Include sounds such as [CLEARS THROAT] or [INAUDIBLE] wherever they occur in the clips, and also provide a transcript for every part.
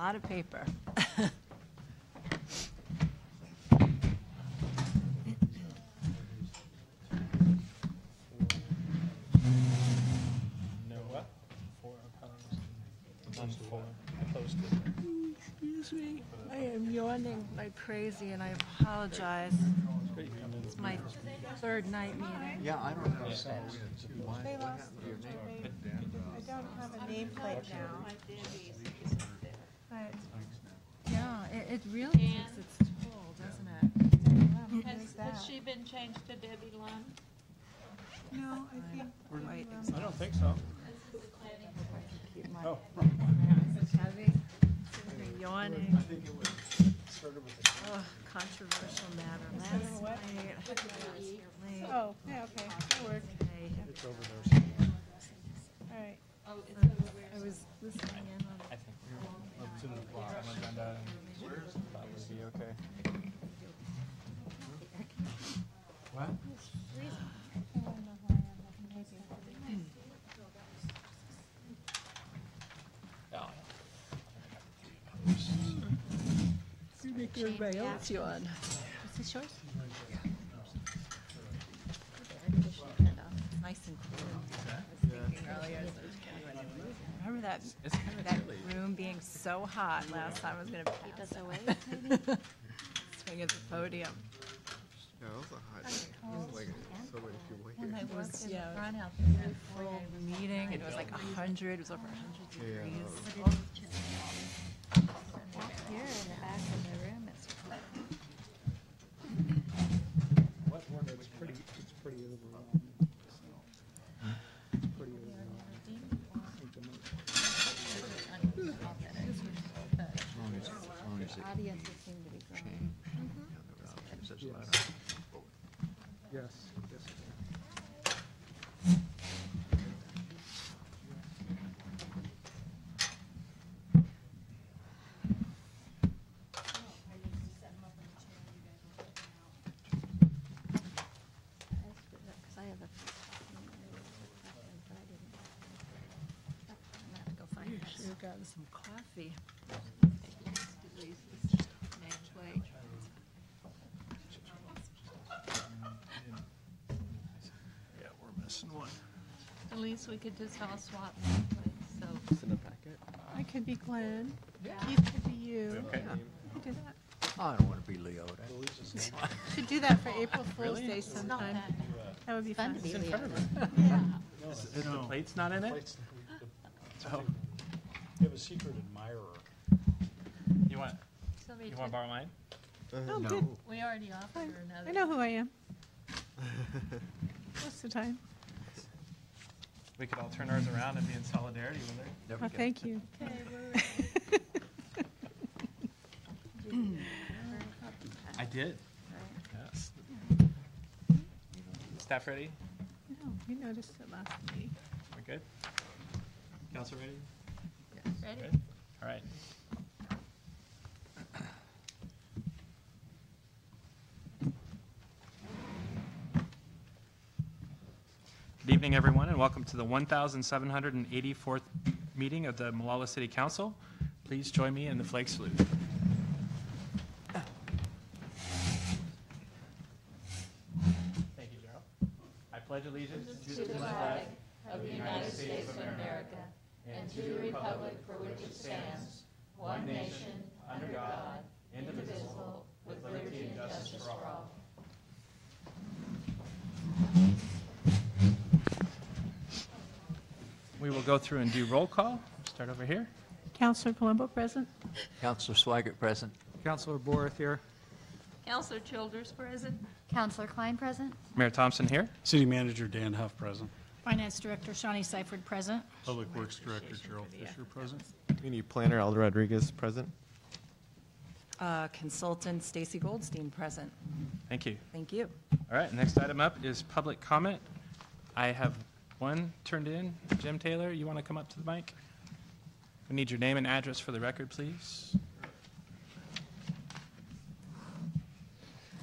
lot of paper. No what? Four opposed. None for. Opposed to. Excuse me. I am yawning like crazy and I apologize. It's my third night meeting. Yeah, I don't understand. Why, They what lost happened your name? I don't have a nameplate now, but Yeah, it, it really takes its toll, doesn't it? Has, Has, has she been changed to Debbie Lund? no, I think. Right, um, I don't think so. Oh. Heavy. Yawning. I think it was started with the. Ugh, controversial matter last night. Oh, yeah, okay, that works. It's over there somewhere. All right. Oh, it's over where? I was listening in on I think we were up to the bottom agenda and thought would be okay. What? I don't know who I am, maybe. You make everybody else yawn. Is this yours? Nice and cool. I was thinking earlier, I was like, Remember that, It's kind of that room being so hot last time I was gonna Keep us out. away, [LAUGHS] Swing at the podium. Yeah, it was a hot, it was like so many people And here. I was, in the yeah, front out we there. had a full meeting, and it was like a hundred, it was over a hundred Yeah. degrees. Back here in the back of the room, it's What, what, it's pretty, it's pretty overwhelming. Pretty overwhelming. audiences seem to be growing. There's a lot of- Yes, yes. Because I have a. but I didn't. I'm gonna have to go find this. Some coffee. Yeah, we're missing one. At least we could just all swap nameplates, so. It's in the packet. I could be Glenn, Keith could be you. Okay. We could do that. I don't want to be Leota. Should do that for April Fool's Really? Day not sometime. that That would be fun fun. to be in front of Leo. me. Yeah. Is, is the plate's not in it? Plates- the- Oh. You have a secret admirer. You want, Somebody you want to borrow mine? Uh, oh, good. We already offered her another. I know who I am. [LAUGHS] Most of the time. We could all turn ours around and be in solidarity with her. There we Oh, go. thank you. [LAUGHS] I did, yes. Staff ready? No, we noticed it last week. We're good? Council ready? Ready? Good? All right. Good evening, everyone, and welcome to the 1,784th meeting of the Molalla City Council. Please join me in the flag salute. Thank you, Gerald. I pledge allegiance to the flag Of the United States of America and to the republic for which it stands, one nation, under God, indivisible, with liberty and justice for all. We will go through and do roll call. Start over here. Councilor Colombo present? Councilor Swaggart present. Councilor Borth here. Councilor Childers present? Councilor Klein present? Mayor Thompson here. City Manager Dan Huff present. Finance Director Shawnee Seifert present. Public Works Director Gerald Fisher present. Community Planner Aldo Rodriguez present. Uh, Consultant Stacy Goldstein, present. Thank you. Thank you. All right, next item up is public comment. I have one turned in. Jim Taylor, you want to come up to the mic? We need your name and address for the record, please.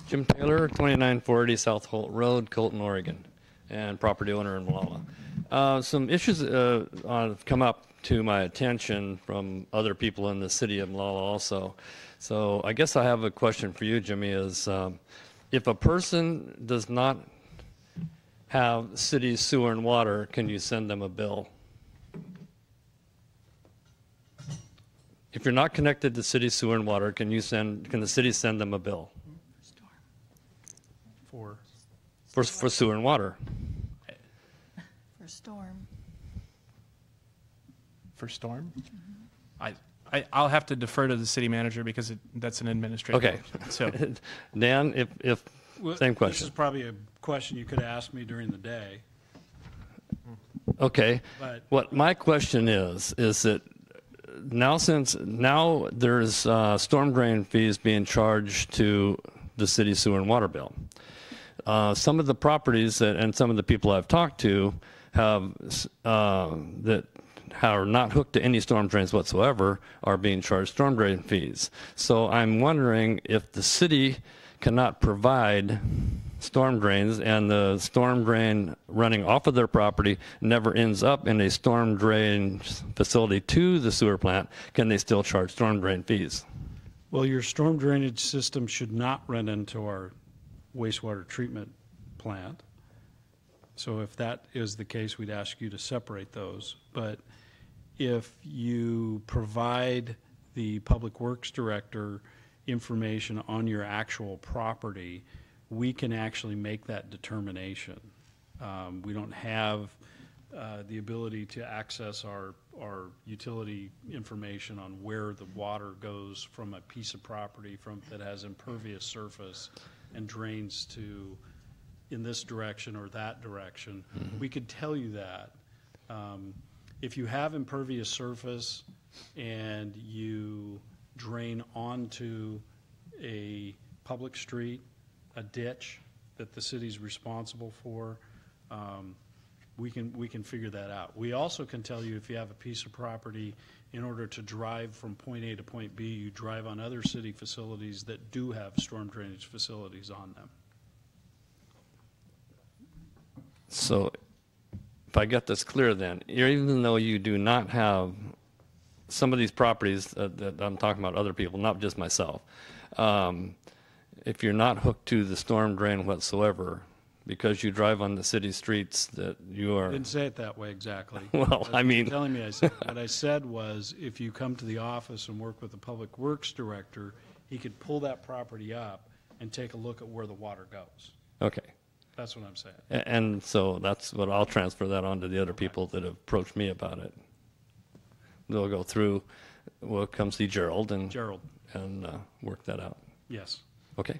Jim Taylor, 2940 South Holt Road, Colton, Oregon, and property owner in Molalla. Uh, some issues uh, have come up to my attention from other people in the city of Molalla also. So I guess I have a question for you, Jimmy, is um, if a person does not have city sewer and water, can you send them a bill? If you're not connected to city sewer and water, can you send, can the city send them a bill For, for, for sewer and water? For storm. For storm? Mm-hmm. I, I, I'll have to defer to the city manager because it, that's an administrative. Okay. function. So, [LAUGHS] Dan, if, if, Well, same This question. is probably a question you could ask me during the day, Okay. but What my question is, is that now since, now there's uh, storm drain fees being charged to the city sewer and water bill. Uh, Some of the properties that, and some of the people I've talked to have, uh, that are not hooked to any storm drains whatsoever are being charged storm drain fees. So I'm wondering if the city cannot provide storm drains and the storm drain running off of their property never ends up in a storm drain facility to the sewer plant, can they still charge storm drain fees? Well, your storm drainage system should not run into our wastewater treatment plant. So if that is the case, we'd ask you to separate those. But if you provide the Public Works Director information on your actual property, we can actually make that determination. Um, We don't have uh, the ability to access our, our utility information on where the water goes from a piece of property from, that has impervious surface and drains to, in this direction or that direction. We could tell you that. Um, If you have impervious surface and you drain onto a public street, a ditch that the city's responsible for, um, we can, we can figure that out. We also can tell you if you have a piece of property, in order to drive from point A to point B, you drive on other city facilities that do have storm drainage facilities on them. So if I get this clear then, even though you do not have some of these properties uh, that I'm talking about, other people, not just myself, um, if you're not hooked to the storm drain whatsoever, because you drive on the city streets that you I are, didn't say it that way exactly. [LAUGHS] Well, I mean- you're Telling me I said, [LAUGHS] what I said was, if you come to the office and work with the Public Works Director, he could pull that property up and take a look at where the water goes. okay. That's what I'm saying. A- And so that's what I'll transfer that on to the other people that have approached me about it. They'll go through, we'll come see Gerald and, Gerald, and uh, work that out. yes. Okay?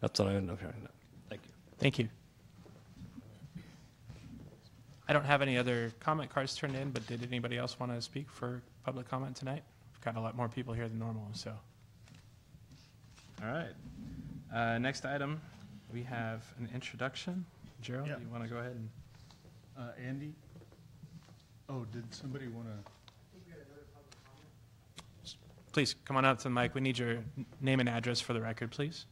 That's what I know. Thank you. thank you. I don't have any other comment cards turned in, but did anybody else want to speak for public comment tonight? We've got a lot more people here than normal, so. All right. Uh, Next item, we have an introduction. Gerald, Yeah. you want to go ahead and? uh, Andy? Oh, did somebody want to? Please, come on up to the mic. We need your name and address for the record, please.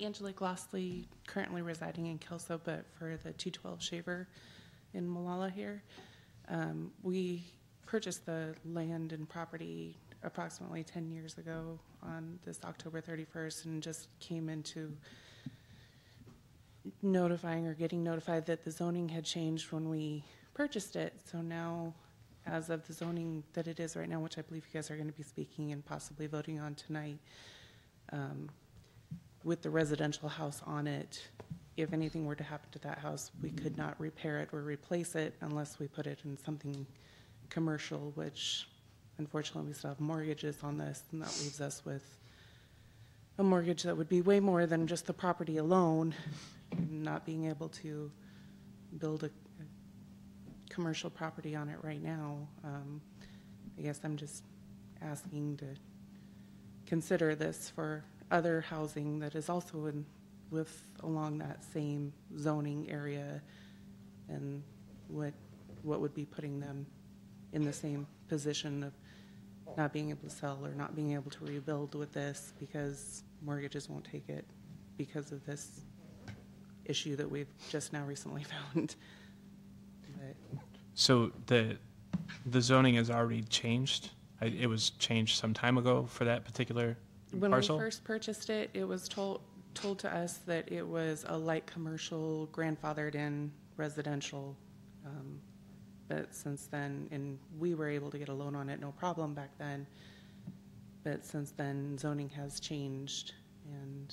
Angela Glossley, currently residing in Kelso, but for the 212 Shaver in Molalla here. Um, We purchased the land and property approximately 10 years ago on this October 31st and just came into notifying or getting notified that the zoning had changed when we purchased it. So now, as of the zoning that it is right now, which I believe you guys are going to be speaking and possibly voting on tonight, um, with the residential house on it, if anything were to happen to that house, we could not repair it or replace it unless we put it in something commercial, which unfortunately we still have mortgages on this, and that leaves us with a mortgage that would be way more than just the property alone, not being able to build a, a commercial property on it right now. Um, I guess I'm just asking to consider this for other housing that is also in, with, along that same zoning area, and what, what would be putting them in the same position of not being able to sell or not being able to rebuild with this because mortgages won't take it because of this issue that we've just now recently [LAUGHS] found. So the, the zoning has already changed? I- It was changed some time ago for that particular When we parcel? first purchased it, it was told, told to us that it was a light commercial grandfathered in residential. um, But since then, and we were able to get a loan on it, no problem back then. But since then zoning has changed and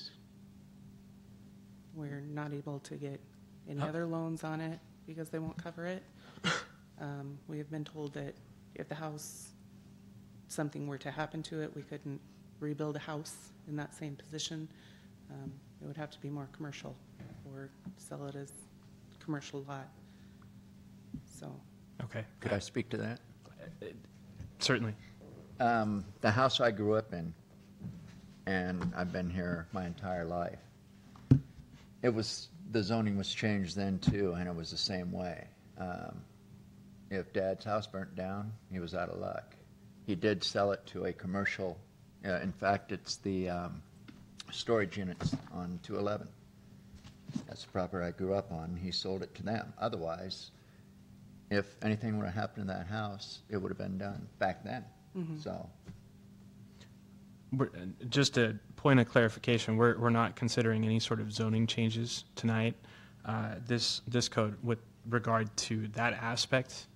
we're not able to get any How- other loans on it because they won't cover it. Um, We have been told that if the house, something were to happen to it, we couldn't rebuild a house in that same position. Um, It would have to be more commercial or sell it as commercial lot. So, Okay, Could I speak to that? certainly. Um, the house I grew up in, and I've been here my entire life, it was, the zoning was changed then too, and it was the same way. Um, if dad's house burnt down, he was out of luck. He did sell it to a commercial, uh, in fact, it's the, um, storage units on two eleven. That's the property I grew up on. He sold it to them. Otherwise, if anything would have happened to that house, it would have been done back then. So, We're- uh, Just a point of clarification, we're, we're not considering any sort of zoning changes tonight. Uh, This, this code with regard to that aspect,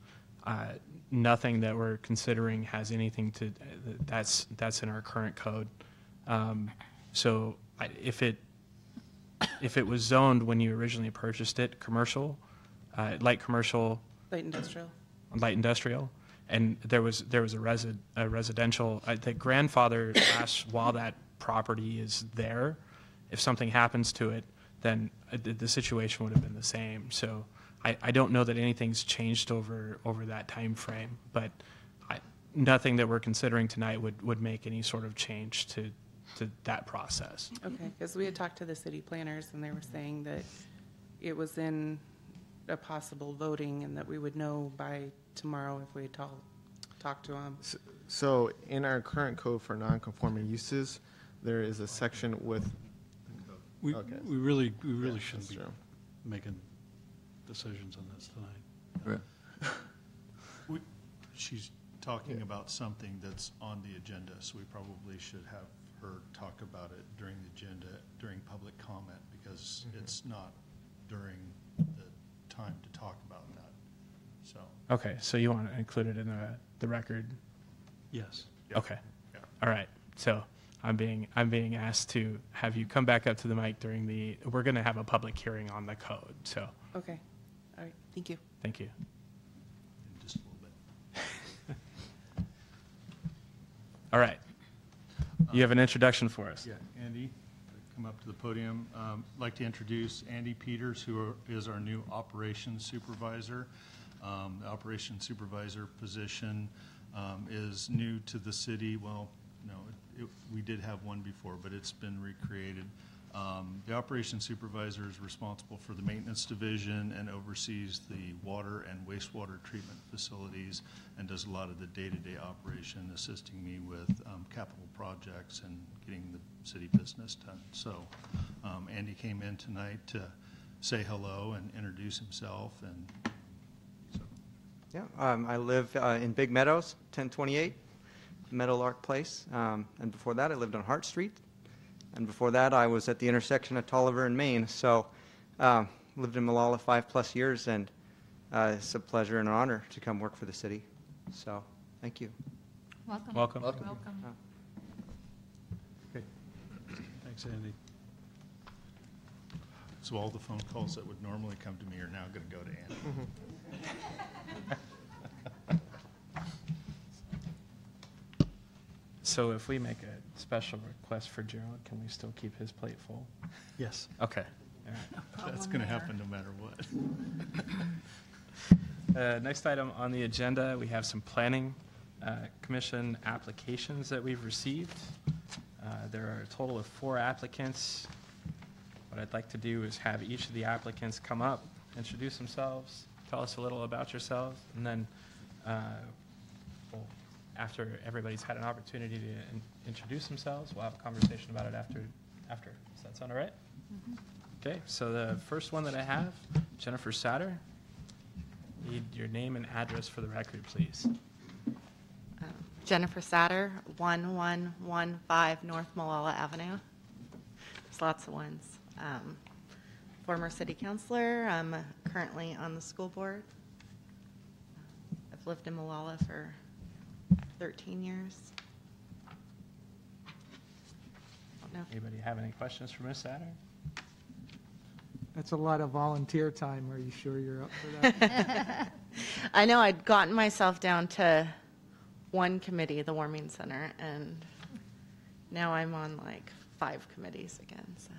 uh, nothing that we're considering has anything to, that's, that's in our current code. Um, So I- if it, if it was zoned when you originally purchased it, commercial, uh, light commercial, light industrial. light industrial, and there was, there was a resi, a residential, uh, the grandfather lasts while that property is there. If something happens to it, then uh, the, the situation would have been the same. So I, I don't know that anything's changed over, over that time frame, but I, nothing that we're considering tonight would, would make any sort of change to, to that process. Okay, mm-hmm. because we had talked to the city planners and they were saying that it was in a possible voting and that we would know by tomorrow if we had talked, talked to them. S- So in our current code for non-conforming uses, there is a section with, We, Okay. we really, we really Yeah, shouldn't be true. making decisions on this tonight. We- She's talking about something that's on the agenda, so we probably should have her talk about it during the agenda, during public comment, because mm-hmm. it's not during the time to talk about that, so. Okay, so you want to include it in the, the record? Yes. Okay. Yeah. All right. So I'm being, I'm being asked to have you come back up to the mic during the, we're going to have a public hearing on the code. So, Okay, all right, thank you. thank you. in just a little bit. [LAUGHS] All right. You have an introduction for us. Yeah, Andy, come up to the podium. Um, I'd like to introduce Andy Peters, who are- is our new operations supervisor. Um, The operations supervisor position um, is new to the city. Well, no, it- it- we did have one before, but it's been recreated. Um, The operations supervisor is responsible for the maintenance division and oversees the water and wastewater treatment facilities and does a lot of the day-to-day operation, assisting me with um, capital projects and getting the city business done. So um, Andy came in tonight to say hello and introduce himself, and so Yeah, um, I live uh, in Big Meadows, 1028 Meadowlark Place. Um, and before that, I lived on Hart Street. And before that, I was at the intersection of Tolliver and Main. So, um, lived in Molalla five plus years, and uh, it's a pleasure and an honor to come work for the city. So, thank you. Welcome. Welcome. Welcome. Okay. Thanks, Andy. so all the phone calls that would normally come to me are now going to go to Andy. [LAUGHS] So if we make a special request for Gerald, can we still keep his plate full? Yes. Okay. All right. That's going to happen no matter what. [LAUGHS] Uh, Next item on the agenda, we have some planning uh, commission applications that we've received. Uh, There are a total of four applicants. What I'd like to do is have each of the applicants come up, introduce themselves, tell us a little about yourselves, and then uh, we'll- after everybody's had an opportunity to in- introduce themselves, we'll have a conversation about it after. After. Does that sound all right? Mm-hmm. Okay, so the first one that I have, Jennifer Satter. Need your name and address for the record, please. Uh, Jennifer Satter, 1115 North Molalla Avenue. There's lots of ones. Um, Former city councilor, I'm currently on the school board. I've lived in Molalla for 13 years. Don't know if- Anybody have any questions for Ms. Satter? That's a lot of volunteer time. Are you sure you're up for that? [LAUGHS] I know I'd gotten myself down to one committee, the warming center, and now I'm on like five committees again, so.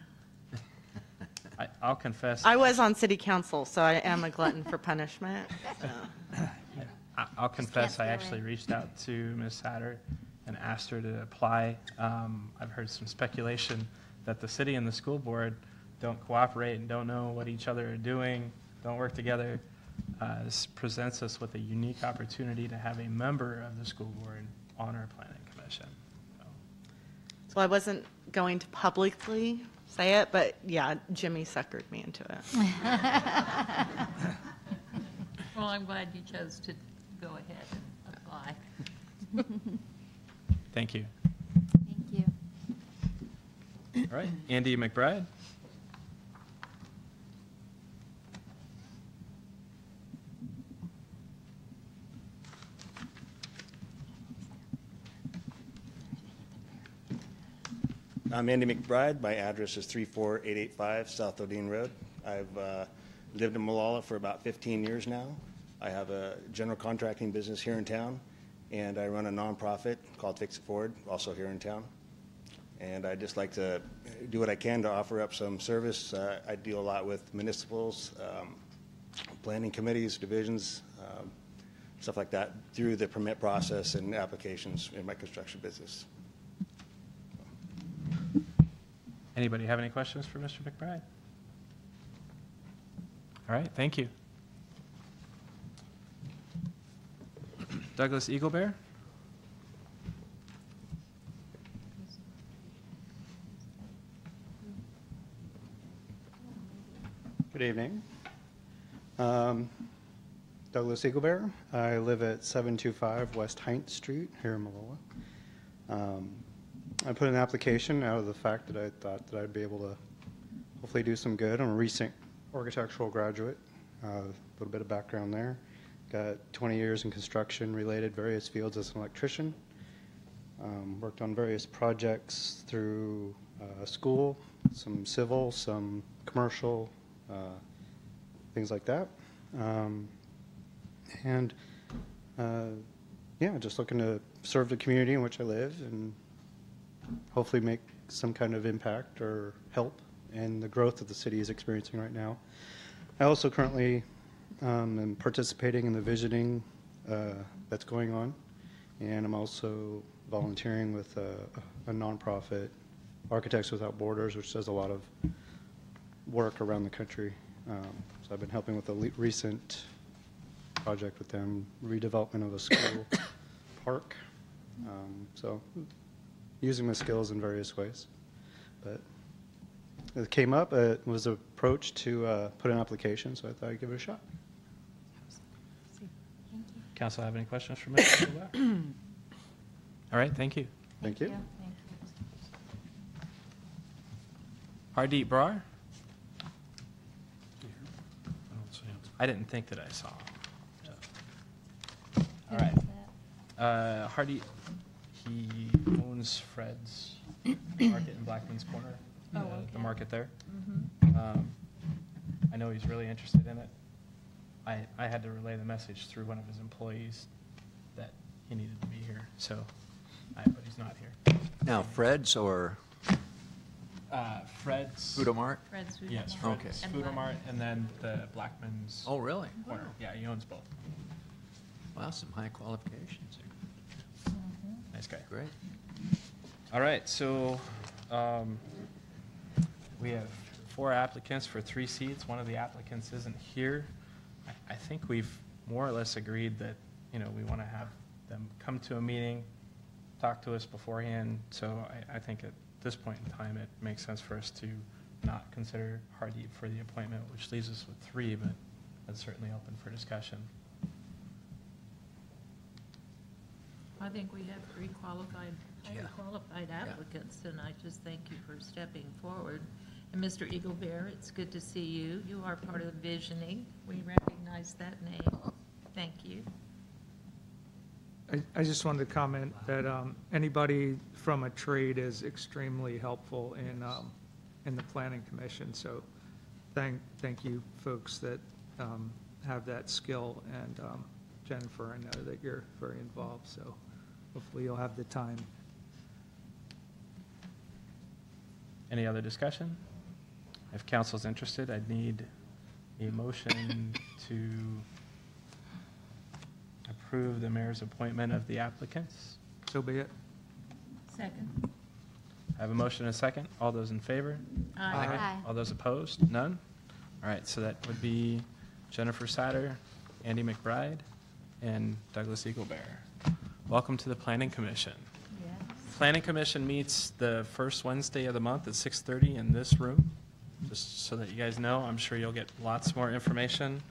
I, I'll confess. I was on city council, so I am a glutton for punishment. so. [LAUGHS] I- I'll confess, I actually reached out to Ms. Hatter and asked her to apply. Um, I've heard some speculation that the city and the school board don't cooperate and don't know what each other are doing, don't work together. Uh, This presents us with a unique opportunity to have a member of the school board on our planning commission. So I wasn't going to publicly say it, but yeah, Jimmy suckered me into it. [LAUGHS] Well, I'm glad you chose to go ahead and apply. [LAUGHS] Thank you. Thank you. All right, Andy McBride? I'm Andy McBride. My address is 34885 South Odine Road. I've uh, lived in Molalla for about 15 years now. I have a general contracting business here in town, and I run a nonprofit called Fix It Forward, also here in town. And I'd just like to do what I can to offer up some service. Uh, I deal a lot with municipals, um, planning committees, divisions, um, stuff like that, through the permit process and applications in my construction business. Anybody have any questions for Mr. McBride? All right, thank you. Douglas Eaglebear? Good evening. Um, Douglas Eaglebear. I live at 725 West Heinz Street here in Molalla. Um, I put an application out of the fact that I thought that I'd be able to hopefully do some good. I'm a recent architectural graduate. Uh, A little bit of background there. Got 20 years in construction related various fields as an electrician. Um, worked on various projects through uh, school, some civil, some commercial, uh, things like that. Um, and uh, yeah, just looking to serve the community in which I live and hopefully make some kind of impact or help in the growth that the city is experiencing right now. I also currently um, am participating in the visioning uh, that's going on, and I'm also volunteering with a, a nonprofit, Architects Without Borders, which does a lot of work around the country. Um, so I've been helping with a le- recent project with them, redevelopment of a school [COUGHS] park. Um, so using my skills in various ways. But it came up, it was approached to uh, put an application, so I thought I'd give it a shot. Council have any questions for Mr. Eaglebear? All right, thank you. Thank you. Hardeep Brar? I didn't think that I saw him. All right. Uh, Hardy, he owns Fred's Market in Blackman's Corner, Oh, the- okay. the market there. Mhm. Um, I know he's really interested in it. I, I had to relay the message through one of his employees that he needed to be here, so, I, but he's not here. Now, Fred's or Uh, Fred's. Food Mart? Fred's Food Yes, Mart. Fred's And Food Black- Mart, and then the Blackman's. Oh, really? Corner. Yeah, he owns both. Wow, some high qualifications there. Nice guy. Great. All right, so um, we have four applicants for three seats. One of the applicants isn't here. I- I think we've more or less agreed that, you know, we want to have them come to a meeting, talk to us beforehand. So I, I think at this point in time, it makes sense for us to not consider Hardeep for the appointment, which leaves us with three, but that's certainly open for discussion. I think we have three qualified, highly Yeah. qualified Yeah. applicants, and I just thank you for stepping forward. And Mr. Eaglebear, it's good to see you. You are part of the Visioning. We recognize that name. Thank you. I, I just wanted to comment that um, anybody from a trade is extremely helpful in, um, in the planning commission. So thank, thank you folks that um, have that skill. And um, Jennifer, I know that you're very involved, so hopefully you'll have the time. Any other discussion? If council's interested, I'd need a motion to approve the mayor's appointment of the applicants. So be it. Second. I have a motion and a second. All those in favor? Aye. Aye. All those opposed? None? All right, so that would be Jennifer Satter, Andy McBride, and Douglas Eaglebear. Welcome to the Planning Commission. Planning Commission meets the first Wednesday of the month at 6:30 in this room, just so that you guys know. I'm sure you'll get lots more information.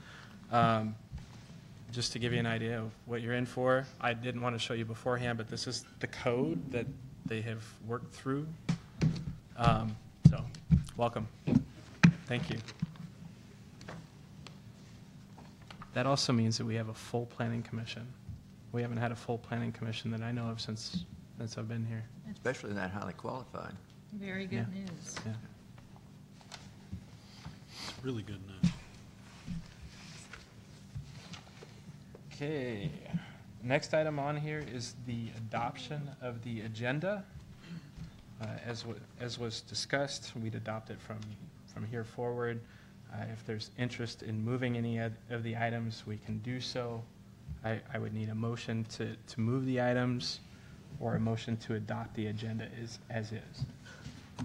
Um, Just to give you an idea of what you're in for, I didn't want to show you beforehand, but this is the code that they have worked through. Um, So, welcome. Thank you. That also means that we have a full planning commission. We haven't had a full planning commission that I know of since, since I've been here. Especially that highly qualified. Very Yeah. good news. Yeah. It's really good news. Okay, next item on here is the adoption of the agenda. Uh, As, wa- as was discussed, we'd adopt it from, from here forward. Uh, If there's interest in moving any of of the items, we can do so. I, I would need a motion to, to move the items or a motion to adopt the agenda is, as is.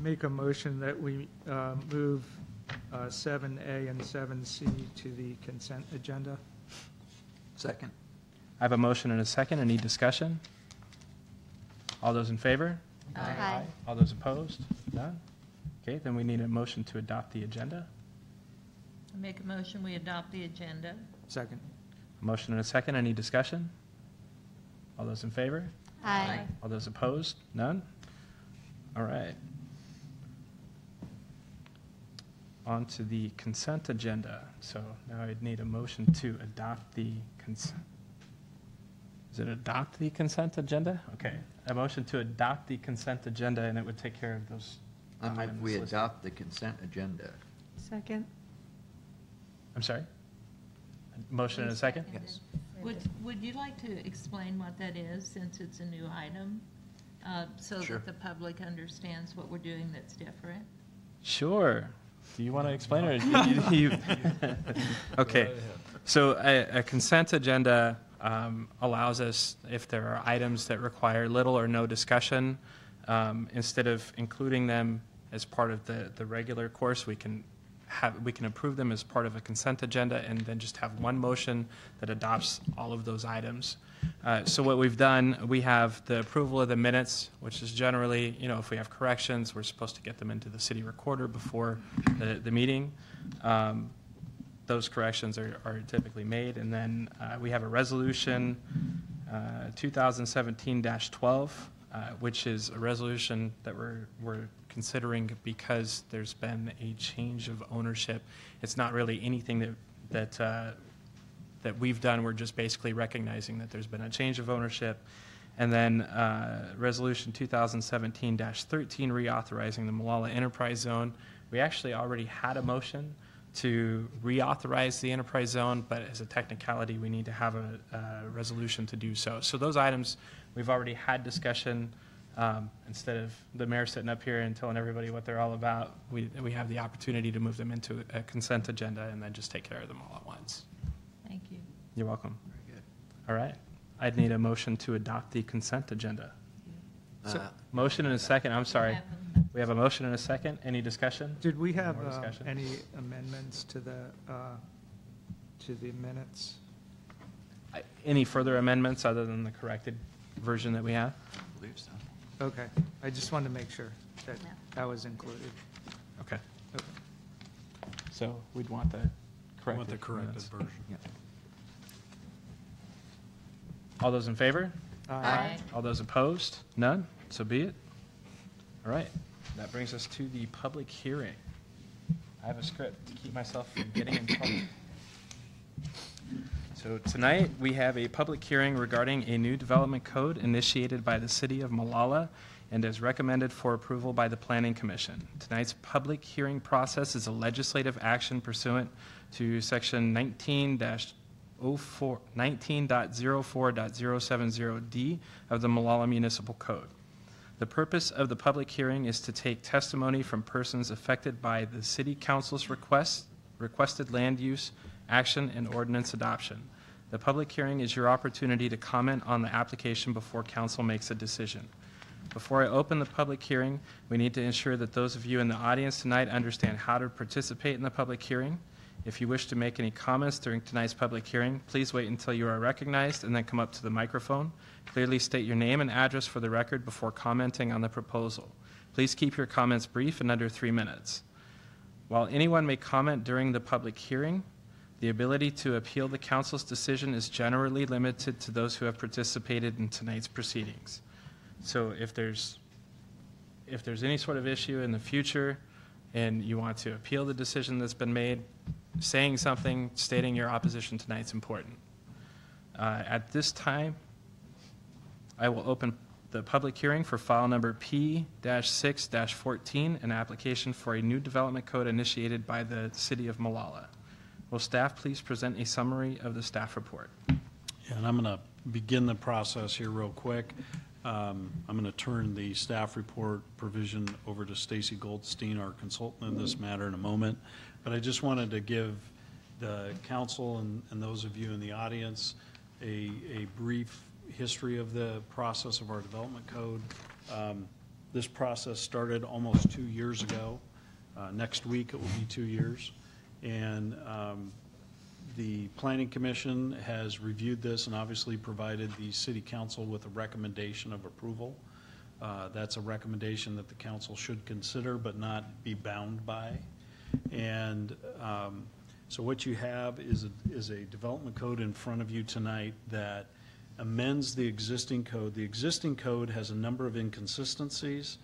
Make a motion that we uh, move uh, 7A and 7C to the consent agenda. Second. I have a motion and a second. Any discussion? All those in favor? Aye. All those opposed? None? Okay, then we need a motion to adopt the agenda. I Make a motion, we adopt the agenda. Second. A motion and a second. Any discussion? All those in favor? Aye. All those opposed? None? All right. On to the consent agenda. So now I'd need a motion to adopt the consent. Is it adopt the consent agenda? Okay. A motion to adopt the consent agenda, and it would take care of those I move items we listed. adopt the consent agenda. Second. I'm sorry? A Motion and a second? Yes. Would, would you like to explain what that is, since it's a new item? uh, So Sure. that the public understands what we're doing that's different? Sure. Do you want to explain it? [LAUGHS] you- you- you- [LAUGHS] Okay. So a, a consent agenda um, allows us, if there are items that require little or no discussion, um, instead of including them as part of the, the regular course, we can have, we can approve them as part of a consent agenda and then just have one motion that adopts all of those items. Uh, So what we've done, we have the approval of the minutes, which is generally, you know, if we have corrections, we're supposed to get them into the city recorder before the, the meeting. Um, Those corrections are, are typically made. And then uh, we have a resolution, uh, 2017-12, uh, which is a resolution that we're, we're considering because there's been a change of ownership. It's not really anything that, that, uh, that we've done. We're just basically recognizing that there's been a change of ownership. And then uh, Resolution 2017-13, reauthorizing the Molalla Enterprise Zone. We actually already had a motion to reauthorize the enterprise zone, but as a technicality, we need to have a, a resolution to do so. So those items, we've already had discussion. Um, instead of the mayor sitting up here and telling everybody what they're all about, we, we have the opportunity to move them into a consent agenda and then just take care of them all at once. Thank you. You're welcome. Very good. All right. I'd need a motion to adopt the consent agenda. So- Uh, Motion and a second, I'm sorry. We have a motion and a second. Any discussion? Did we have More uh, any amendments to the, uh, to the minutes? I- Any further amendments other than the corrected version that we have? I believe so. Okay, I just wanted to make sure that that was included. Okay. Okay. So we'd want the corrected. want the corrected minutes. version. All those in favor? Aye. All those opposed? None? So be it. All right, that brings us to the public hearing. I have a script to keep myself from getting in trouble. So tonight, we have a public hearing regarding a new development code initiated by the city of Molalla and is recommended for approval by the Planning Commission. Tonight's public hearing process is a legislative action pursuant to section 19 04 19.04.070D of the Molalla Municipal Code. The purpose of the public hearing is to take testimony from persons affected by the city council's request, requested land use, action, and ordinance adoption. The public hearing is your opportunity to comment on the application before council makes a decision. Before I open the public hearing, we need to ensure that those of you in the audience tonight understand how to participate in the public hearing. If you wish to make any comments during tonight's public hearing, please wait until you are recognized and then come up to the microphone. Clearly state your name and address for the record before commenting on the proposal. Please keep your comments brief and under three minutes. While anyone may comment during the public hearing, the ability to appeal the council's decision is generally limited to those who have participated in tonight's proceedings. So if there's, if there's any sort of issue in the future and you want to appeal the decision that's been made, saying something, stating your opposition tonight is important. Uh, At this time, I will open the public hearing for file number P-6-14, an application for a new development code initiated by the city of Molalla. Will staff please present a summary of the staff report? Yeah, and I'm going to begin the process here real quick. Um, I'm going to turn the staff report provision over to Stacy Goldstein, our consultant in this matter, in a moment. But I just wanted to give the council and, and those of you in the audience a, a brief history of the process of our development code. Um, This process started almost two years ago. Uh, Next week, it will be two years. And um, the Planning Commission has reviewed this and obviously provided the City Council with a recommendation of approval. Uh, That's a recommendation that the council should consider but not be bound by. And um, so what you have is, a- is a development code in front of you tonight that amends the existing code. The existing code has a number of inconsistencies,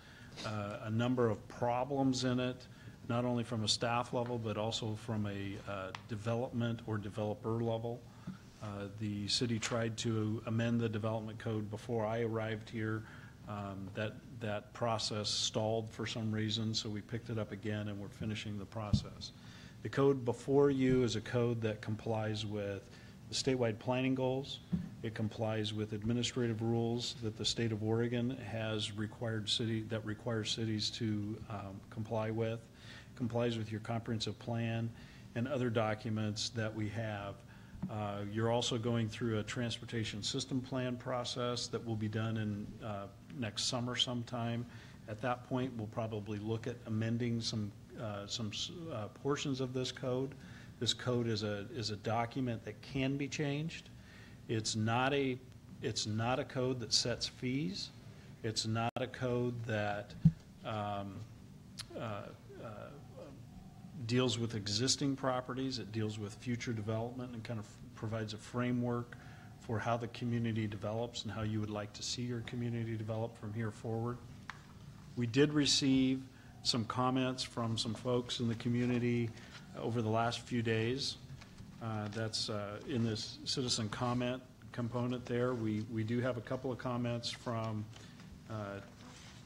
uh, a number of problems in it, not only from a staff level, but also from a uh, development or developer level. Uh, The city tried to amend the development code before I arrived here. Um, That, that process stalled for some reason, so we picked it up again and we're finishing the process. The code before you is a code that complies with the statewide planning goals. It complies with administrative rules that the state of Oregon has required city, that requires cities to um, comply with, complies with your comprehensive plan and other documents that we have. Uh, You're also going through a transportation system plan process that will be done in uh, next summer sometime. At that point, we'll probably look at amending some, uh, some uh, portions of this code. This code is a, is a document that can be changed. It's not a, it's not a code that sets fees. It's not a code that um, uh, deals with existing properties. It deals with future development and kind of provides a framework for how the community develops and how you would like to see your community develop from here forward. We did receive some comments from some folks in the community over the last few days. Uh, That's uh, in this citizen comment component there. We, we do have a couple of comments from uh,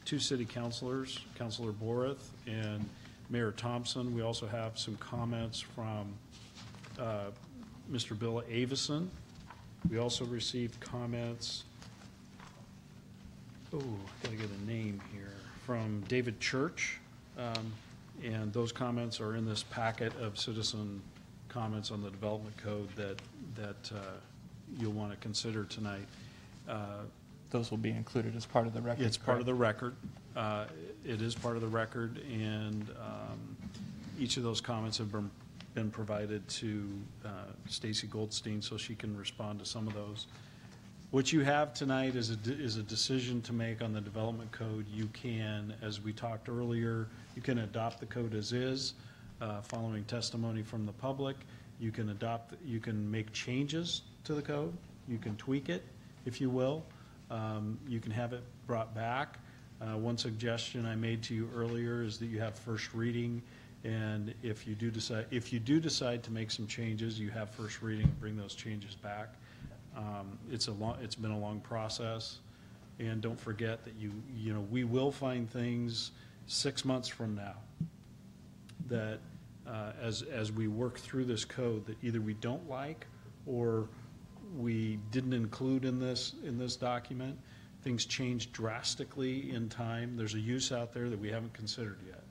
two city councilors, Councilor Boreth and Mayor Thompson. We also have some comments from uh, Mr. Bill Avison. We also received comments, oh, I gotta get a name here, from David Church. Um, And those comments are in this packet of citizen comments on the development code that, that uh, you'll want to consider tonight. Uh, Those will be included as part of the record. It's part of the record. Uh, It is part of the record, and um, each of those comments have been, been provided to uh, Stacy Goldstein, so she can respond to some of those. What you have tonight is a, de- is a decision to make on the development code. You can, as we talked earlier, you can adopt the code as is, uh, following testimony from the public. You can adopt, you can make changes to the code, you can tweak it, if you will. Um, You can have it brought back. Uh, One suggestion I made to you earlier is that you have first reading, and if you do decide, if you do decide to make some changes, you have first reading, bring those changes back. Um, It's a long, it's been a long process, and don't forget that you, you know, we will find things six months from now that uh, as, as we work through this code, that either we don't like or we didn't include in this, in this document. Things change drastically in time. There's a use out there that we haven't considered yet.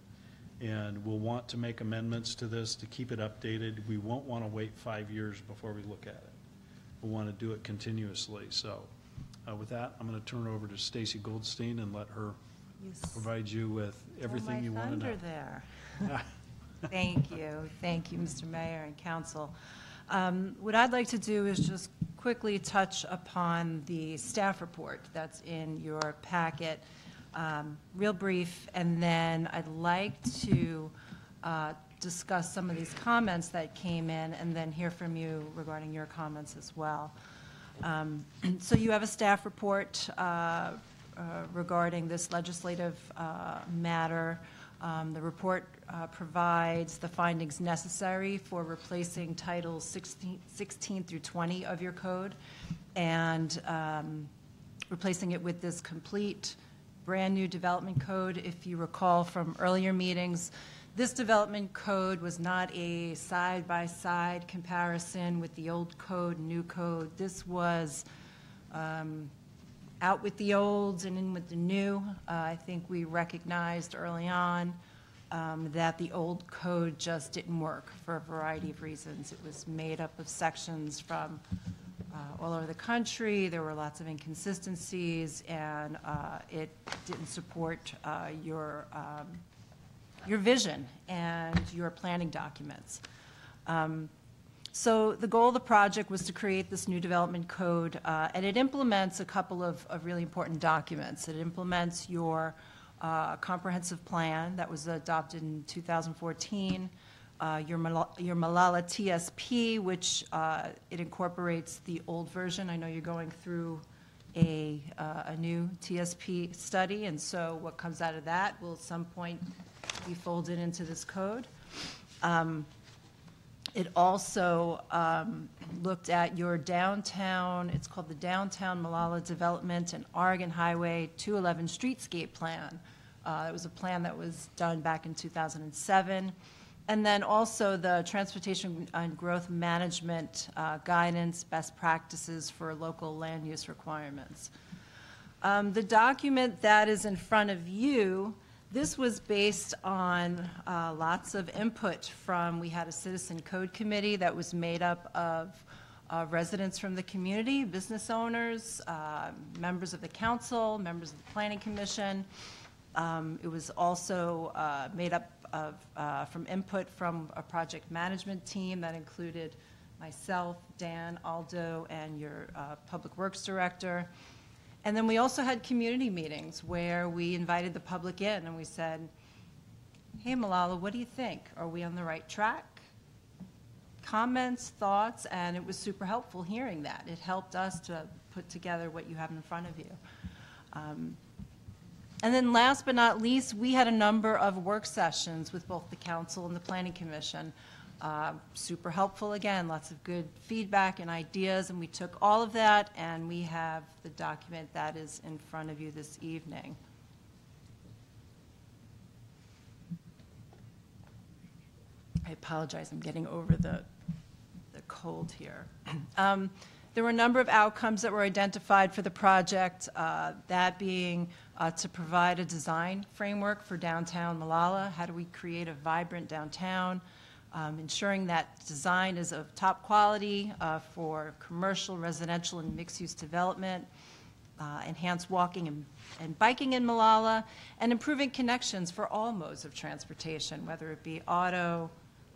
And we'll want to make amendments to this to keep it updated. We won't want to wait five years before we look at it. We'll want to do it continuously. So uh, with that, I'm going to turn it over to Stacy Goldstein and let her You provide you with everything you want to know. there. [LAUGHS] Thank you. Thank you, Mr. Mayor and council. Um, What I'd like to do is just quickly touch upon the staff report that's in your packet, um, real brief, and then I'd like to uh, discuss some of these comments that came in, and then hear from you regarding your comments as well. Um, [CLEARS THROAT] So you have a staff report uh, uh, regarding this legislative uh, matter. Um, The report uh, provides the findings necessary for replacing Titles 16 16 through 20 of your code and um, replacing it with this complete, brand-new development code. If you recall from earlier meetings, this development code was not a side-by-side comparison with the old code, new code. This was um, out with the old and in with the new. Uh, I think we recognized early on um, that the old code just didn't work for a variety of reasons. It was made up of sections from uh, all over the country. There were lots of inconsistencies, and uh, it didn't support uh, your um, your vision and your planning documents. Um, so the goal of the project was to create this new development code, uh, and it implements a couple of, of really important documents. It implements your uh, comprehensive plan that was adopted in 2014, uh, your, Mal- your Molalla TSP, which uh, it incorporates the old version. I know you're going through a, uh, a new TSP study, and so what comes out of that will at some point be folded into this code. Um, it also um, looked at your downtown, it's called the Downtown Molalla Development and Oregon Highway 211 Streetscape Plan. Uh, It was a plan that was done back in 2007. And then also the Transportation and Growth Management uh, Guidance, Best Practices for Local Land Use Requirements. Um, The document that is in front of you this was based on uh, lots of input from, we had a citizen code committee that was made up of uh, residents from the community, business owners, uh, members of the council, members of the planning commission. Um, It was also uh, made up of, uh, from input from a project management team that included myself, Dan, Aldo, and your uh, Public Works Director. And then we also had community meetings where we invited the public in and we said, hey, Molalla, what do you think? Are we on the right track? Comments, thoughts, and it was super helpful hearing that. It helped us to put together what you have in front of you. Um, and then last but not least, we had a number of work sessions with both the council and the planning commission. Uh, Super helpful, again, lots of good feedback and ideas, and we took all of that, and we have the document that is in front of you this evening. I apologize, I'm getting over the, the cold here. [CLEARS THROAT] Um, There were a number of outcomes that were identified for the project, uh, that being uh, to provide a design framework for downtown Molalla. How do we create a vibrant downtown? Um, Ensuring that design is of top quality uh, for commercial, residential, and mixed-use development. Uh, Enhance walking and and biking in Molalla, and improving connections for all modes of transportation, whether it be auto,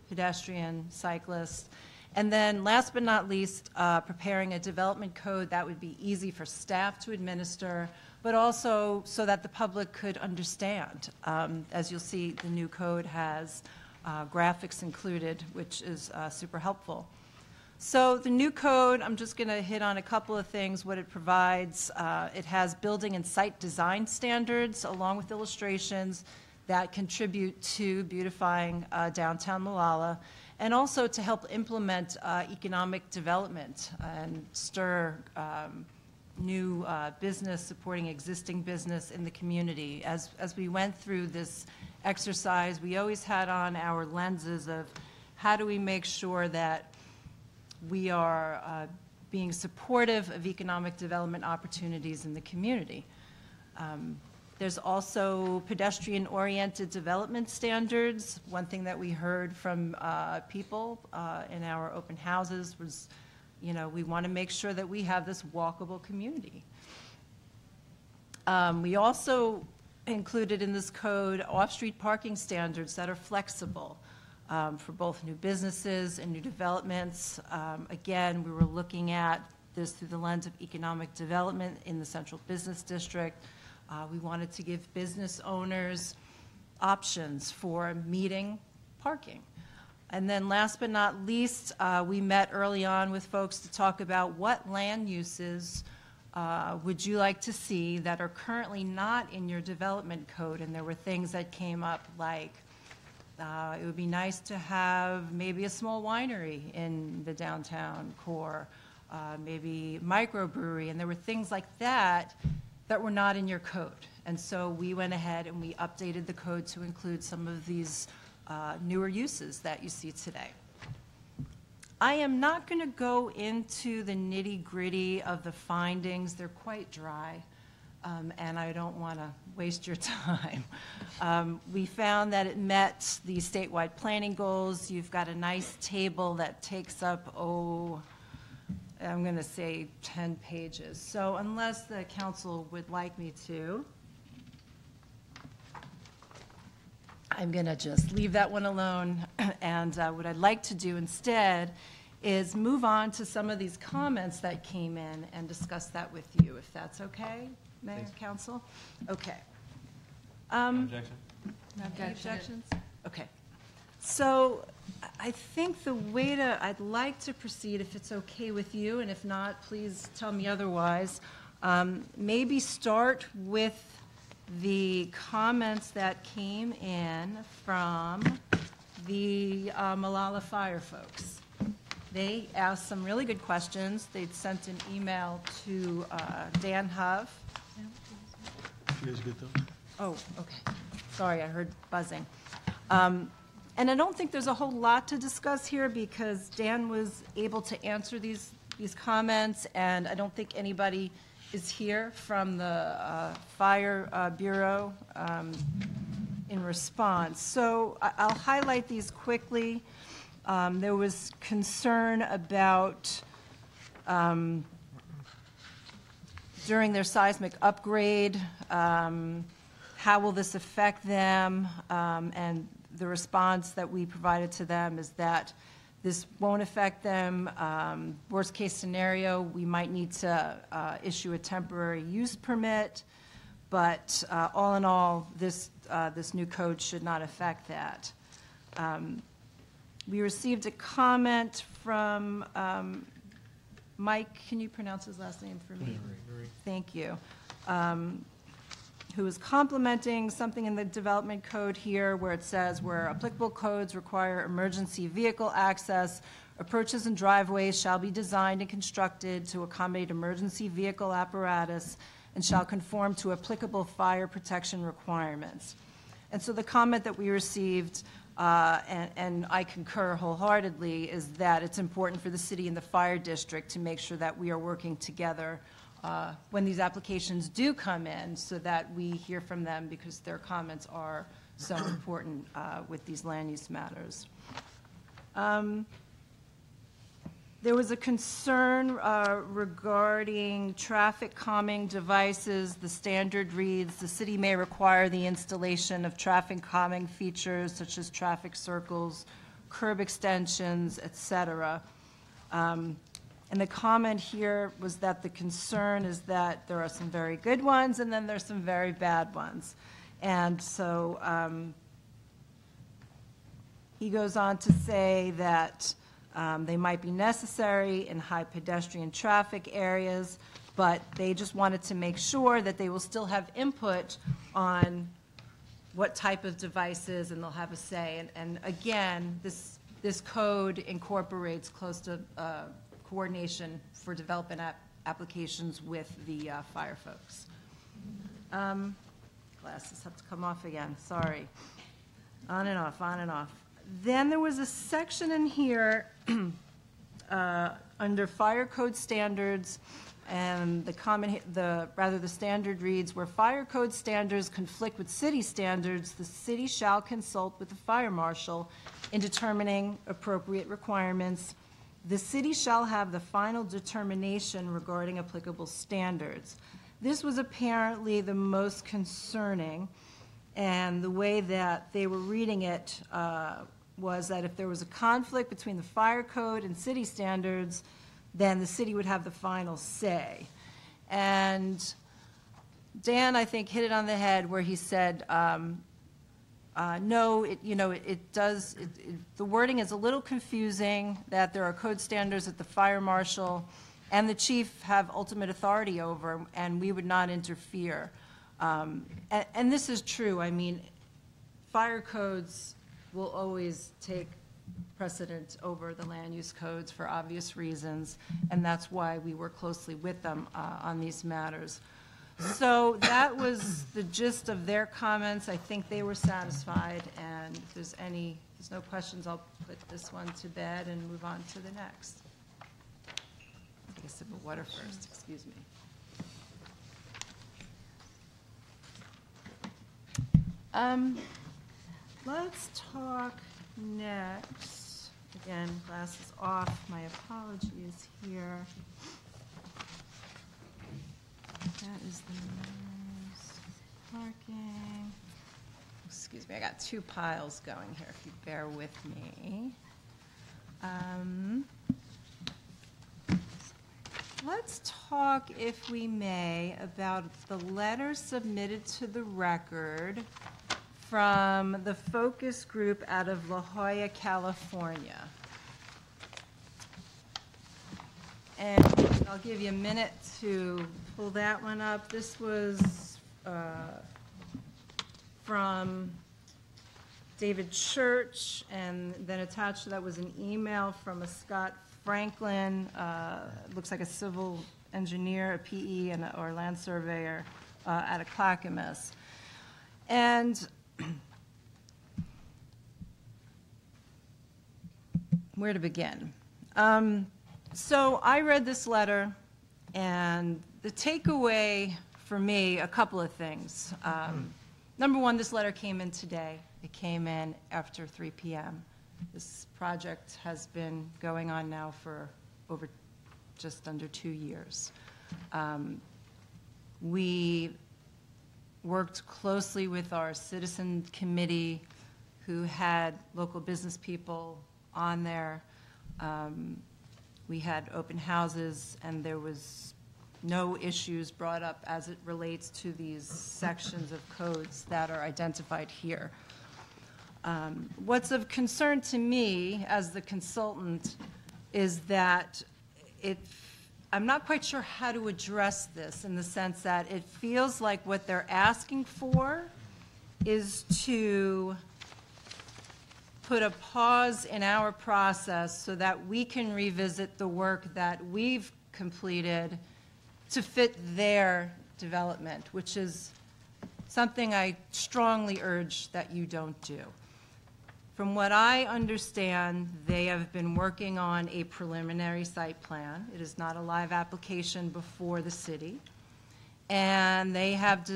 pedestrian, cyclist. And then, last but not least, uh, preparing a development code that would be easy for staff to administer, but also so that the public could understand. Um, As you'll see, the new code has uh, graphics included, which is uh, super helpful. So the new code, I'm just going to hit on a couple of things, what it provides. Uh, It has building and site design standards along with illustrations that contribute to beautifying uh, downtown Molalla, and also to help implement uh, economic development and stir um, new uh, business, supporting existing business in the community. As, as we went through this exercise, we always had on our lenses of how do we make sure that we are uh, being supportive of economic development opportunities in the community. Um, There's also pedestrian-oriented development standards. One thing that we heard from uh, people uh, in our open houses was, you know, we want to make sure that we have this walkable community. Um, We also included in this code off-street parking standards that are flexible um, for both new businesses and new developments. Um, Again, we were looking at this through the lens of economic development in the central business district. Uh, We wanted to give business owners options for meeting parking. And then last but not least, uh, we met early on with folks to talk about what land uses uh, would you like to see that are currently not in your development code? And there were things that came up like, uh, it would be nice to have maybe a small winery in the downtown core, uh, maybe microbrewery, and there were things like that that were not in your code. And so we went ahead and we updated the code to include some of these uh, newer uses that you see today. I am not going to go into the nitty-gritty of the findings. They're quite dry, um, and I don't want to waste your [LAUGHS] time. Um, We found that it met the statewide planning goals. You've got a nice table that takes up, oh, I'm going to say 10 pages. So unless the council would like me to, I'm going to just leave that one alone. [CLEARS THROAT] And uh, what I'd like to do instead is move on to some of these comments that came in and discuss that with you, if that's okay, Mayor, Council? Okay. Um, Objection? Any objections? Okay. So I think the way to, I'd like to proceed, if it's okay with you, and if not, please tell me otherwise. Um, Maybe start with the comments that came in from the uh, Molalla Fire folks. They asked some really good questions. They'd sent an email to uh, Dan Huff. You guys get those? Oh, okay. Sorry, I heard buzzing. Um, And I don't think there's a whole lot to discuss here because Dan was able to answer these, these comments, and I don't think anybody is here from the uh, Fire uh, Bureau um, in response. So I- I'll highlight these quickly. Um, There was concern about um, during their seismic upgrade, um, how will this affect them? Um, And the response that we provided to them is that this won't affect them. Um, Worst-case scenario, we might need to uh, issue a temporary use permit, but uh, all in all, this, uh, this new code should not affect that. Um, We received a comment from um, Mike, can you pronounce his last name for me? Thank you. Um, Who is complimenting something in the development code here where it says where applicable codes require emergency vehicle access, approaches and driveways shall be designed and constructed to accommodate emergency vehicle apparatus and shall conform to applicable fire protection requirements. And so the comment that we received, uh, and and I concur wholeheartedly, is that it's important for the city and the fire district to make sure that we are working together uh, when these applications do come in, so that we hear from them, because their comments are so [CLEARS THROAT] important uh, with these land use matters. Um, there was a concern uh, regarding traffic calming devices. The standard reads, "The city may require the installation of traffic calming features such as traffic circles, curb extensions, et cetera." Um, And the comment here was that the concern is that there are some very good ones, and then there's some very bad ones. And so um, He goes on to say that um, they might be necessary in high pedestrian traffic areas, but they just wanted to make sure that they will still have input on what type of devices, and they'll have a say. And, and again, this, this code incorporates close to uh, coordination for development app- applications with the uh, fire folks. Um, Glasses have to come off again, sorry. On and off, on and off. Then there was a section in here [CLEARS THROAT] uh, under fire code standards, and the comment, the, rather, the standard reads, where fire code standards conflict with city standards, the city shall consult with the fire marshal in determining appropriate requirements. The city shall have the final determination regarding applicable standards. This was apparently the most concerning, and the way that they were reading it uh, was that if there was a conflict between the fire code and city standards, then the city would have the final say. And Dan, I think, hit it on the head where he said, um, uh, no, it, you know, it, it does, it, it, the wording is a little confusing, that there are code standards that the fire marshal and the chief have ultimate authority over, and we would not interfere. Um, and, and this is true, I mean, fire codes will always take precedent over the land use codes for obvious reasons, and that's why we work closely with them uh, on these matters. So that was the gist of their comments. I think they were satisfied, and if there's any, if there's no questions, I'll put this one to bed and move on to the next. Take a sip of water first, excuse me. Um, let's talk next. Again, glasses off, my apologies here. That is the parking. Excuse me, I got two piles going here, if you bear with me. Um, Let's talk, if we may, about the letter submitted to the record from the focus group out of La Jolla, California. And I'll give you a minute to pull that one up. This was uh, from David Church, and then attached to that was an email from a Scott Franklin, uh, looks like a civil engineer, a PE, and, or land surveyor uh, of Clackamas. And [CLEARS THROAT] where to begin? Um, so I read this letter, and the takeaway for me, a couple of things. Um, number one, this letter came in today. It came in after 3 p.m. This project has been going on now for over just under two years. Um, we worked closely with our citizen committee who had local business people on there. Um, we had open houses and there was no issues brought up as it relates to these sections of codes that are identified here. Um, What's of concern to me as the consultant is that it, I'm not quite sure how to address this in the sense that it feels like what they're asking for is to put a pause in our process so that we can revisit the work that we've completed to fit their development, which is something I strongly urge that you don't do. From what I understand, they have been working on a preliminary site plan. It is not a live application before the city. And they have,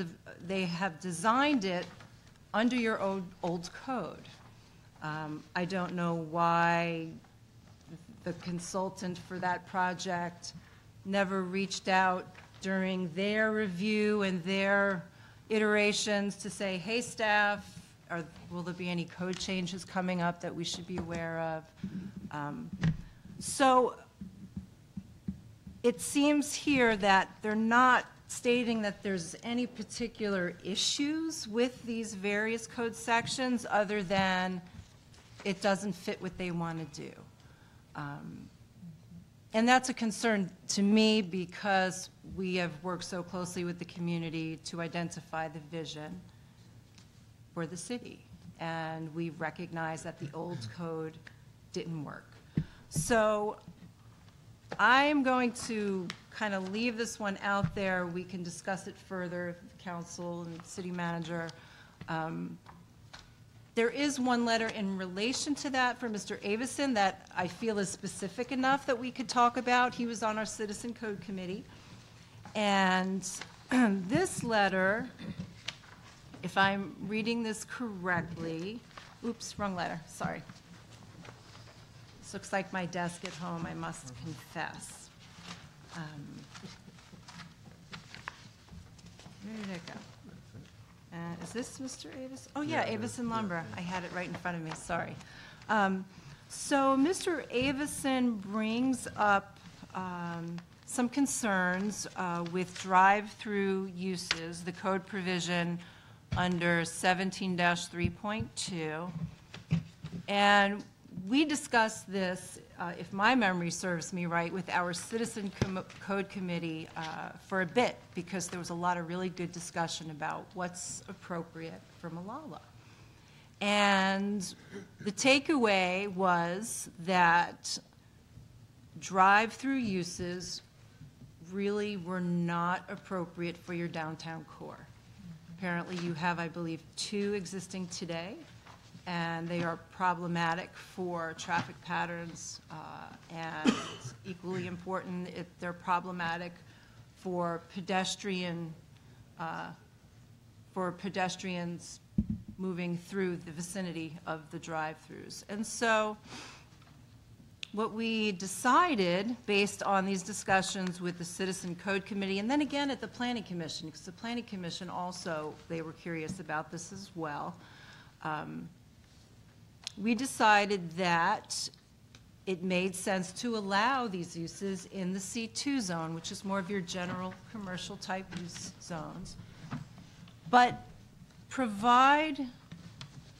they have designed it under your old, old code. Um, I don't know why the consultant for that project never reached out during their review and their iterations to say, hey, staff, are, will there be any code changes coming up that we should be aware of? Um, So it seems here that they're not stating that there's any particular issues with these various code sections other than it doesn't fit what they want to do. Um, And that's a concern to me because we have worked so closely with the community to identify the vision for the city. And we recognize that the old code didn't work. So I'm going to kind of leave this one out there. We can discuss it further, the council and city manager. Um, There is one letter in relation to that from Mr. Avison that I feel is specific enough that we could talk about. He was on our Citizen Code Committee. And [CLEARS THROAT] this letter, if I'm reading this correctly, oops, wrong letter, sorry. This looks like my desk at home, I must confess. Um, Where did it go? Uh, Is this Mr. Avis? Oh, yeah, Avison Lumber. I had it right in front of me, sorry. Um, So Mr. Avison brings up um, some concerns uh, with drive-through uses, the code provision under 17-3.2. And we discussed this, uh, if my memory serves me right, with our Citizen Com- Code Committee uh, for a bit, because there was a lot of really good discussion about what's appropriate for Molalla. And the takeaway was that drive-through uses really were not appropriate for your downtown core. Apparently, you have, I believe, two existing today, and they are problematic for traffic patterns, uh, and equally important, they're problematic for pedestrian, uh, for pedestrians moving through the vicinity of the drive-throughs. And so, what we decided, based on these discussions with the Citizen Code Committee, and then again at the Planning Commission, because the Planning Commission also, they were curious about this as well, um, we decided that it made sense to allow these uses in the C2 zone, which is more of your general commercial type use zones, but provide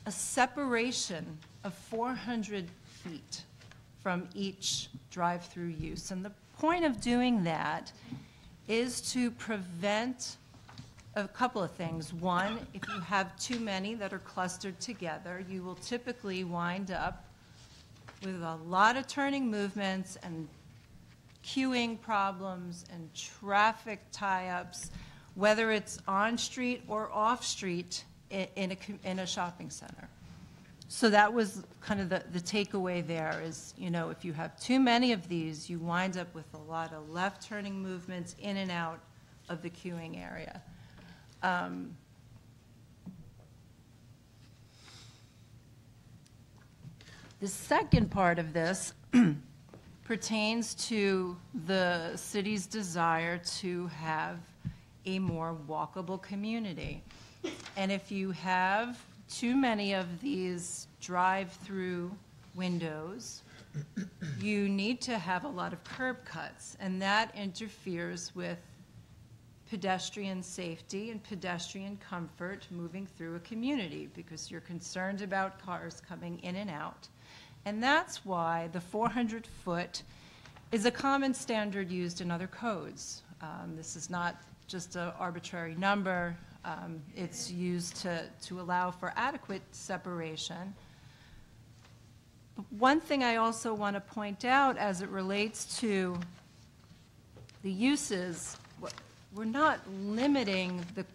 a separation of 400 feet from each drive-through use. And the point of doing that is to prevent a couple of things. One, if you have too many that are clustered together, you will typically wind up with a lot of turning movements and queuing problems and traffic tie-ups, whether it's on-street or off-street i- in a, in a shopping center. So that was kind of the, the takeaway there is, you know, if you have too many of these, you wind up with a lot of left-turning movements in and out of the queuing area. Um, The second part of this [CLEARS THROAT] pertains to the city's desire to have a more walkable community. And if you have too many of these drive-through windows, you need to have a lot of curb cuts, and that interferes with pedestrian safety and pedestrian comfort moving through a community, because you're concerned about cars coming in and out. And that's why the 400-foot is a common standard used in other codes. Um, This is not just an arbitrary number. Um, It's used to, to allow for adequate separation. But One thing I also want to point out as it relates to the uses, we're not limiting the,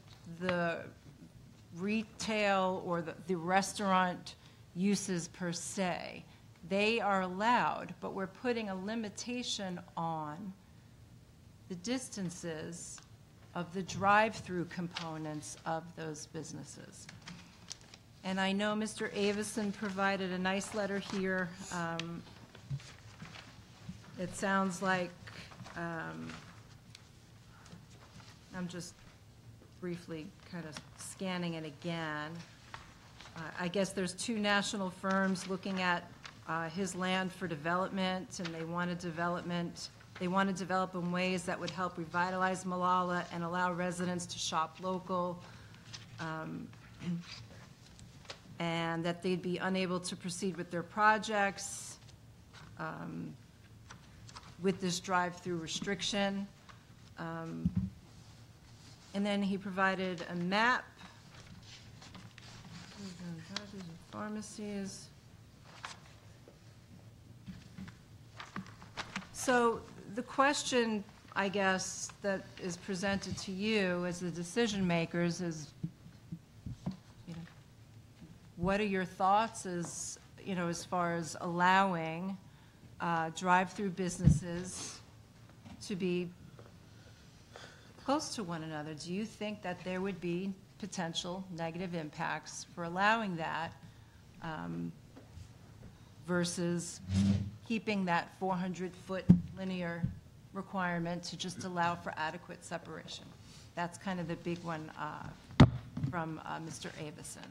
the retail or the, the restaurant uses per se. They are allowed, but we're putting a limitation on the distances of the drive-through components of those businesses. And I know Mr. Avison provided a nice letter here. Um, It sounds like, um, I'm just briefly kind of scanning it again. Uh, I guess there's two national firms looking at uh, his land for development, and they want a development, they want to develop in ways that would help revitalize Molalla and allow residents to shop local. Um, [CLEARS THROAT] and that they'd be unable to proceed with their projects um, with this drive-through restriction. Um, And then he provided a map. Pharmacies. So the question, I guess, that is presented to you as the decision makers is, you know, what are your thoughts as, you know, as far as allowing uh, drive-through businesses to be close to one another? Do you think that there would be potential negative impacts for allowing that um, versus keeping that 400-foot linear requirement to just allow for adequate separation? That's kind of the big one uh, from uh, Mr. Avison.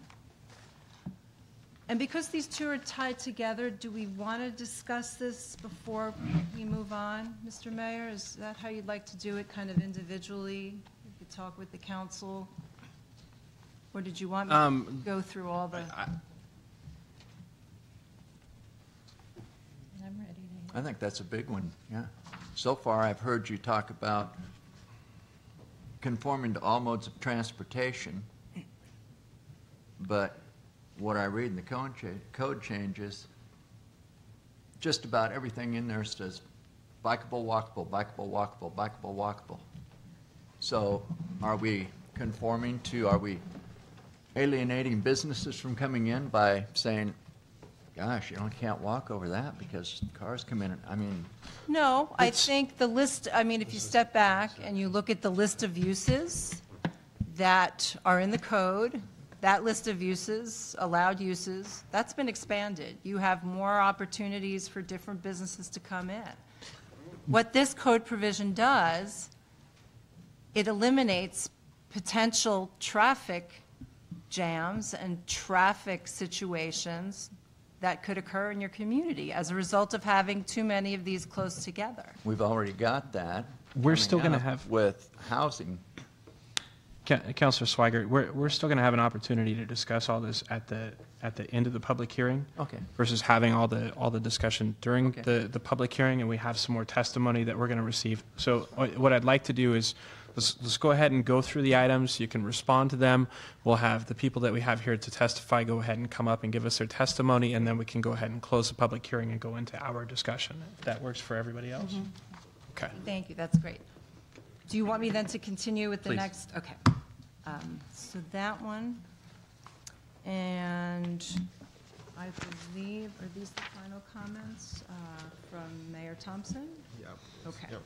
And because these two are tied together, do we want to discuss this before we move on, Mr. Mayor? Is that how you'd like to do it, kind of individually? You could talk with the council? Or did you want me to Um, go through all the? I'm ready to. I think that's a big one, yeah. So far, I've heard you talk about conforming to all modes of transportation, but what I read in the code cha- code changes, just about everything in there says bikeable, walkable, bikeable, walkable, bikeable, walkable. So are we conforming to, are we alienating businesses from coming in by saying, gosh, you know, can't walk over that because cars come in, and- I mean, No, I think the list, I mean, if you step back and you look at the list of uses that are in the code, that list of uses, allowed uses, that's been expanded. You have more opportunities for different businesses to come in. What this code provision does, it eliminates potential traffic jams and traffic situations that could occur in your community as a result of having too many of these close together. we've already got that. We're still gonna have- With housing. Ca- Councilor Swigert, we're, we're still going to have an opportunity to discuss all this at the, at the end of the public hearing. Okay. Versus having all the, all the discussion during Okay. the, the public hearing, and we have some more testimony that we're going to receive. So what what I'd like to do is, let's, let's go ahead and go through the items, you can respond to them. We'll have the people that we have here to testify go ahead and come up and give us their testimony, and then we can go ahead and close the public hearing and go into our discussion, if that works for everybody else. Mm-hmm. Okay. Thank you, that's great. Do you want me then to continue with the Please. next? Okay. Um, So that one, and I believe, are these the final comments uh, from Mayor Thompson? Yep. Okay. Yep.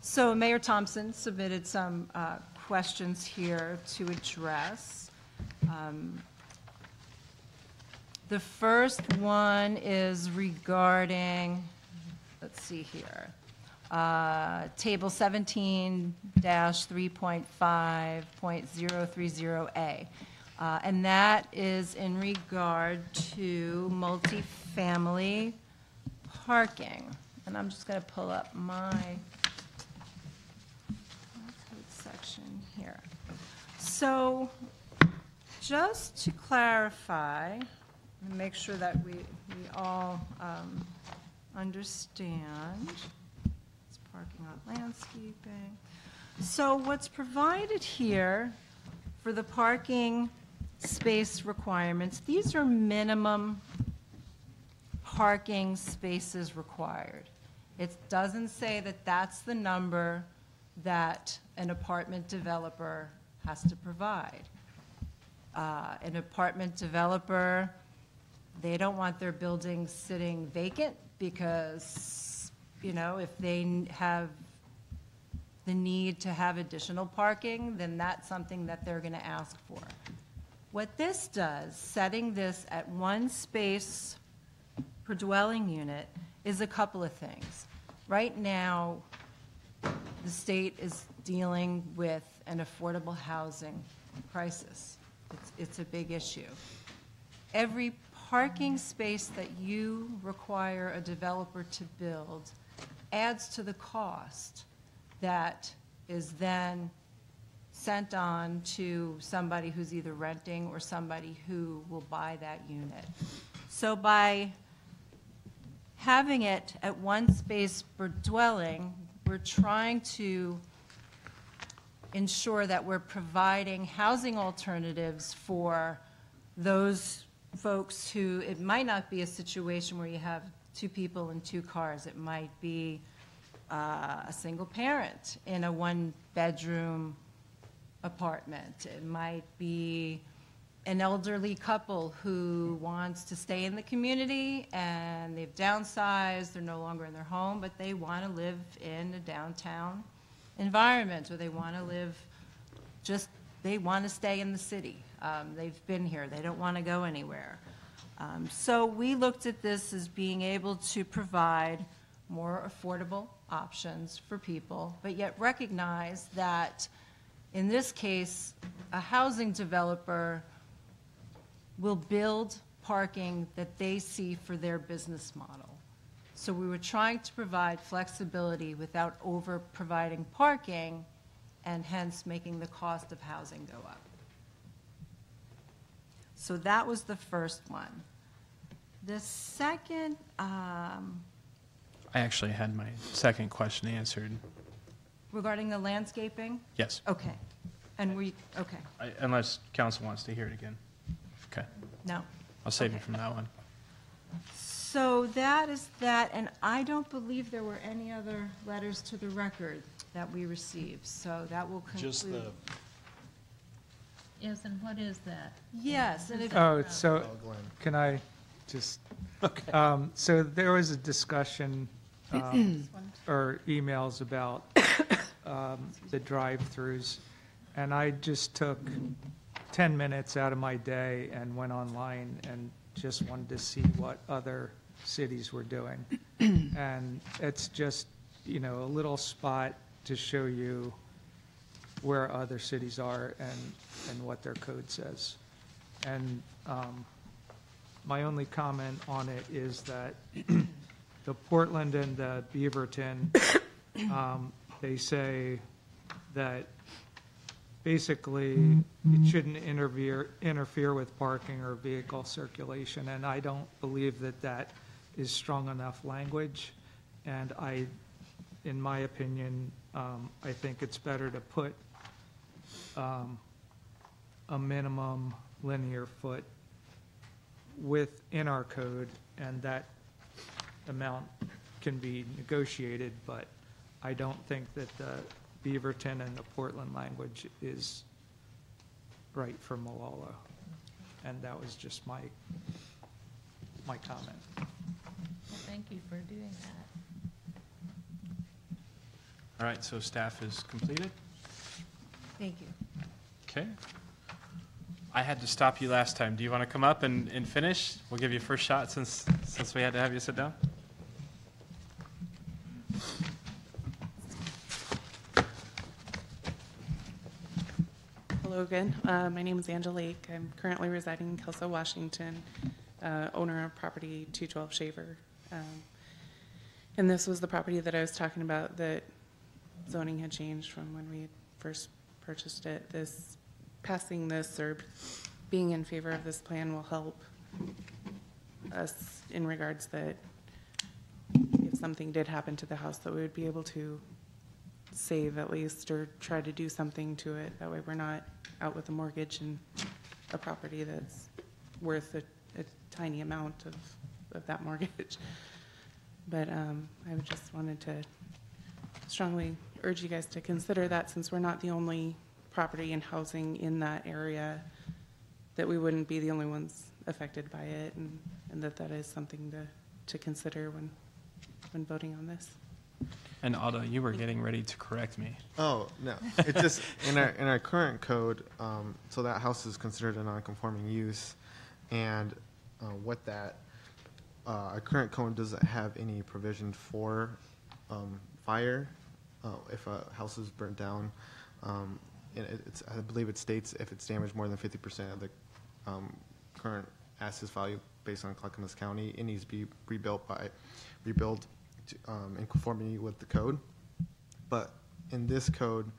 So Mayor Thompson submitted some uh, questions here to address. Um, The first one is regarding, let's see here, uh, Table 17-3.5.030A. Uh, And that is in regard to multifamily parking. And I'm just going to pull up my code section here. So, just to clarify, and make sure that we, we all um, understand, parking lot landscaping. So what's provided here for the parking space requirements, these are minimum parking spaces required. It doesn't say that that's the number that an apartment developer has to provide. Uh, An apartment developer, they don't want their buildings sitting vacant because, you know, if they have the need to have additional parking, then that's something that they're going to ask for. What this does, setting this at one space per dwelling unit, is a couple of things. Right now, the state is dealing with an affordable housing crisis. It's, it's a big issue. Every parking space that you require a developer to build adds to the cost that is then sent on to somebody who's either renting or somebody who will buy that unit. So by having it at one space per dwelling, we're trying to ensure that we're providing housing alternatives for those folks who, it might not be a situation where you have two people in two cars. It might be uh, a single parent in a one-bedroom apartment. It might be an elderly couple who wants to stay in the community and they've downsized, they're no longer in their home, but they want to live in a downtown environment, or they want to live just, they want to stay in the city. Um, They've been here, they don't want to go anywhere. Um, So we looked at this as being able to provide more affordable options for people, but yet recognize that, in this case, a housing developer will build parking that they see for their business model. So we were trying to provide flexibility without over-providing parking and hence making the cost of housing go up. So that was the first one. The second, um, I actually had my second question answered. regarding the landscaping? Yes. Okay. And we, okay, I- Unless council wants to hear it again. Okay. no. I'll save you from that one. So that is that, and I don't believe there were any other letters to the record that we received, so that will conclude. Just the Yes, and what is that? Yes, and if. Oh, so, Oh, Glenn. can I just, um, so there was a discussion, um, or emails about, um, the drive-throughs, and I just took ten minutes out of my day and went online and just wanted to see what other cities were doing. [CLEARS THROAT] And it's just, you know, a little spot to show you where other cities are and, and what their code says. And um, my only comment on it is that [CLEARS THROAT] the Portland and the Beaverton, [COUGHS] um, they say that basically it shouldn't interfere, interfere with parking or vehicle circulation, and I don't believe that that is strong enough language. And I, in my opinion, um, I think it's better to put um, a minimum linear foot within our code, and that amount can be negotiated, but I don't think that the Beaverton and the Portland language is right for Molalla. And that was just my, my comment. Well, Thank you for doing that. All right, so staff is completed? Thank you. Okay. I had to stop you last time. Do you want to come up and, and finish? We'll give you first shot since, since we had to have you sit down. Hello again. Uh, My name is Angelique. I'm currently residing in Kelso, Washington, uh, owner of property 212 Shaver. Um, And this was the property that I was talking about that zoning had changed from when we first purchased it. This, passing this or being in favor of this plan will help us in regards that if something did happen to the house, that we would be able to save at least or try to do something to it. That way we're not out with a mortgage and a property that's worth a, a tiny amount of, of that mortgage. [LAUGHS] But um, I just wanted to strongly urge you guys to consider that since we're not the only property and housing in that area, that we wouldn't be the only ones affected by it and, and that that is something to, to consider when, when voting on this. And Aldo, you were getting ready to correct me. Oh, no, it's just, in our, in our current code, um, so that house is considered a non-conforming use. And, uh, with that, uh, our current code doesn't have any provision for, um, fire, uh, if a house is burnt down. Um, it's, I believe it states if it's damaged more than fifty percent of the, um, current assets value based on Clackamas County, it needs to be rebuilt by, rebuilt, to, um, in conformity with the code. But in this code,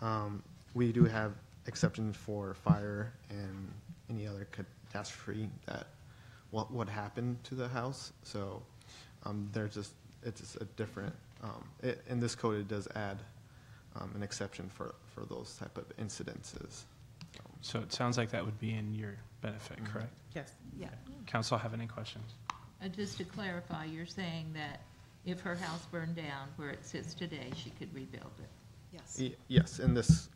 um, we do have exceptions for fire and any other catastrophe that what would happen to the house. So um, there's just it's just a different. Um, it, in this code, it does add um, an exception for for those type of incidences. So it sounds like that would be in your benefit, correct? Yes. Yeah. Council have any questions? Uh, Just to clarify, you're saying that if her house burned down where it sits today, she could rebuild it? Yes. Y- yes, in this.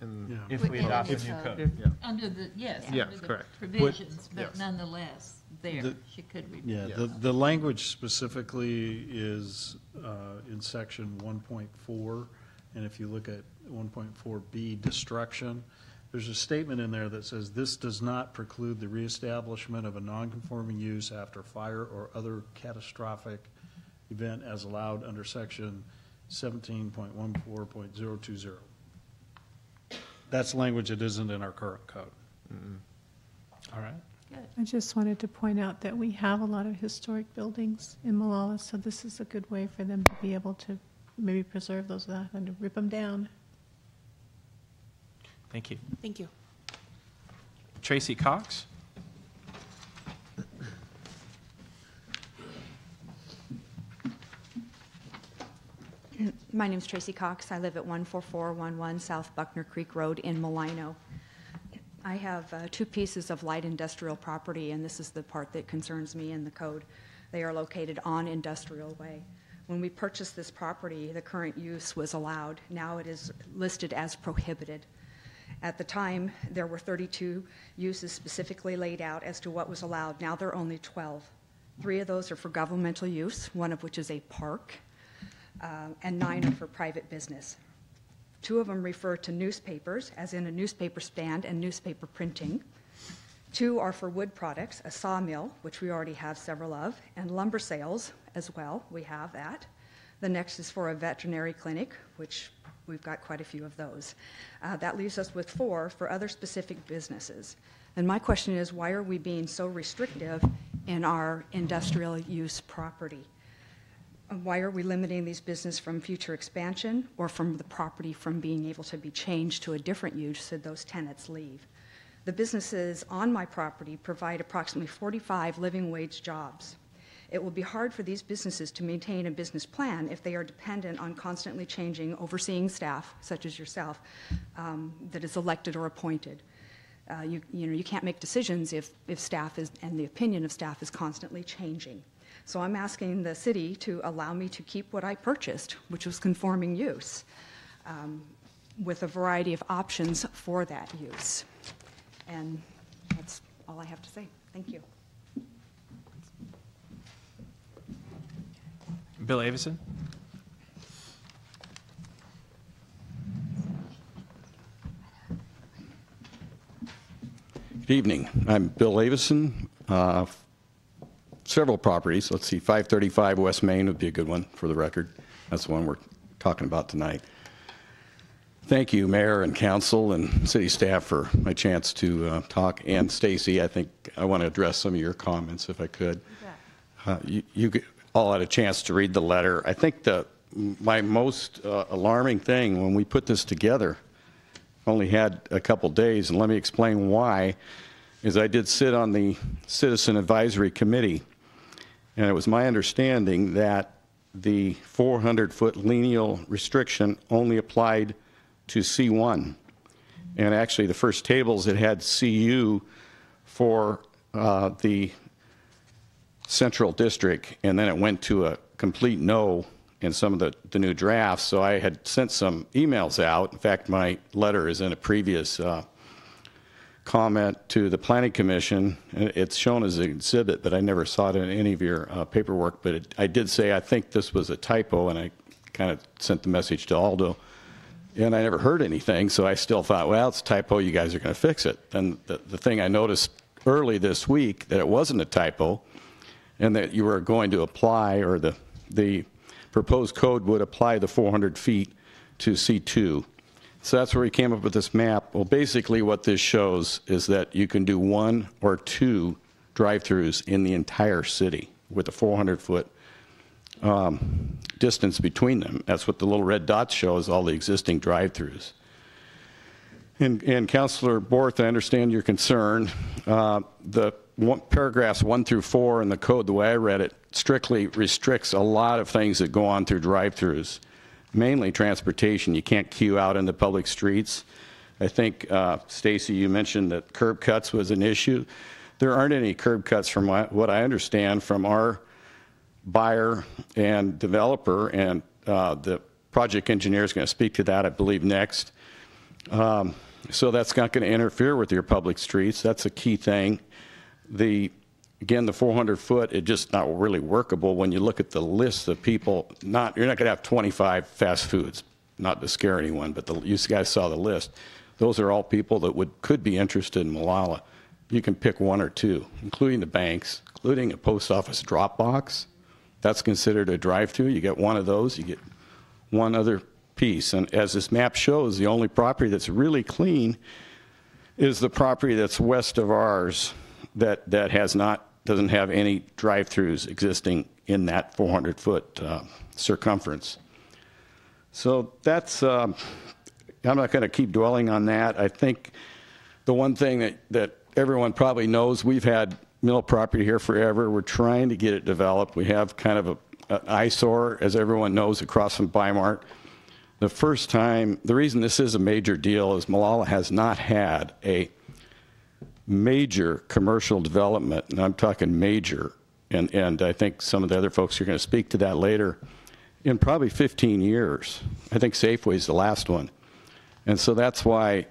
In, If we Within adopt the this new code. code. Yeah. Under the, yes, Yes, under the correct. provisions, but Yes. nonetheless, there, The- she could rebuild. Yeah, the, the language specifically is uh, in section 1.4, and if you look at 1.4B, destruction, there's a statement in there that says, "This does not preclude the reestablishment of a nonconforming use after fire or other catastrophic event as allowed under section 17.14.020." That's language that isn't in our current code. Mm-hmm. All right. I just wanted to point out that we have a lot of historic buildings in Molalla, so this is a good way for them to be able to maybe preserve those without having to rip them down. Thank you. Thank you. Tracy Cox? My name is Tracy Cox. I live at 14411 South Buckner Creek Road in Mulino. I have uh, two pieces of light industrial property, and this is the part that concerns me in the code. They are located on Industrial Way. When we purchased this property, the current use was allowed. Now it is listed as prohibited. At the time, there were 32 uses specifically laid out as to what was allowed. Now there are only 12. Three of those are for governmental use, one of which is a park, uh, and nine are for private business. Two of them refer to newspapers, as in a newspaper stand and newspaper printing. Two are for wood products, a sawmill, which we already have several of, and lumber sales as well. We have that. The next is for a veterinary clinic, which we've got quite a few of those. Uh, that leaves us with four for other specific businesses. And my question is why are we being so restrictive in our industrial use property? why are we limiting these businesses from future expansion or from the property from being able to be changed to a different use should those tenants leave? The businesses on my property provide approximately 45 living wage jobs. It will be hard for these businesses to maintain a business plan if they are dependent on constantly changing overseeing staff, such as yourself, um, that is elected or appointed. Uh, you, you know, you can't make decisions if, if staff is, and the opinion of staff is constantly changing. So I'm asking the city to allow me to keep what I purchased, which was conforming use, um, with a variety of options for that use. And that's all I have to say. Thank you. Bill Avison? Good evening. I'm Bill Avison. Uh, Several properties. Let's see, 535 West Main would be a good one for the record. That's the one we're talking about tonight. Thank you, Mayor and Council and City staff for my chance to uh, talk. And Stacy, I think I want to address some of your comments if I could. Uh, You you all had a chance to read the letter. I think the, my most uh, alarming thing when we put this together, only had a couple days, and let me explain why, is I did sit on the Citizen Advisory Committee, and it was my understanding that the 400-foot lineal restriction only applied to C1. And actually, the first tables, it had CU for uh, the central district, and then it went to a complete no in some of the, the new drafts. So I had sent some emails out. In fact, my letter is in a previous uh, comment to the Planning Commission. It's shown as an exhibit, but I never saw it in any of your uh, paperwork. But it, I did say I think this was a typo, and I kind of sent the message to Aldo. And I never heard anything, so I still thought, well, it's typo, you guys are going to fix it. Then the, the thing I noticed early this week that it wasn't a typo, and that you were going to apply, or the, the proposed code would apply the 400 feet to C2. So that's where we came up with this map. Well, basically what this shows is that you can do one or two drive-throughs in the entire city with a 400-foot um, distance between them. That's what the little red dots show is all the existing drive-throughs. And, and Councilor Boreth, I understand your concern. Uh, The one- paragraphs one through four in the code, the way I read it, strictly restricts a lot of things that go on through drive-throughs, mainly transportation. You can't queue out in the public streets. I think, uh, Stacy, you mentioned that curb cuts was an issue. There aren't any curb cuts from my- what I understand from our buyer and developer, and uh, the project engineer is going to speak to that, I believe, next. Um, So that's not going to interfere with your public streets. That's a key thing. The, again, the 400 foot, it just not really workable when you look at the list of people, not, you're not going to have 25 fast foods, not to scare anyone, but the, you guys saw the list. Those are all people that would, could be interested in Molalla. You can pick one or two, including the banks, including a post office drop box. That's considered a drive-through. You get one of those, you get one other piece. And as this map shows, the only property that's really clean is the property that's west of ours that, that has not, doesn't have any drive-throughs existing in that 400-foot uh, circumference. So that's, um, I'm not going to keep dwelling on that. I think the one thing that, that everyone probably knows, we've had mill property here forever. We're trying to get it developed. We have kind of a, an eyesore, as everyone knows, across from Bi-Mart. The first time, the reason this is a major deal is Molalla has not had a major commercial development, and I'm talking major, and, and I think some of the other folks are going to speak to that later, in probably 15 years. I think Safeway's the last one. And so that's why,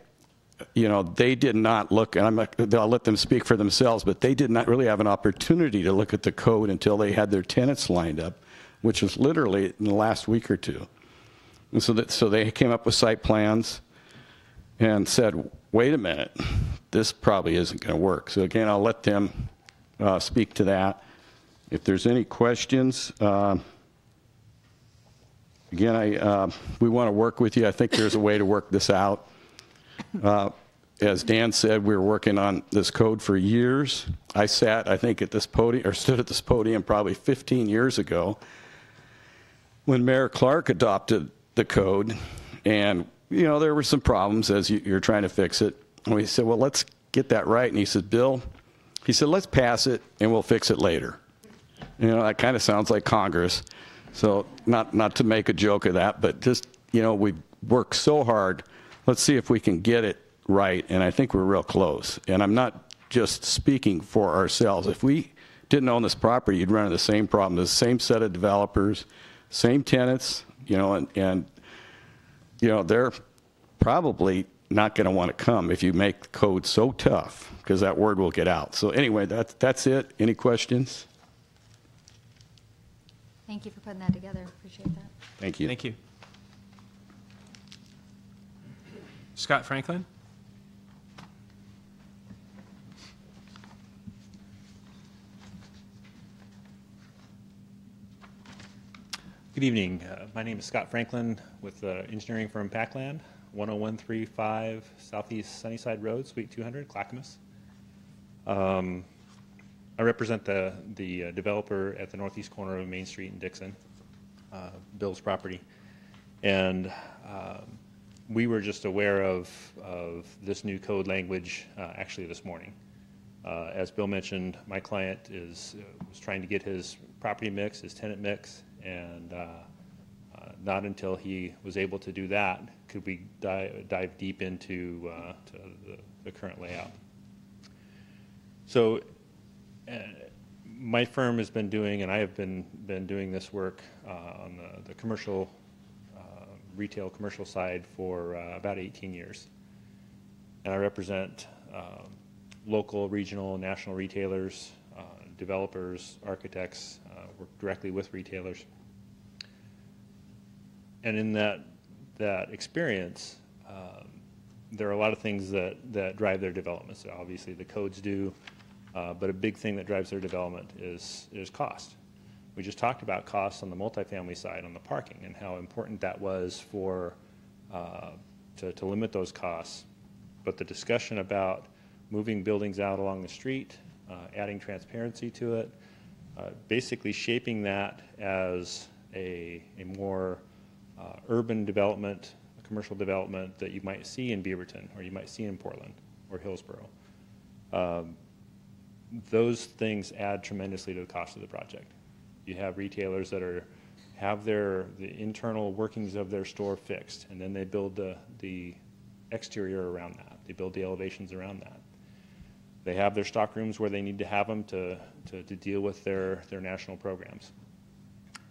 you know, they did not look, and I'm I'll let them speak for themselves, but they did not really have an opportunity to look at the code until they had their tenants lined up, which was literally in the last week or two. And so that, so they came up with site plans and said, wait a minute, this probably isn't going to work. So again, I'll let them uh, speak to that. If there's any questions, uh, again, I, uh, we want to work with you. I think there's a way to work this out. Uh, As Dan said, we were working on this code for years. I sat, I think, at this podium, or stood at this podium probably 15 years ago when Mayor Clark adopted the code, and, you know, there were some problems as you, you're trying to fix it. And we said, well, let's get that right. And he said, Bill, he said, let's pass it and we'll fix it later. You know, that kind of sounds like Congress. So not, not to make a joke of that, but just, you know, we worked so hard. Let's see if we can get it right. And I think we're real close. And I'm not just speaking for ourselves. If we didn't own this property, you'd run into the same problem, the same set of developers, same tenants, you know, and, and you know, they're probably not going to want to come if you make the code so tough, because that word will get out. So anyway, that's, that's it. Any questions? Thank you for putting that together. Appreciate that. Thank you. Thank you. Scott Franklin? Good evening. Uh, My name is Scott Franklin with the engineering firm PACLAND, 10135 Southeast Sunnyside Road, Suite 200, Clackamas. Um, I represent the, the uh, developer at the northeast corner of Main Street in Dixon, uh, Bill's property. And um, we were just aware of, of this new code language uh, actually this morning. Uh, As Bill mentioned, my client is, uh, was trying to get his property mix, his tenant mix, and uh, uh, not until he was able to do that could we dive, dive deep into uh, the, the current layout. So uh, my firm has been doing, and I have been, been doing this work uh, on the, the commercial, retail commercial side for about 18 years. And I represent um, local, regional, national retailers, uh, developers, architects, uh, work directly with retailers. And in that, that experience, um, there are a lot of things that, that drive their development. So obviously the codes do, uh, but a big thing that drives their development is, is cost. We just talked about costs on the multifamily side on the parking and how important that was for, uh, to, to limit those costs. But the discussion about moving buildings out along the street, uh, adding transparency to it, uh, basically shaping that as a, a more uh, urban development, commercial development that you might see in Beaverton, or you might see in Portland, or Hillsboro. Um, those things add tremendously to the cost of the project. You have retailers that are, have their, the internal workings of their store fixed, and then they build the, the exterior around that. They build the elevations around that. They have their stock rooms where they need to have them to, to, to deal with their, their national programs.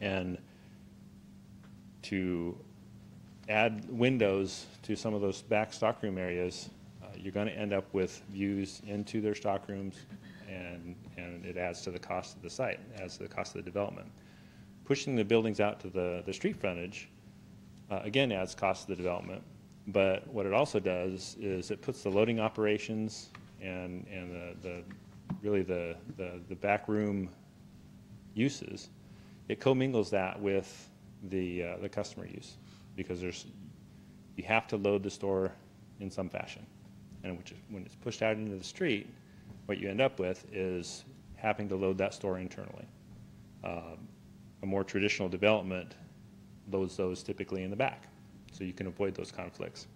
And to add windows to some of those back stockroom areas, uh, you're going to end up with views into their stockrooms, and, and it adds to the cost of the site, adds to the cost of the development. Pushing the buildings out to the, the street frontage, uh, again, adds cost to the development, but what it also does is it puts the loading operations and, and the, the really the, the, the back room uses, it commingles that with the, uh, the customer use because there's, you have to load the store in some fashion. And which is, when it's pushed out into the street, what you end up with is having to load that store internally. Um, a more traditional development loads those typically in the back, so you can avoid those conflicts.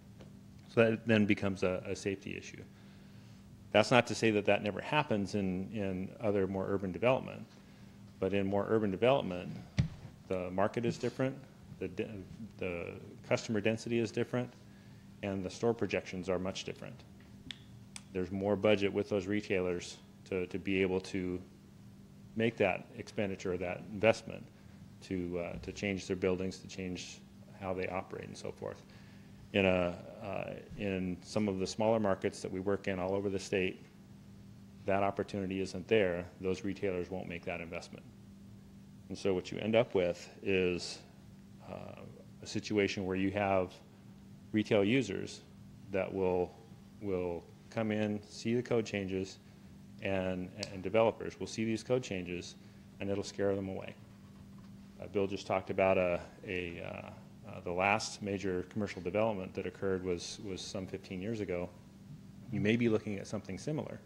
So that then becomes a, a safety issue. That's not to say that that never happens in, in other more urban development, but in more urban development, the market is different, the, the customer density is different, and the store projections are much different. There's more budget with those retailers to, to be able to make that expenditure, that investment, to, uh, to change their buildings, to change how they operate and so forth. In, a, uh, in some of the smaller markets that we work in all over the state, that opportunity isn't there. Those retailers won't make that investment. And so what you end up with is uh, a situation where you have retail users that will, will come in, see the code changes, and, and developers will see these code changes, and it'll scare them away. Uh, Bill just talked about a, a uh, the last major commercial development that occurred was, was some 15 years ago. You may be looking at something similar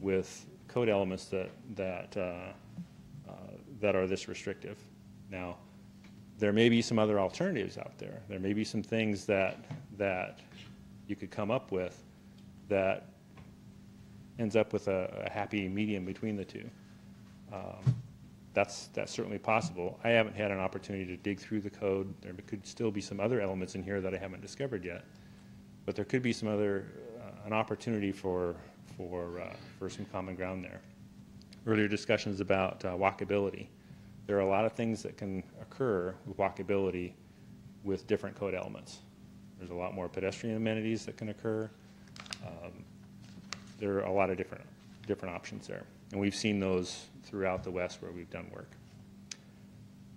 with code elements that, that, uh, that are this restrictive. Now, there may be some other alternatives out there. There may be some things that, that you could come up with that ends up with a, a happy medium between the two. Um, that's, that's certainly possible. I haven't had an opportunity to dig through the code. There could still be some other elements in here that I haven't discovered yet. But there could be some other, uh, an opportunity for, for, uh, for some common ground there. Earlier discussions about uh, walkability. There are a lot of things that can occur with walkability with different code elements. There's a lot more pedestrian amenities that can occur. Um, there are a lot of different, different options there. And we've seen those throughout the West where we've done work.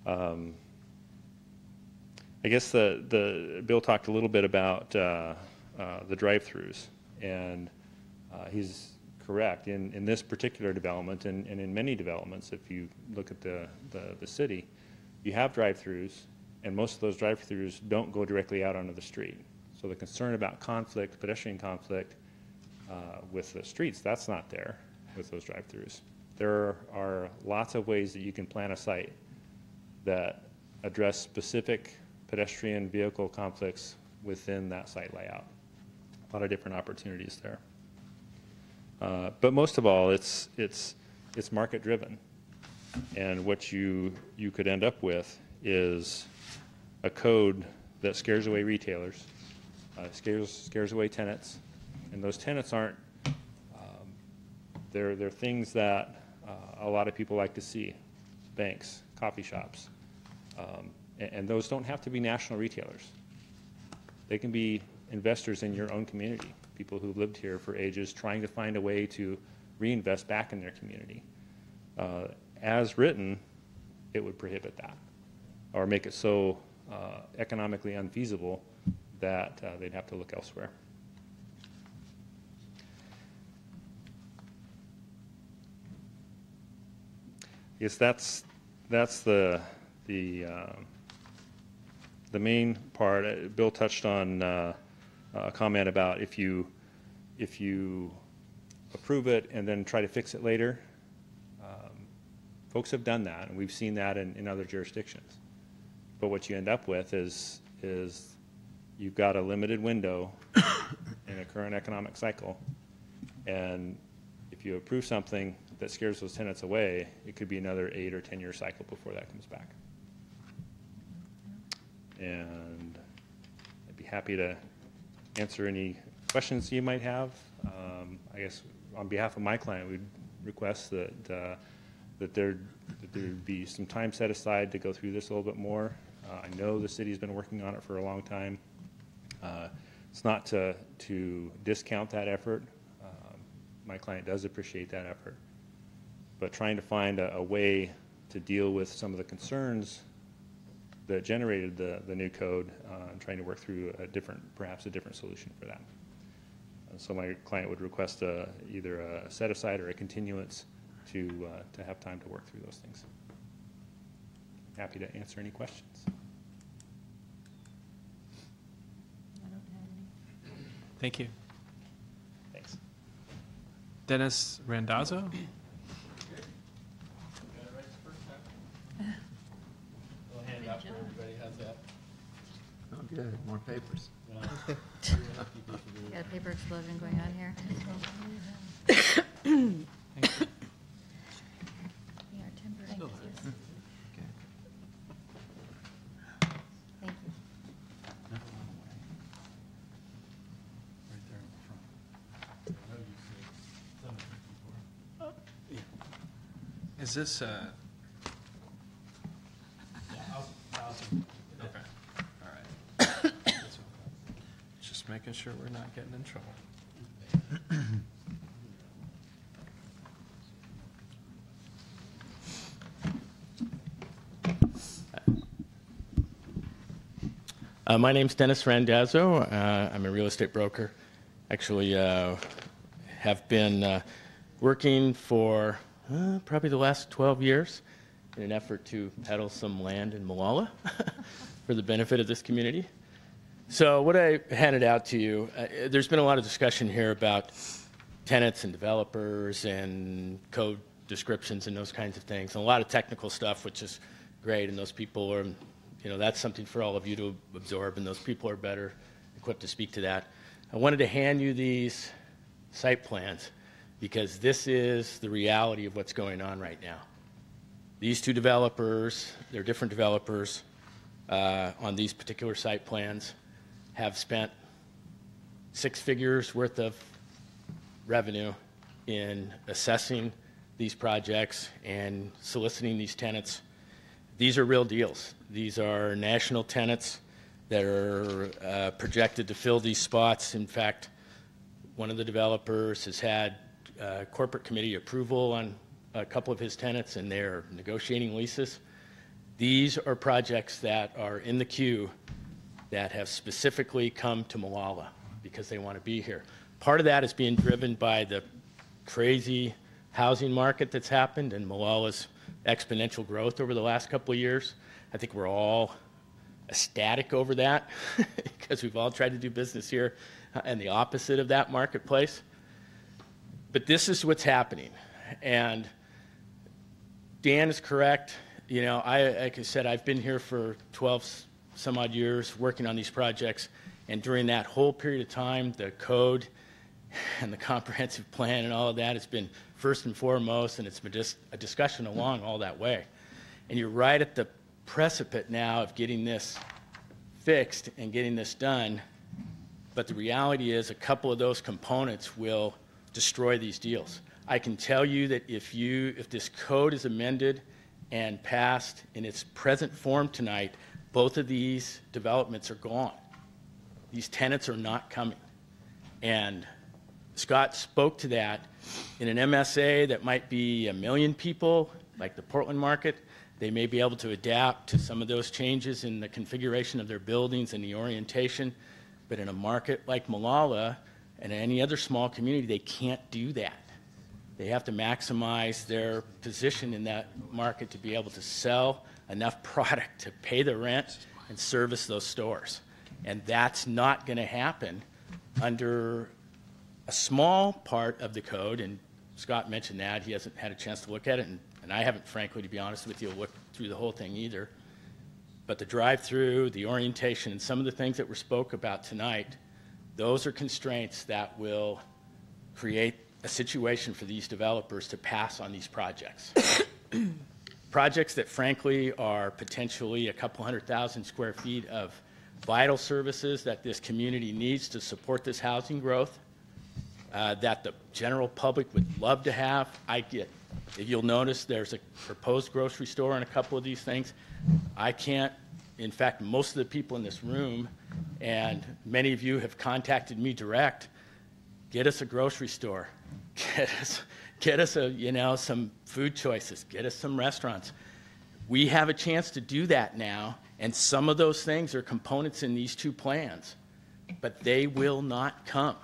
Um, I guess the, the Bill talked a little bit about uh, uh, the drive-throughs, and uh, he's correct. In, in this particular development, and, and in many developments, if you look at the, the, the city, you have drive-throughs, and most of those drive-throughs don't go directly out onto the street. So the concern about conflict, pedestrian conflict uh, with the streets, that's not there with those drive-throughs. There are lots of ways that you can plan a site that address specific pedestrian vehicle conflicts within that site layout. A lot of different opportunities there. Uh, but most of all, it's, it's, it's market driven. And what you, you could end up with is a code that scares away retailers, uh, scares, scares away tenants, and those tenants aren't, um, they're, they're things that uh, a lot of people like to see, banks, coffee shops, um, and, and those don't have to be national retailers. They can be investors in your own community, people who've lived here for ages trying to find a way to reinvest back in their community. Uh, as written, it would prohibit that or make it so uh, economically unfeasible that uh, they'd have to look elsewhere. Yes, that's that's the the uh, the main part. Uh, Bill touched on uh, a comment about if you if you approve it and then try to fix it later. Um, folks have done that, and we've seen that in, in other jurisdictions. But what you end up with is is you've got a limited window [COUGHS] in a current economic cycle. And if you approve something that scares those tenants away, it could be another eight or 10-year cycle before that comes back. And I'd be happy to answer any questions you might have. Um, I guess on behalf of my client, we'd request that, uh, that there, that there be some time set aside to go through this a little bit more. Uh, I know the city's been working on it for a long time. Uh, It's not to, to discount that effort. Um, My client does appreciate that effort. But trying to find a, a way to deal with some of the concerns that generated the, the new code, uh, and trying to work through a different, perhaps a different solution for that. Uh, So my client would request a, either a set aside or a continuance to, uh, to have time to work through those things. Happy to answer any questions. Thank you. Thanks. Dennis Randazzo? We'll hand out for everybody, how's that? Oh, good, more papers. Got a paper explosion going on here. Yeah, temporary. Thank you. Right there in the front. Is this, uh? Okay, all right. Just making sure we're not getting in trouble. Uh, my name's Dennis Randazzo. Uh, I'm a real estate broker. Actually, uh, have been uh, working for uh, probably the last 12 years in an effort to peddle some land in Molalla [LAUGHS] for the benefit of this community. So, what I handed out to you, uh, there's been a lot of discussion here about tenants and developers and code descriptions and those kinds of things, and a lot of technical stuff, which is great. And those people are, you know, that's something for all of you to absorb, and those people are better equipped to speak to that. I wanted to hand you these site plans because this is the reality of what's going on right now. These two developers, they're different developers uh, on these particular site plans, have spent six figures worth of revenue in assessing these projects and soliciting these tenants. These are real deals. These are national tenants that are uh, projected to fill these spots. In fact, one of the developers has had uh, corporate committee approval on a couple of his tenants, and they're negotiating leases. These are projects that are in the queue that have specifically come to Molalla because they want to be here. Part of that is being driven by the crazy housing market that's happened and Molalla's exponential growth over the last couple of years. I think we're all ecstatic over that [LAUGHS] because we've all tried to do business here uh, and the opposite of that marketplace. But this is what's happening. And Dan is correct. You know, I, like I said, I've been here for 12 some odd years working on these projects. And during that whole period of time, the code [SIGHS] and the comprehensive plan and all of that has been first and foremost, and it's been just a discussion along all that way. And you're right at the precipice now of getting this fixed and getting this done. But the reality is, a couple of those components will destroy these deals. I can tell you that if you, if this code is amended and passed in its present form tonight, both of these developments are gone. These tenants are not coming. And Scott spoke to that in an MSA that might be a million people, like the Portland market. They may be able to adapt to some of those changes in the configuration of their buildings and the orientation. But in a market like Molalla and any other small community, they can't do that. They have to maximize their position in that market to be able to sell enough [LAUGHS] product to pay the rent and service those stores. And that's not going to happen under a small part of the code. And Scott mentioned that. He hasn't had a chance to look at it. And, and I haven't, frankly, to be honest with you, looked through the whole thing either. But the drive-through, the orientation, and some of the things that were spoke about tonight, those are constraints that will create a situation for these developers to pass on these projects. [COUGHS] [COUGHS] projects that frankly are potentially a couple hundred thousand square feet of vital services that this community needs to support this housing growth, uh, that the general public would love to have. I get, if you'll notice, there's a proposed grocery store on a couple of these things. I can't, in fact, most of the people in this room, and many of you have contacted me direct, get us a grocery store, [LAUGHS] get us, get us a, you know, some food choices, get us some restaurants. We have a chance to do that now, and some of those things are components in these two plans, but they will not come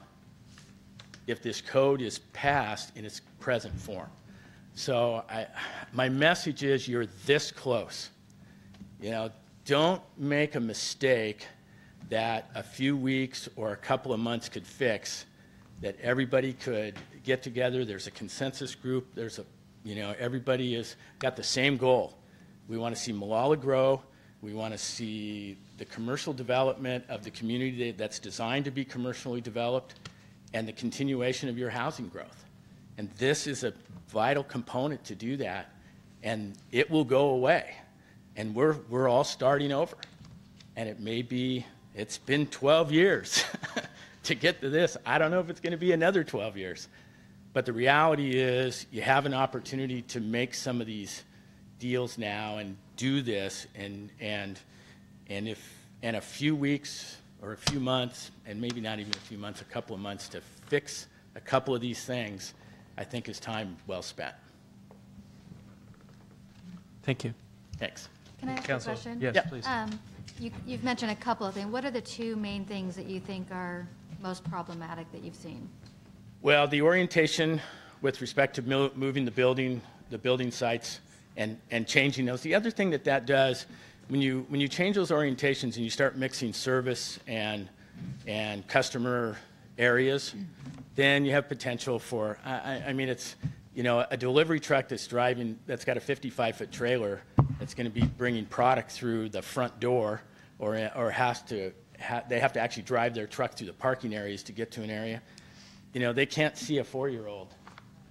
if this code is passed in its present form. So I, my message is you're this close. You know, don't make a mistake that a few weeks or a couple of months could fix, that everybody could get together, there's a consensus group, there's a, you know, everybody has got the same goal. We want to see Molalla grow. We want to see the commercial development of the community that's designed to be commercially developed and the continuation of your housing growth. And this is a vital component to do that, and it will go away. And we're, we're all starting over. And it may be, it's been 12 years [LAUGHS] to get to this. I don't know if it's going to be another 12 years. But the reality is, you have an opportunity to make some of these deals now and do this, and, and, and if, in a few weeks or a few months, and maybe not even a few months, a couple of months to fix a couple of these things, I think is time well spent. Thank you. Thanks. Can I ask Counsel, a question? yes, Yeah. please. Um, you, you've mentioned a couple of things. What are the two main things that you think are most problematic that you've seen? Well, the orientation with respect to moving the building, the building sites, and, and changing those. The other thing that that does, when you, when you change those orientations and you start mixing service and, and customer areas, then you have potential for, I, I- mean, it's, you know, a delivery truck that's driving, that's got a 55-foot trailer, that's going to be bringing product through the front door, or, or has to, ha- they have to actually drive their truck through the parking areas to get to an area. You know, they can't see a four-year-old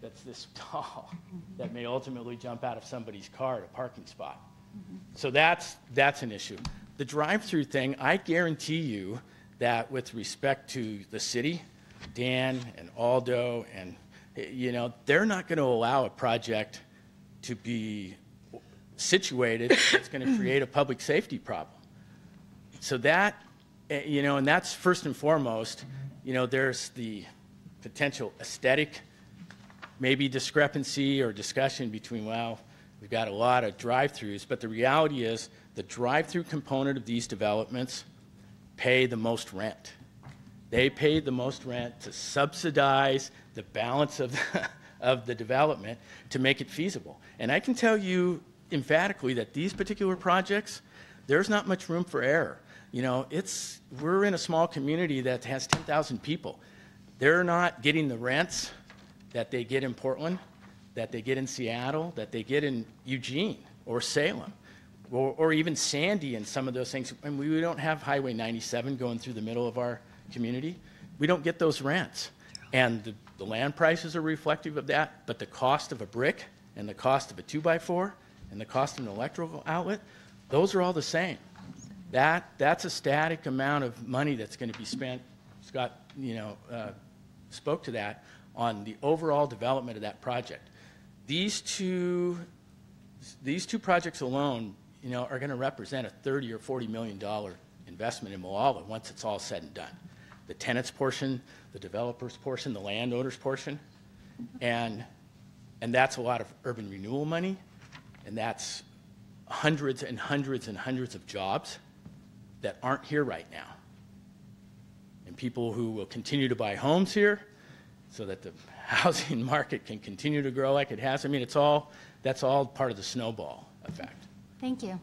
that's this [LAUGHS] tall that may ultimately jump out of somebody's car at a parking spot. So that's, that's an issue. The drive-through thing, I guarantee you that with respect to the city, Dan and Aldo, and, you know, they're not going to allow a project to be situated that's going to [CLEARS THROAT] create a public safety problem. So that, eh, you know, and that's first and foremost, you know, there's the potential aesthetic maybe discrepancy or discussion between, well, we've got a lot of drive-throughs, but the reality is the drive-through component of these developments pay the most rent. They pay the most rent to subsidize the balance of the, [LAUGHS] of the development to make it feasible. And I can tell you emphatically that these particular projects, there's not much room for error. You know, it's, we're in a small community that has 10,000 people. They're not getting the rents that they get in Portland, that they get in Seattle, that they get in Eugene or Salem, or, or even Sandy and some of those things. And we don't have Highway 97 going through the middle of our community. We don't get those rents. And the, the land prices are reflective of that, but the cost of a brick and the cost of a two by four and the cost of an electrical outlet, those are all the same. That, that's a static amount of money that's going to be spent. Scott, you know, uh, spoke to that on the overall development of that project. These two, these two projects alone, you know, are going to represent a 30 or 40 million dollar investment in Molalla once it's all said and done. The tenants portion, the developers portion, the landowners portion, and and that's a lot of urban renewal money, and that's hundreds and hundreds and hundreds of jobs that aren't here right now. And people who will continue to buy homes here so that the [LAUGHS] housing market can continue to grow like it has. I mean, it's all, that's all part of the snowball effect. Thank you.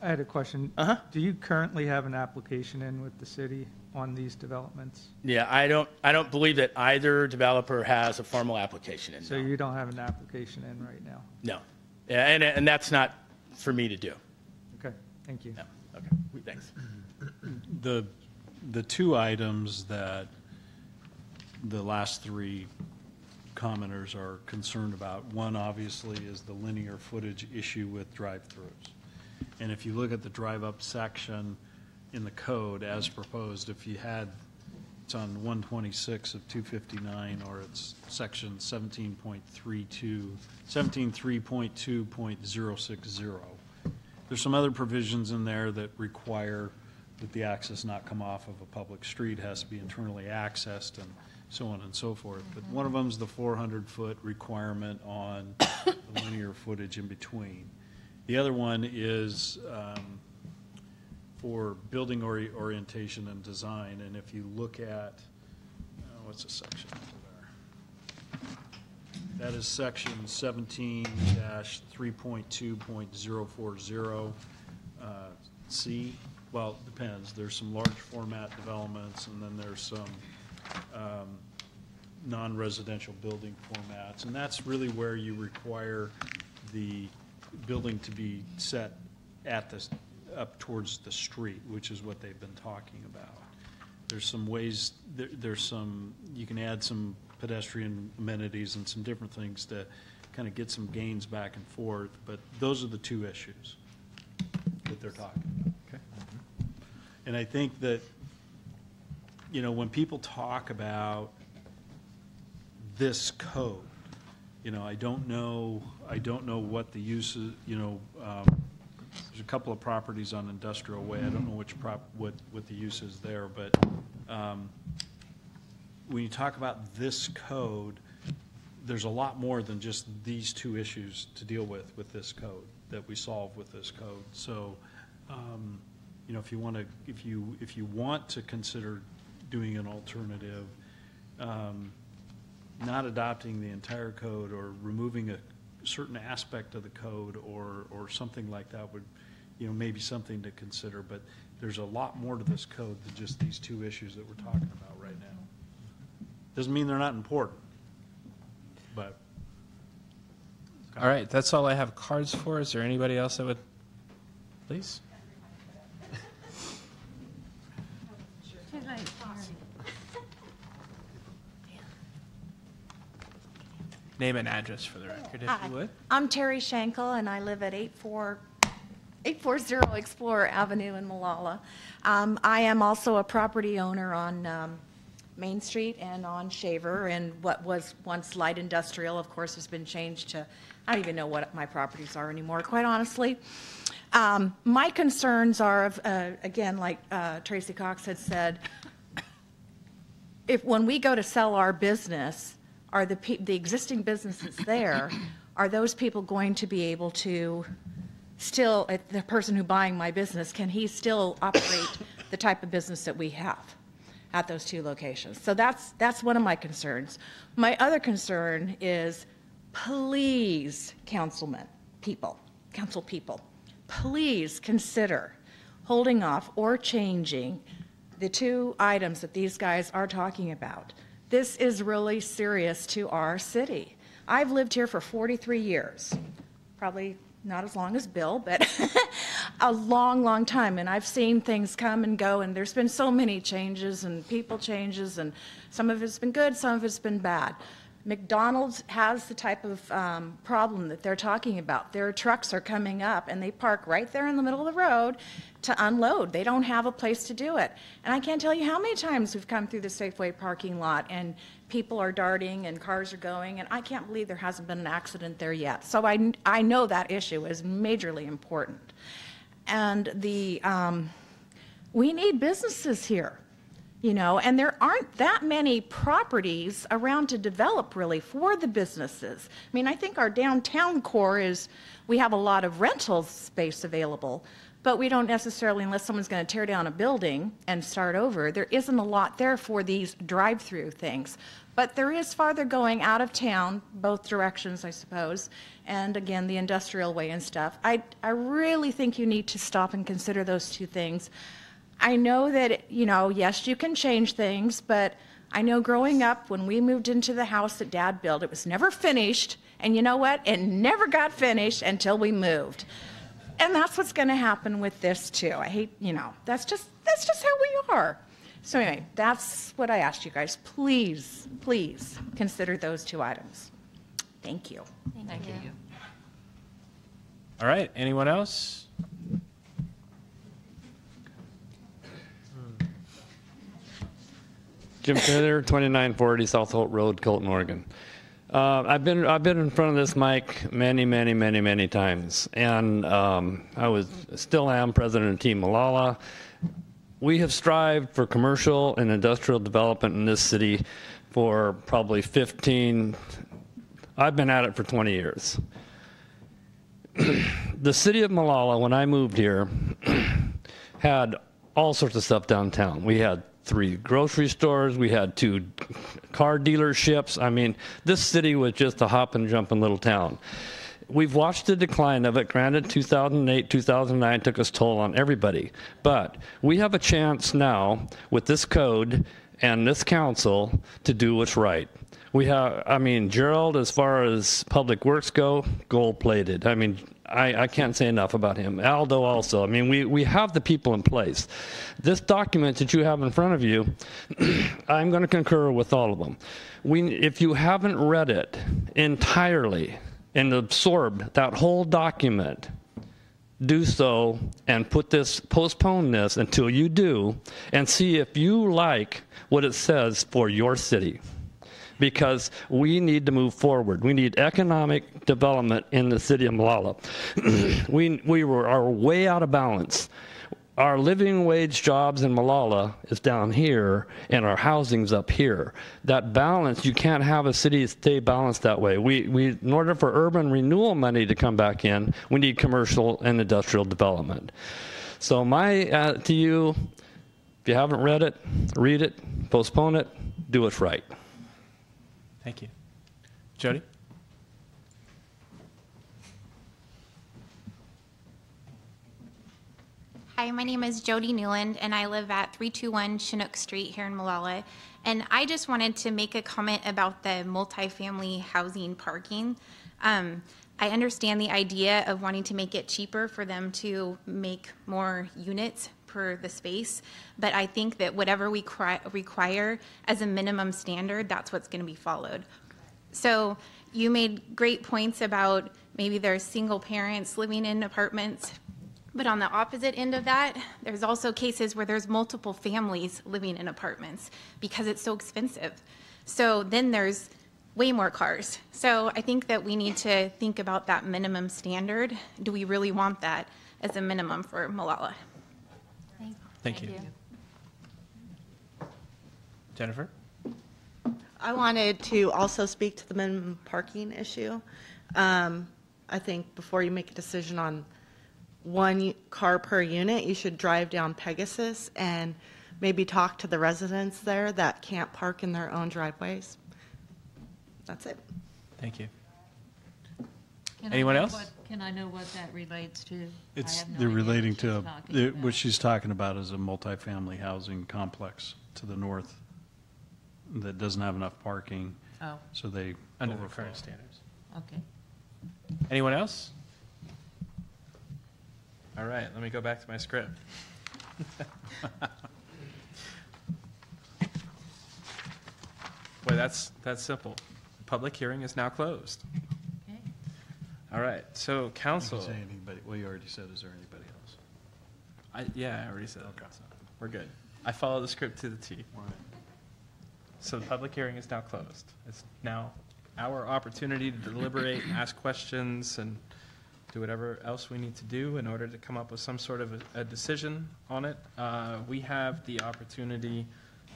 I had a question. Uh-huh. Do you currently have an application in with the city on these developments? Yeah, I don't, I don't believe that either developer has a formal application in. So you don't have an application in right now? No. Yeah, and, and that's not for me to do. Okay, thank you. No. Okay, thanks. The, the two items that the last three commenters are concerned about, one obviously is the linear footage issue with drive-throughs. And if you look at the drive-up section in the code as proposed, if you had, it's on 126 of 259, or it's section 17.32, 17.3.2.060. There's some other provisions in there that require that the access not come off of a public street, has to be internally accessed and so on and so forth. But one of them's the 400-foot requirement on the linear footage in between. The other one is um, for building ori- orientation and design, and if you look at, uh, what's the section? That is section seventeen three point two point zero four zero, uh, C. Well, it depends. There's some large format developments, and then there's some, um, non-residential building formats. And that's really where you require the building to be set at the, up towards the street, which is what they've been talking about. There's some ways, there, there's some, you can add some pedestrian amenities and some different things to kind of get some gains back and forth, but those are the two issues that they're talking. And I think that, you know, when people talk about this code, you know, I don't know, I don't know what the uses, you know, um, there's a couple of properties on Industrial Way, I don't know which prop, what, what the use is there, but, um, when you talk about this code, there's a lot more than just these two issues to deal with, with this code, that we solve with this code. So, um, you know, if you want to, if you, if you want to consider doing an alternative, um, not adopting the entire code or removing a certain aspect of the code or, or something like that would, you know, maybe something to consider. But there's a lot more to this code than just these two issues that we're talking about right now. Doesn't mean they're not important, but. All right, that's all I have cards for. Is there anybody else that would, please? Name and address for the record, if Hi, you would. I'm Terry Schenkel, and I live at 84 840 Explorer Avenue in Molalla. Um, I am also a property owner on um, Main Street and on Shaver, and what was once light industrial, of course, has been changed to, I don't even know what my properties are anymore, quite honestly. Um, My concerns are, of, uh, again, like uh, Tracy Cox had said, if, when we go to sell our business, are the, the existing businesses there, are those people going to be able to still, the person who buying my business, can he still operate the type of business that we have at those two locations? So that's, that's one of my concerns. My other concern is, please, councilmen, people, council people, please consider holding off or changing the two items that these guys are talking about. This is really serious to our city. I've lived here for 43 years, probably not as long as Bill, but [LAUGHS] a long, long time. And I've seen things come and go, and there's been so many changes and people changes, and some of it's been good, some of it's been bad. McDonald's has the type of um, problem that they're talking about. Their trucks are coming up and they park right there in the middle of the road to unload. They don't have a place to do it. And I can't tell you how many times we've come through the Safeway parking lot and people are darting and cars are going, and I can't believe there hasn't been an accident there yet. So I, I know that issue is majorly important. And the, um, we need businesses here you know, and there aren't that many properties around to develop really for the businesses. I mean, I think our downtown core is we have a lot of rental space available, but we don't necessarily, unless someone's going to tear down a building and start over, there isn't a lot there for these drive through things. But there is farther going out of town, both directions, I suppose, and again, the industrial way and stuff. I, I really think you need to stop and consider those two things. I know that, you know, yes, you can change things, but I know growing up when we moved into the house that dad built, it was never finished. And you know what? It never got finished until we moved. And that's what's going to happen with this too. I hate, you know, that's just that's just how we are. So anyway, that's what I asked you guys. Please, please consider those two items. Thank you. Thank you. All right, anyone else? Jim Taylor, 2940 South Holt Road, Colton, Oregon. Uh, I've been I've been in front of this mic many, many, many, many times, and um, I was still am president of Team Molalla. We have strived for commercial and industrial development in this city for probably 15. I've been at it for 20 years. [CLEARS THROAT] the city of Molalla, when I moved here, [CLEARS THROAT] had all sorts of stuff downtown. We had three grocery stores, we had two car dealerships. I mean, this city was just a hop and jumping little town. We've watched the decline of it. Granted, 2008, 2009 took its toll on everybody. But we have a chance now with this code and this council to do what's right. We have, I mean, Gerald, as far as public works go, gold plated. I mean, I, I can't say enough about him. Aldo also. I mean, we, we have the people in place. This document that you have in front of you, [CLEARS THROAT] I'm going to concur with all of them. We, if you haven't read it entirely and absorb that whole document, do so and put this, postpone this until you do and see if you like what it says for your city because we need to move forward. We need economic development in the city of Molalla. [CLEARS THROAT] we we were, are way out of balance. Our living wage jobs in Molalla is down here, and our housing's up here. That balance, you can't have a city stay balanced that way. We, we, in order for urban renewal money to come back in, we need commercial and industrial development. So my uh, to you, if you haven't read it, read it, postpone it, do it right. Thank you. Jody? Hi, my name is Jody Newland, and I live at 321 Chinook Street here in Molalla. And I just wanted to make a comment about the multifamily housing parking. Um, I understand the idea of wanting to make it cheaper for them to make more units per the space, but I think that whatever we require as a minimum standard, that's what's going to be followed. So you made great points about maybe there's single parents living in apartments, but on the opposite end of that, there's also cases where there's multiple families living in apartments because it's so expensive. So then there's way more cars. So I think that we need to think about that minimum standard. Do we really want that as a minimum for Molalla? Thank you. Jennifer? I wanted to also speak to the minimum parking issue. Um, I think before you make a decision on one car per unit, you should drive down Pegasus and maybe talk to the residents there that can't park in their own driveways. That's it. Thank you. Can Anyone else? what- Can I know what that relates to? I It's, have no they're idea relating she's to, a- talking it- what she's talking about is a multifamily housing complex to the north that doesn't have enough parking. Oh. So they. Under the overflow. current standards. Okay. Anyone else? All right, let me go back to my script. [LAUGHS] Boy, that's, that's simple. Public hearing is now closed. Okay. All right, so council. You can say anybody, well, you already said, is there anybody else? I, yeah, I already said that. so We're good. I follow the script to the T. So the public hearing is now closed. It's now our opportunity to deliberate, ask questions, and do whatever else we need to do in order to come up with some sort of a, a decision on it. Uh, we have the opportunity,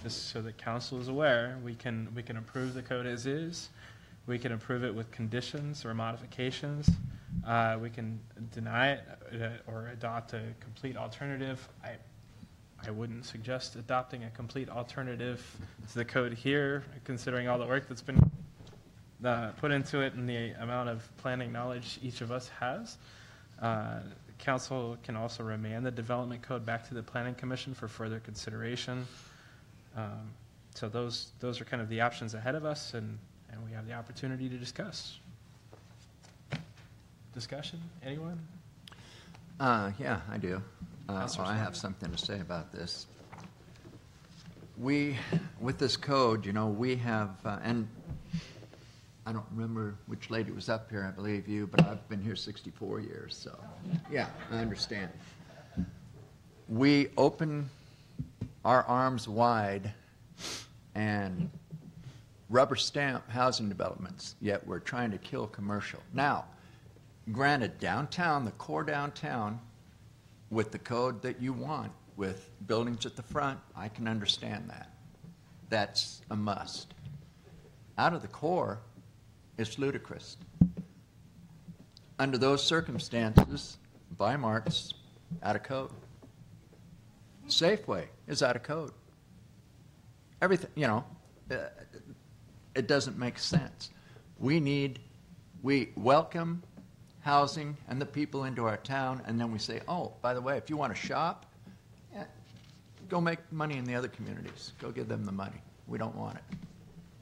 just so that council is aware, we can, we can approve the code as is. We can approve it with conditions or modifications. Uh, we can deny it uh, or adopt a complete alternative. I, I wouldn't suggest adopting a complete alternative to the code here, considering all the work that's been uh, put into it and the amount of planning knowledge each of us has. Uh, Council can also remand the development code back to the planning commission for further consideration. Um, So those, those are kind of the options ahead of us, and, and we have the opportunity to discuss. Discussion, anyone? Uh, yeah, I do. Uh, well, I have something to say about this. We, with this code, you know, we have, uh, and I don't remember which lady was up here, I believe you, but I've been here 64 years, so, yeah, I understand. We open our arms wide and rubber stamp housing developments, yet we're trying to kill commercial. Now, granted, downtown, the core downtown, with the code that you want, with buildings at the front, I can understand that. That's a must. Out of the core, it's ludicrous. Under those circumstances, Mart's out of code. Safeway is out of code. Everything, you know, uh, it doesn't make sense. We need, we welcome housing and the people into our town, and then we say, oh, by the way, if you want to shop, eh, go make money in the other communities. Go give them the money. We don't want it.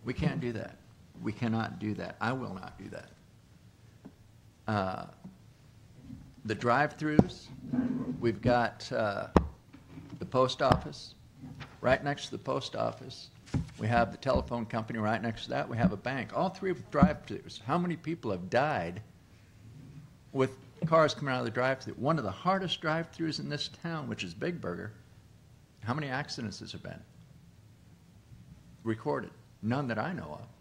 We can't do that. We cannot do that. I will not do that. Uh, The drive-throughs, we've got uh, the post office. Right next to the post office, we have the telephone company. Right next to that, we have a bank. All three with drive-throughs. How many people have died with cars coming out of the drive-through? One of the hardest drive-throughs in this town, which is Big Burger, how many accidents has there been? Recorded. None that I know of.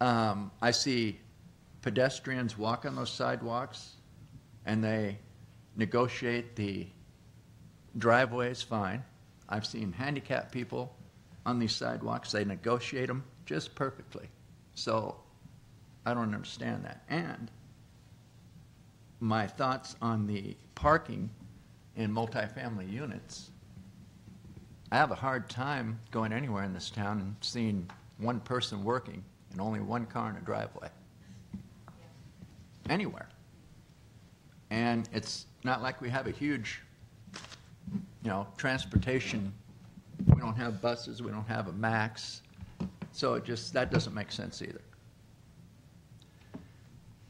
Um, I see pedestrians walk on those sidewalks and they negotiate the driveways fine. I've seen handicapped people on these sidewalks, they negotiate them just perfectly. So I don't understand that. And my thoughts on the parking in multifamily units. I have a hard time going anywhere in this town and seeing one person working and only one car in a driveway. Anywhere. And it's not like we have a huge, you know, transportation. We don't have buses, we don't have a max. So it just, that doesn't make sense either.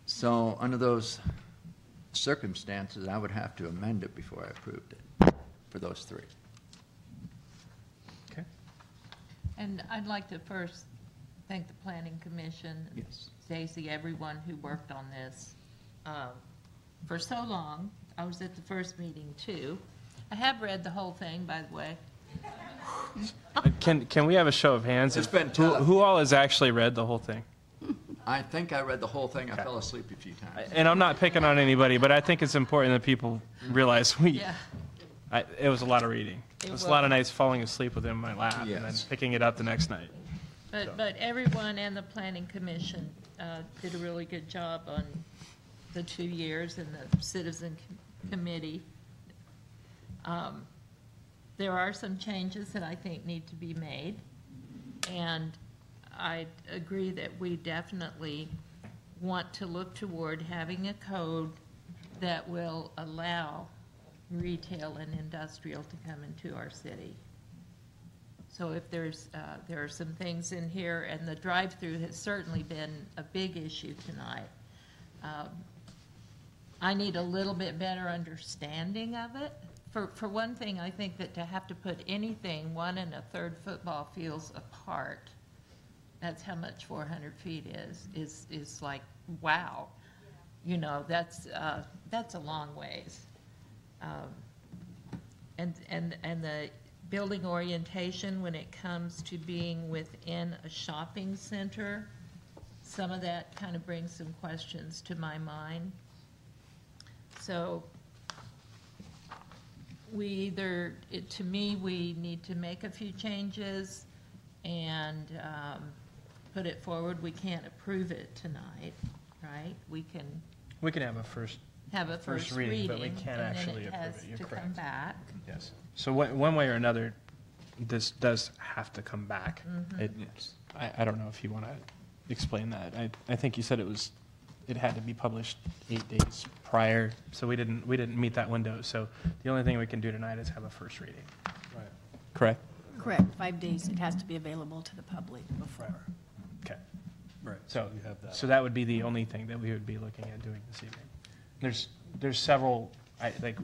So under those circumstances, I would have to amend it before I approved it for those three. Okay. And I'd like to first thank the Planning Commission. Yes. Stacy, everyone who worked on this um, for so long. I was at the first meeting, too. I have read the whole thing, by the way. [LAUGHS] Can, can we have a show of hands? It's been Who, tough. who all has actually read the whole thing? [LAUGHS] I think I read the whole thing. I fell asleep a few times. And I'm not picking on anybody, but I think it's important that people realize we, Yeah. I, it was a lot of reading. It It was a lot of nights falling asleep with him in my lap and then Yes. picking it up the next night. But, but everyone and the Planning Commission uh, did a really good job on the two years and the Citizen Com- Committee. Um, There are some changes that I think need to be made, and I agree that we definitely want to look toward having a code that will allow retail and industrial to come into our city. So if there's, uh, there are some things in here, and the drive-through has certainly been a big issue tonight. Um, I need a little bit better understanding of it. For, for one thing, I think that to have to put anything one and a third football fields apart, that's how much four hundred feet is, is, is like, wow. You know, that's, uh, that's a long ways. Um, and, and, and the building orientation, when it comes to being within a shopping center, some of that kind of brings some questions to my mind. So we either, it, to me, we need to make a few changes and, um, put it forward. We can't approve it tonight, right? We can We can have a first, have a first reading. but we can't actually And approve it. it You're has to come correct. back. Yes. So one, one way or another, this does have to come back. Mhm. It, I, I don't know if you want to explain that. I, I think you said it was, it had to be published eight days prior, so we didn't, we didn't meet that window. So the only thing we can do tonight is have a first reading. Right. Correct? Correct, five days, it has to be available to the public before. Okay. Right. So, you have that. so that would be the only thing that we would be looking at doing this evening. There's there's several, I, like,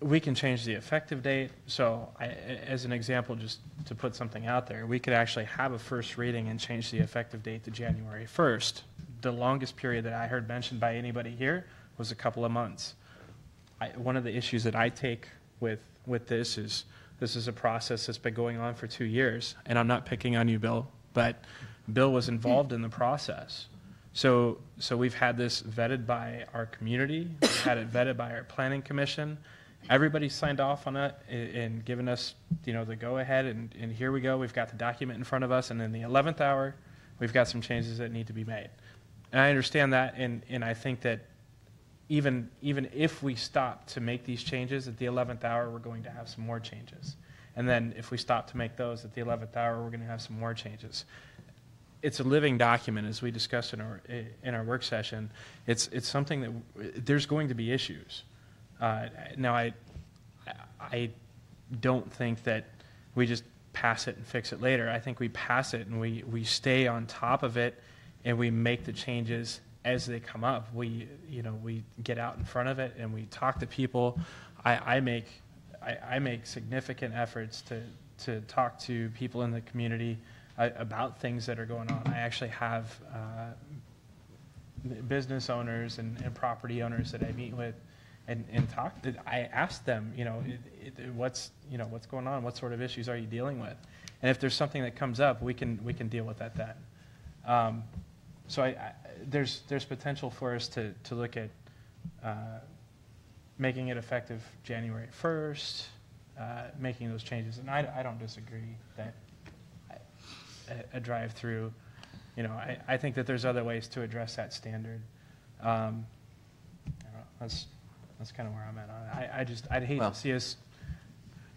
we can change the effective date. So I, as an example, just to put something out there, we could actually have a first reading and change the effective date to January 1st. The longest period that I heard mentioned by anybody here was a couple of months. I, one of the issues that I take with, with this is this is a process that's been going on for two years. And I'm not picking on you, Bill, but Bill was involved in the process. So, so we've had this vetted by our community, we've had it vetted by our planning commission. Everybody signed off on it and, given us, you know, the go-ahead, and, and here we go. We've got the document in front of us, and in the 11th hour, we've got some changes that need to be made. And I understand that, and, and I think that even, even if we stop to make these changes at the 11th hour, we're going to have some more changes. And then if we stop to make those at the 11th hour, we're going to have some more changes. It's a living document, as we discussed in our, in our work session. It's, it's something that, there's going to be issues. Uh, Now, I, I don't think that we just pass it and fix it later. I think we pass it and we, we stay on top of it and we make the changes as they come up. We, you know, we get out in front of it and we talk to people. I, I make, I, I make significant efforts to, to talk to people in the community about things that are going on. I actually have uh, business owners and, and property owners that I meet with and, and talk, I ask them, you know, it, it, what's, you know, what's going on? What sort of issues are you dealing with? And if there's something that comes up, we can, we can deal with that then. Um, so I, I, there's, there's potential for us to, to look at uh, making it effective January 1st, uh, making those changes. And I, I don't disagree that a, a drive-through, you know, I, I think that there's other ways to address that standard. Um, know, that's, that's kind of where I'm at on it. I, I just, I'd hate Well- to see us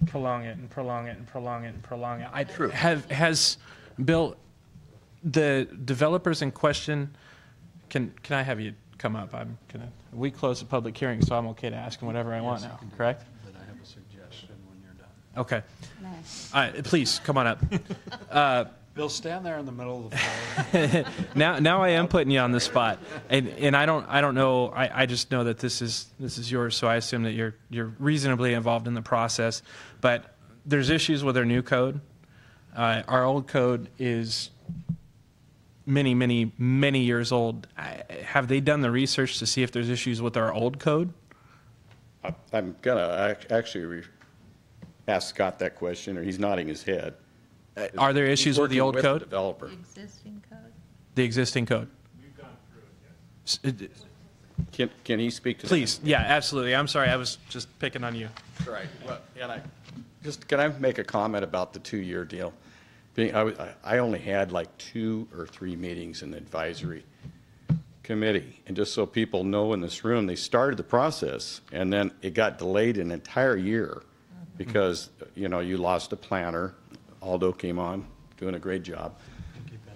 prolong it and prolong it and prolong it and prolong it. I, True. Have, has, Bill, the developers in question, can, can I have you come up? I'm gonna, we close the public hearing, so I'm okay to ask him whatever I want Yes, you now, can correct? that, But I have a suggestion when you're done. Okay. Nice. All right, please, come on up. [LAUGHS] Uh, Bill, stand there in the middle of the floor. [LAUGHS] now, now I am putting you on the spot, and and I don't I don't know I, I just know that this is this is yours, so I assume that you're you're reasonably involved in the process. But there's issues with our new code. Uh, our old code is many many many years old. I, have they done the research to see if there's issues with our old code? I- I'm gonna ac- actually re- ask Scott that question, or he's nodding his head. Uh, Are there issues with the old the code? Developer. Existing code? The existing code. S- Can, can he speak to that? Please, yeah, absolutely. I'm sorry, I was just picking on you. Right. Well, and I, just, can I make a comment about the two-year deal? Being, I, was- I only had like two or three meetings in the advisory committee. And just so people know in this room, they started the process and then it got delayed an entire year because, you know, you lost a planner. Aldo came on, doing a great job.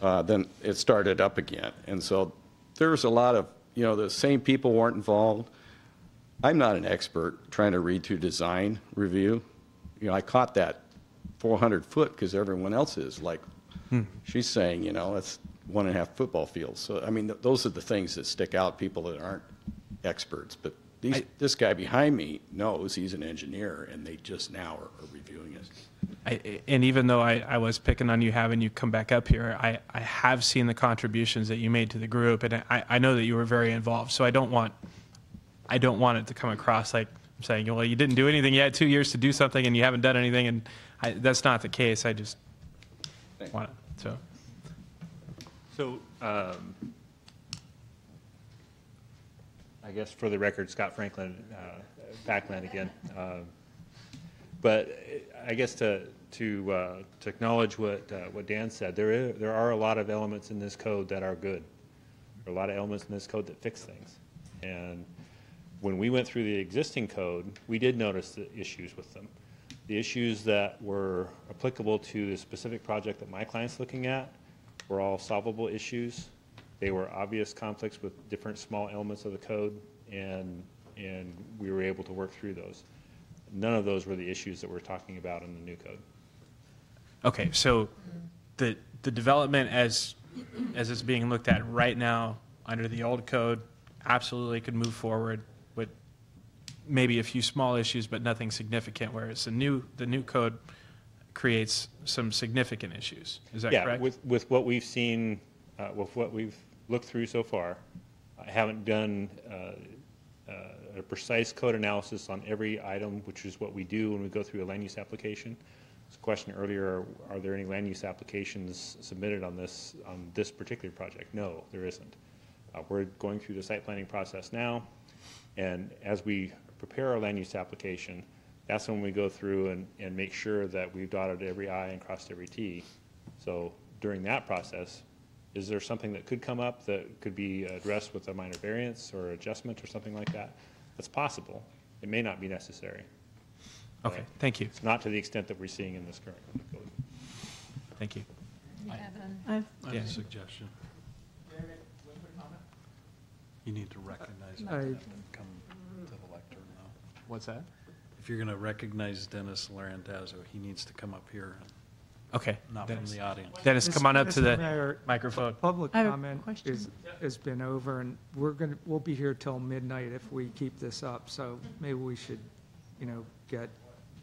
Uh, then it started up again. And so there was a lot of, you know, the same people weren't involved. I'm not an expert trying to read through design review. You know, I caught that 400 foot because everyone else is, like, Hmm. she's saying, you know, it's one and a half football fields. So, I mean, th- those are the things that stick out, people that aren't experts. But these, this guy behind me knows, he's an engineer, and they just now are are reviewing it. I, and even though I, I was picking on you having you come back up here, I, I have seen the contributions that you made to the group, and I, I know that you were very involved. So I don't want I don't want it to come across like I'm saying, well, you didn't do anything. You had two years to do something, and you haven't done anything, and I, that's not the case. I just want it. So So, um, I guess for the record, Scott Franklin, uh, PACLAND again. Um, But I guess to, to, uh, to acknowledge what, uh, what Dan said, there is, there are a lot of elements in this code that are good. There are a lot of elements in this code that fix things. And when we went through the existing code, we did notice the issues with them. The issues that were applicable to the specific project that my client's looking at were all solvable issues. They were obvious conflicts with different small elements of the code, and, and we were able to work through those. None of those were the issues that we're talking about in the new code. okay, so the the development as as it's being looked at right now under the old code, absolutely could move forward with maybe a few small issues, but nothing significant, whereas the new, the new code creates some significant issues. Is that yeah, correct? with, with what we've seen, uh, with what we've looked through so far, I haven't done uh, uh, a precise code analysis on every item, which is what we do when we go through a land use application. A question earlier, are there any land use applications submitted on this, on this particular project? No, there isn't. Uh, We're going through the site planning process now, and as we prepare our land use application, that's when we go through and, and make sure that we've dotted every I and crossed every T. So during that process, is there something that could come up that could be addressed with a minor variance or adjustment or something like that? That's possible. It may not be necessary. Okay, thank you. It's not to the extent that we're seeing in this current code. Thank you. You have an- I have Yeah. a suggestion. You need to recognize him I- and come to the lectern now. What's that? If you're going to recognize Dennis Larantazzo, he needs to come up here, Okay. not from Dennis. the audience. Dennis, come on up to Mr. the Mayor, microphone. Public I have a comment question. is, has been over, and we're going to, we'll be here till midnight if we keep this up, so maybe we should, you know, get,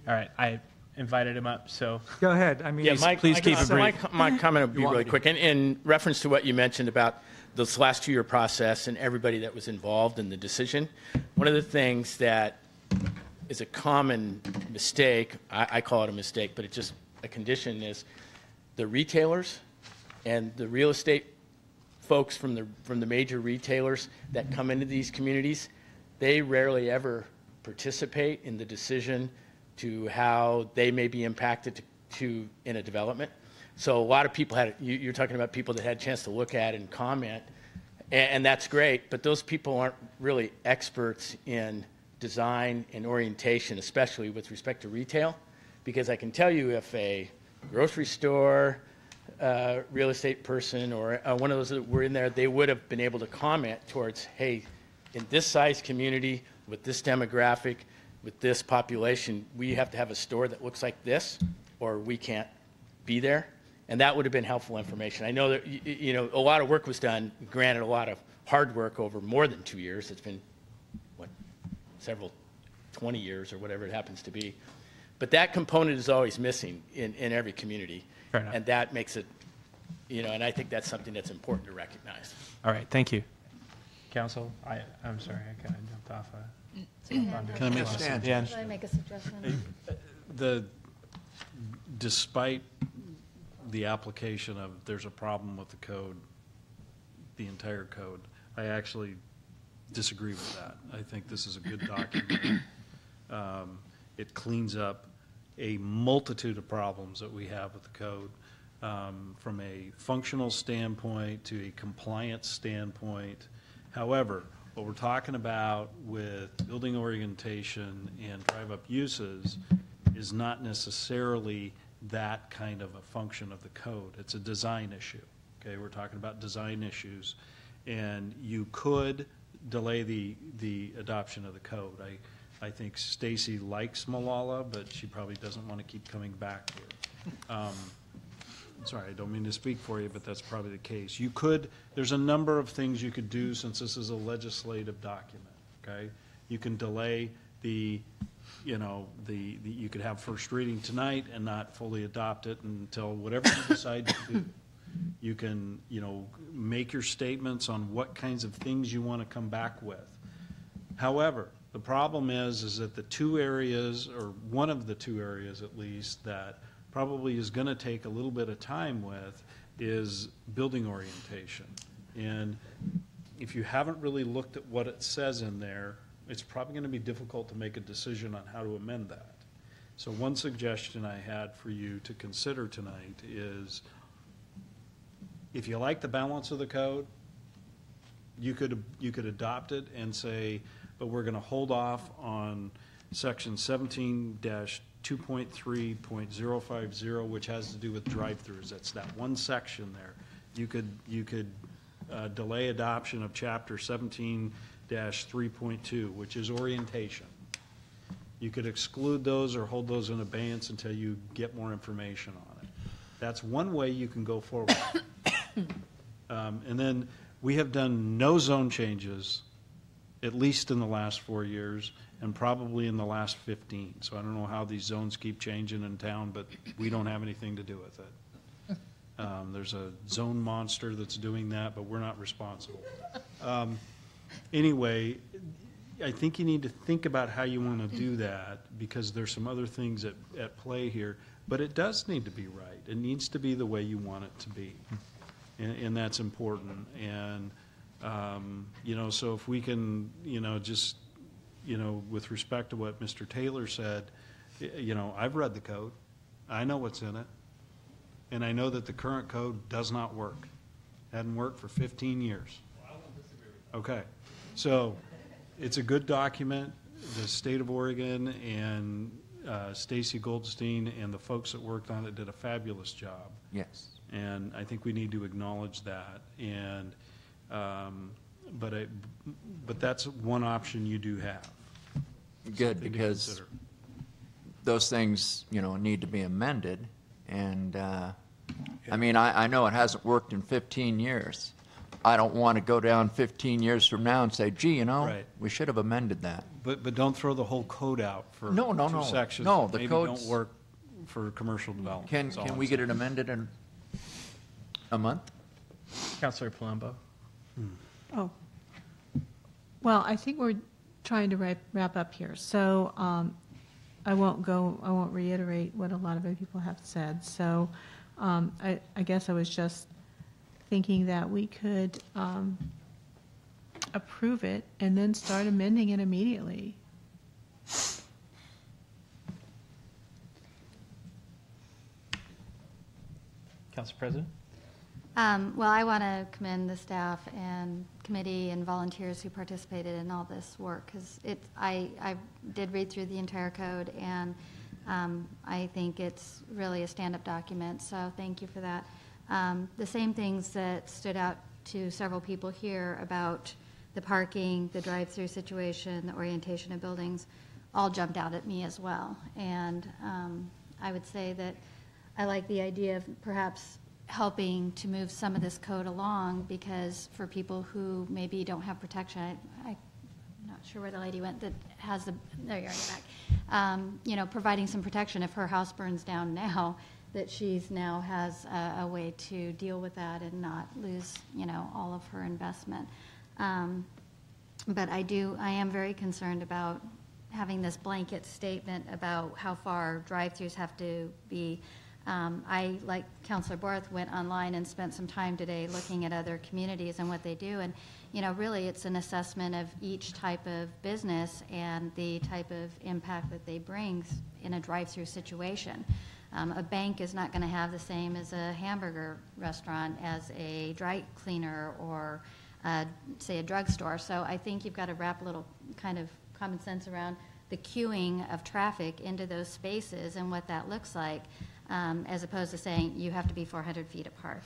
All right, I invited him up, so. go ahead, I mean. Yeah, my, please my- keep it so my brief. co- My comment would be really quick. In, in reference to what you mentioned about this last two-year process and everybody that was involved in the decision, one of the things that is a common mistake, I, I call it a mistake, but it just a condition, is the retailers and the real estate folks from the, from the major retailers that come into these communities, they rarely ever participate in the decision to how they may be impacted to, to in a development. So a lot of people had, you, you're talking about people that had a chance to look at and comment, and, and that's great, but those people aren't really experts in design and orientation, especially with respect to retail. Because I can tell you if a grocery store, uh, real estate person or uh, one of those that were in there, they would have been able to comment towards, hey, in this size community, with this demographic, with this population, we have to have a store that looks like this, or we can't be there. And that would have been helpful information. I know that, y- y- you know, a lot of work was done, granted, a lot of hard work over more than two years. It's been, what, several, 20 years or whatever it happens to be. But that component is always missing in, in every community. Fair enough. And that makes it, you know, and I think that's something that's important to recognize. All right, thank you. Council, I, I'm sorry, I kind of jumped off. onto- Can I make a Yeah. suggestion? Can I make a suggestion? The, despite the application of there's a problem with the code, the entire code, I actually disagree with that. I think this is a good document. Um, It cleans up a multitude of problems that we have with the code, um, from a functional standpoint to a compliance standpoint. However, what we're talking about with building orientation and drive-up uses is not necessarily that kind of a function of the code. It's a design issue, okay? We're talking about design issues. And you could delay the, the adoption of the code. I, I think Stacy likes Molalla, but she probably doesn't want to keep coming back here. Um, Sorry, I don't mean to speak for you, but that's probably the case. You could, there's a number of things you could do since this is a legislative document, okay? You can delay the, you know, the, the- you could have first reading tonight and not fully adopt it until whatever you decide to do. You can, you know, make your statements on what kinds of things you want to come back with. However, the problem is, is that the two areas, or one of the two areas at least, that probably is going to take a little bit of time with is building orientation. And if you haven't really looked at what it says in there, it's probably going to be difficult to make a decision on how to amend that. So one suggestion I had for you to consider tonight is, if you like the balance of the code, you could, you could adopt it and say, but we're gonna hold off on section seventeen two point three point zero five zero, which has to do with drive-throughs. That's that one section there. You could, you could uh, delay adoption of chapter seventeen three point two, which is orientation. You could exclude those or hold those in abeyance until you get more information on it. That's one way you can go forward. [COUGHS] Um, And then, we have done no zone changes at least in the last four years, and probably in the last 15. So I don't know how these zones keep changing in town, but we don't have anything to do with it. Um, There's a zone monster that's doing that, but we're not responsible. Um, Anyway, I think you need to think about how you want to do that, because there's some other things at, at play here. But it does need to be right. It needs to be the way you want it to be. And, and that's important. And, um, you know, so if we can, you know, just, you know, with respect to what Mr. Taylor said, you know, I've read the code. I know what's in it. And I know that the current code does not work. Hadn't worked for 15 years. Okay, so it's a good document. The state of Oregon and uh, Stacy Goldstein and the folks that worked on it did a fabulous job. Yes. And I think we need to acknowledge that. And, um, but I, but that's one option you do have. Good, Something to because consider. those things, you know, need to be amended. And, uh, I mean, I, I know it hasn't worked in 15 years. I don't want to go down 15 years from now and say, gee, you know, Right. we should have amended that. But, but don't throw the whole code out for No, no, two no. sections. No, that the Maybe code's- don't work for commercial development. Can, That's all can I'm we get saying. it amended in a month? Councilor Palumbo? Oh. Well, I think we're trying to wrap, wrap up here. So um, I won't go, I won't reiterate what a lot of other people have said. So um, I, I guess I was just thinking that we could um, approve it and then start amending it immediately. Council President? Um, Well, I want to commend the staff and committee and volunteers who participated in all this work, because it, I, I did read through the entire code, and um, I think it's really a stand-up document, so thank you for that. Um, The same things that stood out to several people here about the parking, the drive-through situation, the orientation of buildings, all jumped out at me as well. And um, I would say that I like the idea of perhaps helping to move some of this code along because for people who maybe don't have protection, I, I'm not sure where the lady went that has the, there you are, you're back. Um, you know, providing some protection if her house burns down now, that she's now has a, a way to deal with that and not lose, you know, all of her investment. Um, but I do, I am very concerned about having this blanket statement about how far drive-throughs have to be. Um, I, like Councilor Boreth, went online and spent some time today looking at other communities and what they do. And, you know, really, it's an assessment of each type of business and the type of impact that they bring in a drive-through situation. Um, a bank is not going to have the same as a hamburger restaurant as a dry cleaner or, uh, say, a drugstore. So I think you've got to wrap a little kind of common sense around the queuing of traffic into those spaces and what that looks like, um, as opposed to saying you have to be 400 feet apart.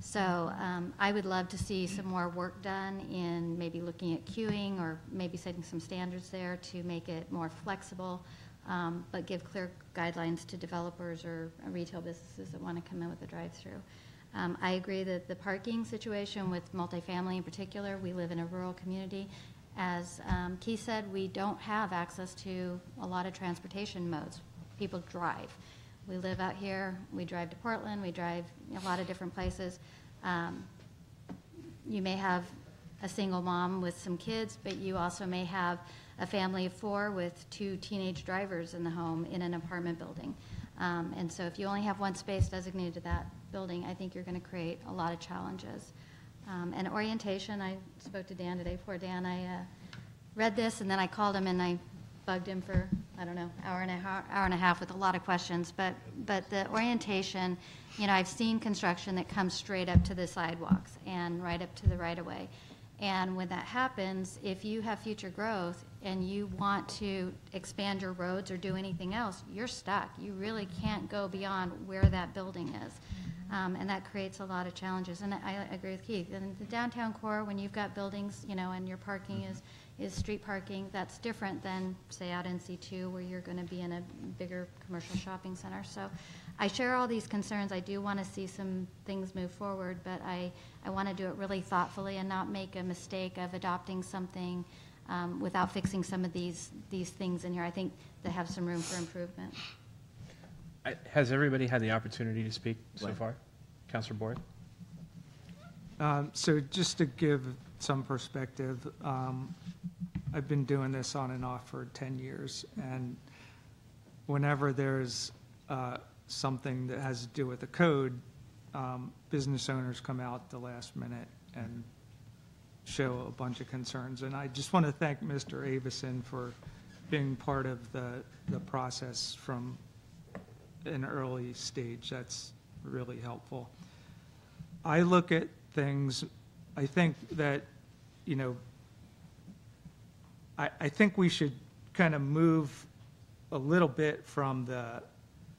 So um, I would love to see some more work done in maybe looking at queuing or maybe setting some standards there to make it more flexible, um, but give clear guidelines to developers or retail businesses that want to come in with a drive-through. Um, I agree that the parking situation with multifamily in particular, we live in a rural community. As um, Keith said, we don't have access to a lot of transportation modes. People drive. We live out here, we drive to Portland, we drive a lot of different places. Um, you may have a single mom with some kids, but you also may have a family of four with two teenage drivers in the home in an apartment building. Um, and so if you only have one space designated to that building, I think you're going to create a lot of challenges. Um, and orientation, I spoke to Dan today. Poor Dan, I uh, read this and then I called him and I bugged him for, I don't know, hour and a half, hour and a half with a lot of questions. But, but the orientation, you know, I've seen construction that comes straight up to the sidewalks and right up to the right of way. And when that happens, if you have future growth and you want to expand your roads or do anything else, you're stuck. You really can't go beyond where that building is. Um, and that creates a lot of challenges. And I, I agree with Keith. In the downtown core, when you've got buildings, you know, and your parking is, is street parking, that's different than, say, out in C2 where you're going to be in a bigger commercial shopping center. So I share all these concerns. I do want to see some things move forward, but I, I want to do it really thoughtfully and not make a mistake of adopting something um, without fixing some of these, these things in here. I think they have some room for improvement. I- Has everybody had the opportunity to speak so What? far? Councilor Boreth? Um, So just to give some perspective, um, I've been doing this on and off for 10 years, and whenever there's uh, something that has to do with the code, um, business owners come out the last minute and show a bunch of concerns. And I just want to thank Mr. Avison for being part of the, the process from an early stage. That's really helpful. I look at things, I think that, you know, I, I think we should kind of move a little bit from the,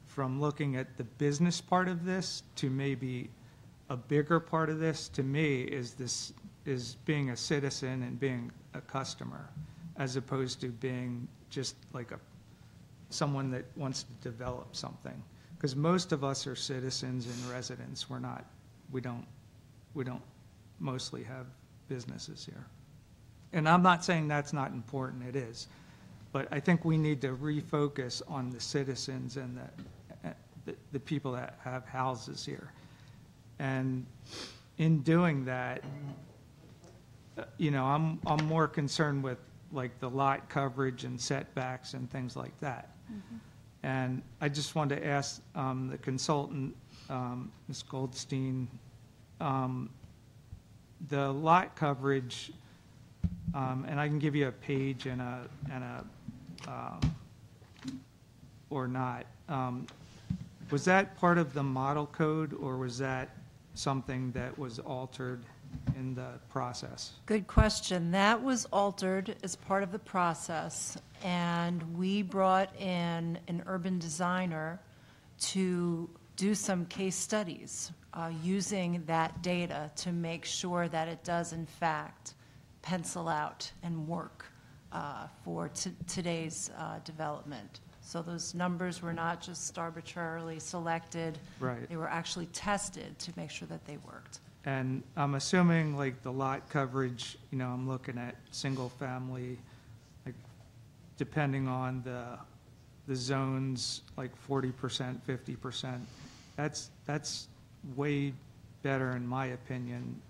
from looking at the business part of this to maybe a bigger part of this, to me, is this, is being a citizen and being a customer, as opposed to being just like a, someone that wants to develop something. Because most of us are citizens and residents, we're not, we don't, we don't mostly have businesses here. And I'm not saying that's not important, it is. But I think we need to refocus on the citizens and the, the, the people that have houses here. And in doing that, you know, I'm, I'm more concerned with like the lot coverage and setbacks and things like that. And I just wanted to ask um, the consultant, um, Ms. Goldstein, um, the lot coverage, um, and I can give you a page and a, and a, um, or not. Um, Was that part of the model code, or was that something that was altered in the process? Good question. That was altered as part of the process, and we brought in an urban designer to do some case studies uh, using that data to make sure that it does in fact pencil out and work uh, for t- today's uh, development. So those numbers were not just arbitrarily selected. Right. They were actually tested to make sure that they worked. And I'm assuming like the lot coverage, you know, I'm looking at single-family, like depending on the, the zones, like 40%, 50%. That's, that's way better, in my opinion,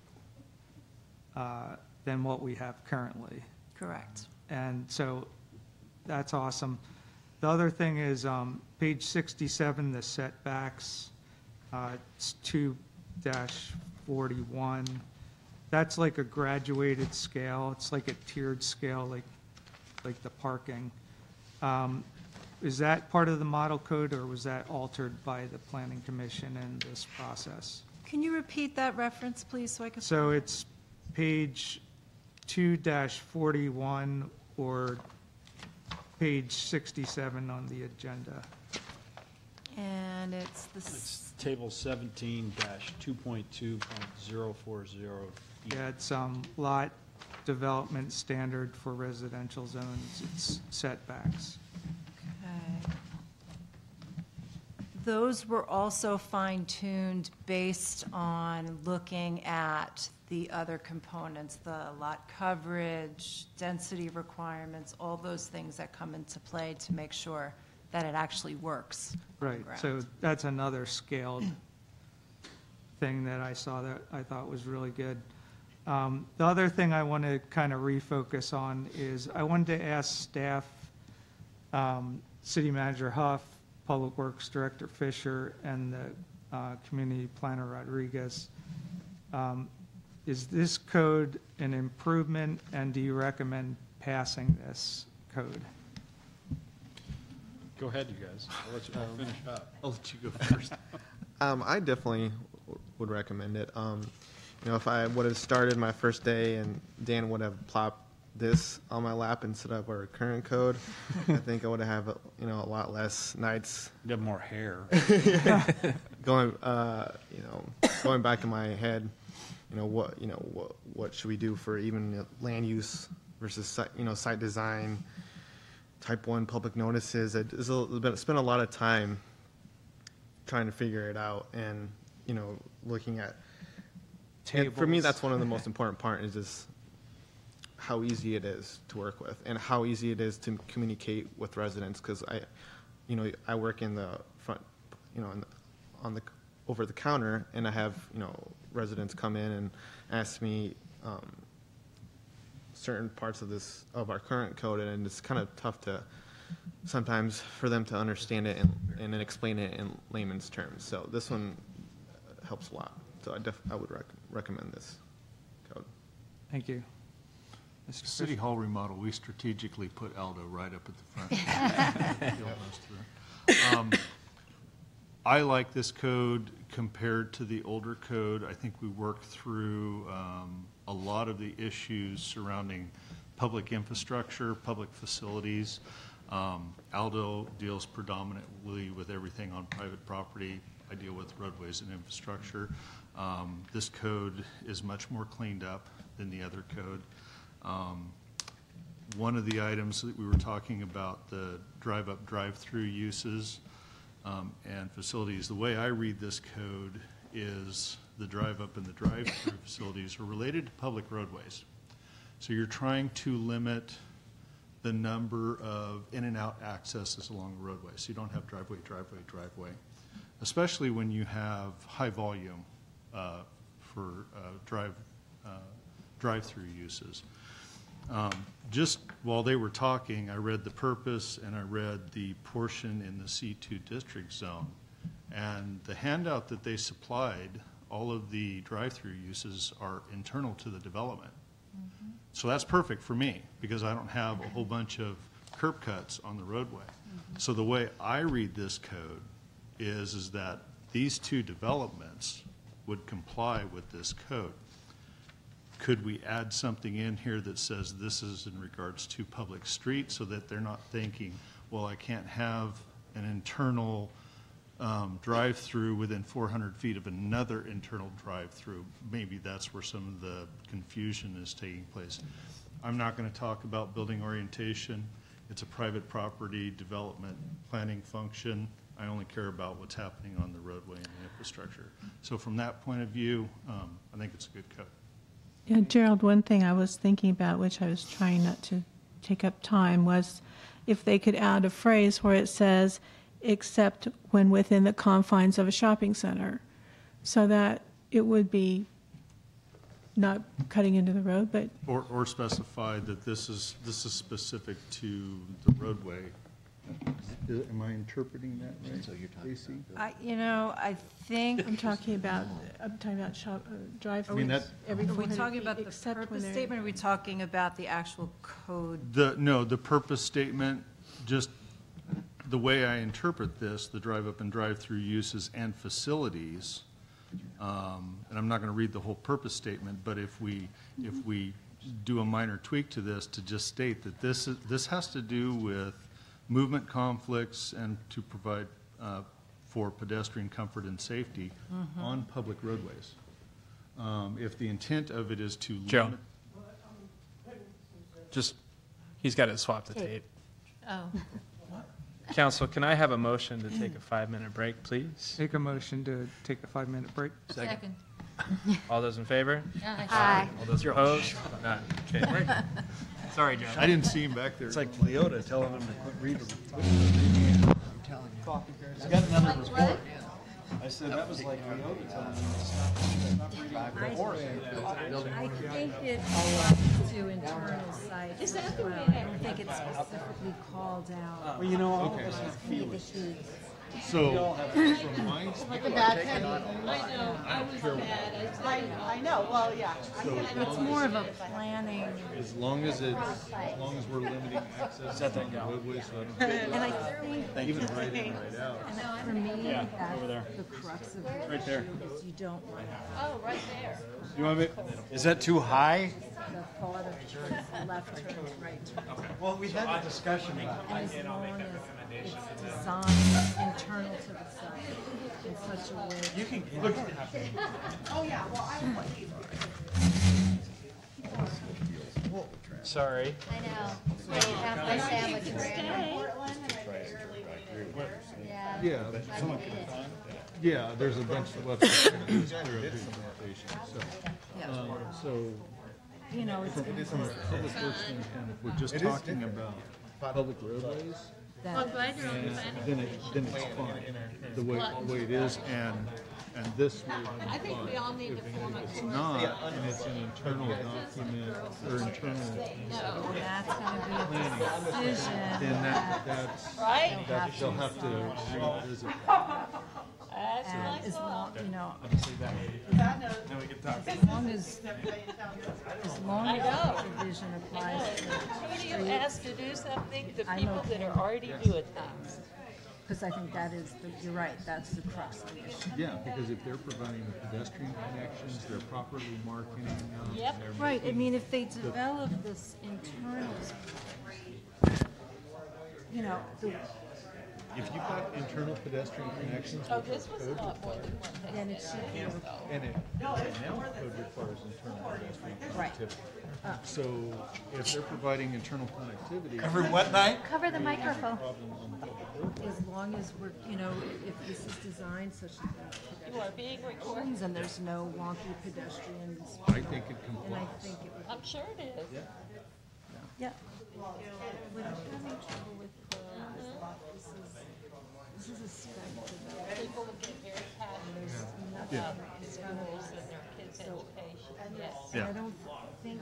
uh, than what we have currently. Correct. And so that's awesome. The other thing is, um, page 67, the setbacks, uh, it's 2-41. That's like a graduated scale. It's like a tiered scale, like, like the parking. Um, Is that part of the model code, or was that altered by the planning commission in this process? Can you repeat that reference, please, so I can? So it's page two forty-one or page sixty-seven on the agenda. And it's the, s- It's table seventeen dash two point two point zero four zero. Yeah, it's um, lot development standard for residential zones, it's setbacks. okay. Those were also fine-tuned based on looking at the other components, the lot coverage, density requirements, all those things that come into play to make sure that it actually works on the Right, ground. so that's another scaled thing that I saw that I thought was really good. Um, The other thing I want to kind of refocus on is, I wanted to ask staff, um, City Manager Huff, Public Works Director Fisher, and the uh, Community Planner Rodriguez, um, is this code an improvement, and do you recommend passing this code? Go ahead, you guys. I'll let you I'll finish up. [LAUGHS] I'll let you go first. Um, I definitely would recommend it. Um, you know, if I would have started my first day and Dan would have plopped this on my lap instead of our current code, I think I would have, you know, a lot less nights. You have more hair. [LAUGHS] going, uh, you know, going back in my head, you know, what, you know, what, what should we do for even land use versus site, you know, site design, type one public notices. It- It's a, been, spent a lot of time trying to figure it out and, you know, looking at. and For me, that's one of the most [LAUGHS] important part is just how easy it is to work with and how easy it is to communicate with residents, because I, you know, I work in the front, you know, the- on the, over the counter, and I have, you know, residents come in and ask me um, certain parts of this, of our current code, and it's kind of tough to, sometimes for them to understand it and, and explain it in layman's terms. So this one helps a lot. So I def, I would rec- recommend this code. Thank you. Mr. City Hall remodel, we strategically put Aldo right up at the front. He'll bust through. Um, I like this code compared to the older code. I think we worked through um, a lot of the issues surrounding public infrastructure, public facilities. Um, Aldo deals predominantly with everything on private property. I deal with roadways and infrastructure. Um, This code is much more cleaned up than the other code. Um, One of the items that we were talking about, the drive-up, drive-through uses um, and facilities, the way I read this code is the drive-up and the drive-through [COUGHS] facilities are related to public roadways. So you're trying to limit the number of in and out accesses along the roadway. So you don't have driveway, driveway, driveway, especially when you have high volume uh, for uh, drive, uh, drive-through uses. Um, Just while they were talking, I read the purpose and I read the portion in the C2 district zone. And the handout that they supplied, all of the drive-through uses are internal to the development. So that's perfect for me, because I don't have a whole bunch of curb cuts on the roadway. So the way I read this code is, is that these two developments would comply with this code. Could we add something in here that says this is in regards to public streets, so that they're not thinking, well, I can't have an internal um, drive-through within 400 feet of another internal drive-through. Maybe that's where some of the confusion is taking place. I'm not going to talk about building orientation. It's a private property development planning function. I only care about what's happening on the roadway and the infrastructure. So from that point of view, um, I think it's a good code. Yeah, Gerald, one thing I was thinking about, which I was trying not to take up time, was if they could add a phrase where it says, except when within the confines of a shopping center, so that it would be not cutting into the road, but Or, or specify that this is, this is specific to the roadway. Am I interpreting that right? So you're talking I, you know, I think. I'm talking about, I'm talking about shop, uh, drive. I mean, that- every Are we 400 talking about feet the except when purpose they're- statement, or are we talking about the actual code? The, no, the purpose statement, just the way I interpret this, the drive-up and drive-through uses and facilities, um, and I'm not going to read the whole purpose statement, but if we, if we do a minor tweak to this to just state that this is, this has to do with movement conflicts and to provide uh, for pedestrian comfort and safety Mhm. on public roadways. Um, If the intent of it is to Joe. limit Just, he's got it swapped the tape. Oh. Council, can I have a motion to take a five-minute break, please? Take a motion to take a five-minute break. Second. All those in favor? Aye. Aye. All those opposed? None. Okay. [LAUGHS] Sorry, Joe. I didn't see him back there. It's like Leota telling him to quit reading. I'm telling you. I got another report. I said, that was like Leota telling him to stop stop reading reports. I think it applies to internal sites Is that as the well. way I don't think it's specifically called out. Well, you know, all of Okay. us have feelings. So, from my Like a bad penny. I know, I was mad. I said, I, I know, well, yeah. So It's more of a planning, As long as it's, as long as we're limiting access Set to that down. roadways, so I don't. and I think, [LAUGHS] Even right in, right out. for me, Yeah, that's over there. the crux of it. Right there. Is you don't want Oh, right there. You want me, is that too high? the thought of turns, left turns, right turns. Well, we had a discussion about And as long as it's designed internal to the site in such a way. You can. Oh, yeah, well, I don't want Sorry. I know. So you have my sandwich brand. Yeah. Yeah, but someone can- Yeah, there's a bunch of left. [COUGHS] So, um, so, you know, it's. From from a public works standpoint, if we're just talking about public roadways, Well, I'm glad you're on the planning then it, then it's fine, the way, the way it is, and, and this will be I think we all need to form a. If it's not, and it's an internal document, or internal, No, that's gonna be a decision. then that, that's, Right? that they'll have to revisit. [LAUGHS] That's And my as long, thought. you know, Now we can talk. as long as, as long I as the provision applies to Who you streets, ask to do something? The I'm people that are already doing things. because I think that is, the you're right, that's the crux of the issue. Yeah, because if they're providing the pedestrian connections, they're properly marketing them. Um, yep. Right, I mean, if they the- develop this internal, you know, the, If you've got internal pedestrian connections, Oh, which this was a code lot more than one thing. then it should be, And it, and now the code requires internal pedestrian Right. connectivity. So if they're providing internal connectivity. Every what night? Cover the microphone. as long as we're, you know, if this is designed such that. You are being recorded. And there's no wonky pedestrians. I think it And I complies. think it would. I'm sure it is. Yeah. We're having trouble with, uh, this lot. This is, this is a spec development. People get very passionate Yeah. about schools and their kids' education, yes. And I don't think,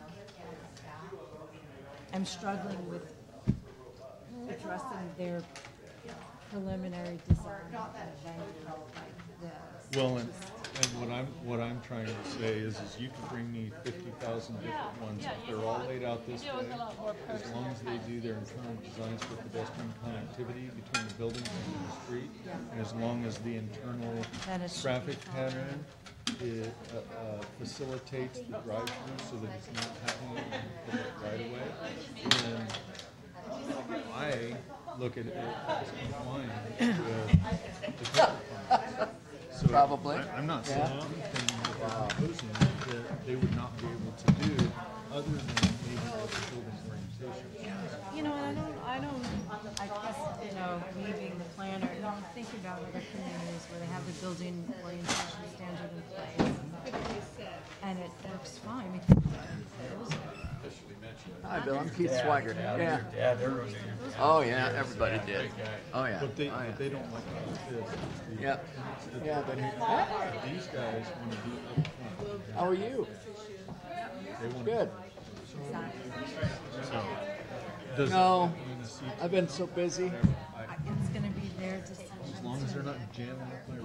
I'm struggling with addressing their preliminary design of an event like this. Well, and, and what I'm, what I'm trying to say is, is you can bring me fifty thousand different ones, yeah, if they're all know, laid out this way, it's a lot more as long as they do their internal designs for pedestrian connectivity between the buildings and the street, and as long as the internal Then it should be traffic pattern it, uh, uh, facilitates the drive-through so that it's not happening in the right away, then I look at it as complying with the code requirements. So Probably. I- I'm not saying Yeah. anything that they're proposing that they would not be able to do, other than maybe the building orientation. You know, and I don't, I don't, I guess, you know, me being the planner, you know, think about other communities where they have the building orientation standard in place. And it works fine. I mean, those are- Hi, Bill, I'm Keith Swigart. Yeah. Yeah, they're. Oh, yeah, everybody did. Oh, yeah. But they, Oh, yeah. but they don't like it this. The- Yep. the- Yeah, but- These guys want to be up front. How are you? They want Good. So, does No, mean the seats- I've been so busy. It's gonna be their decision. As long as they're not jamming up my roadways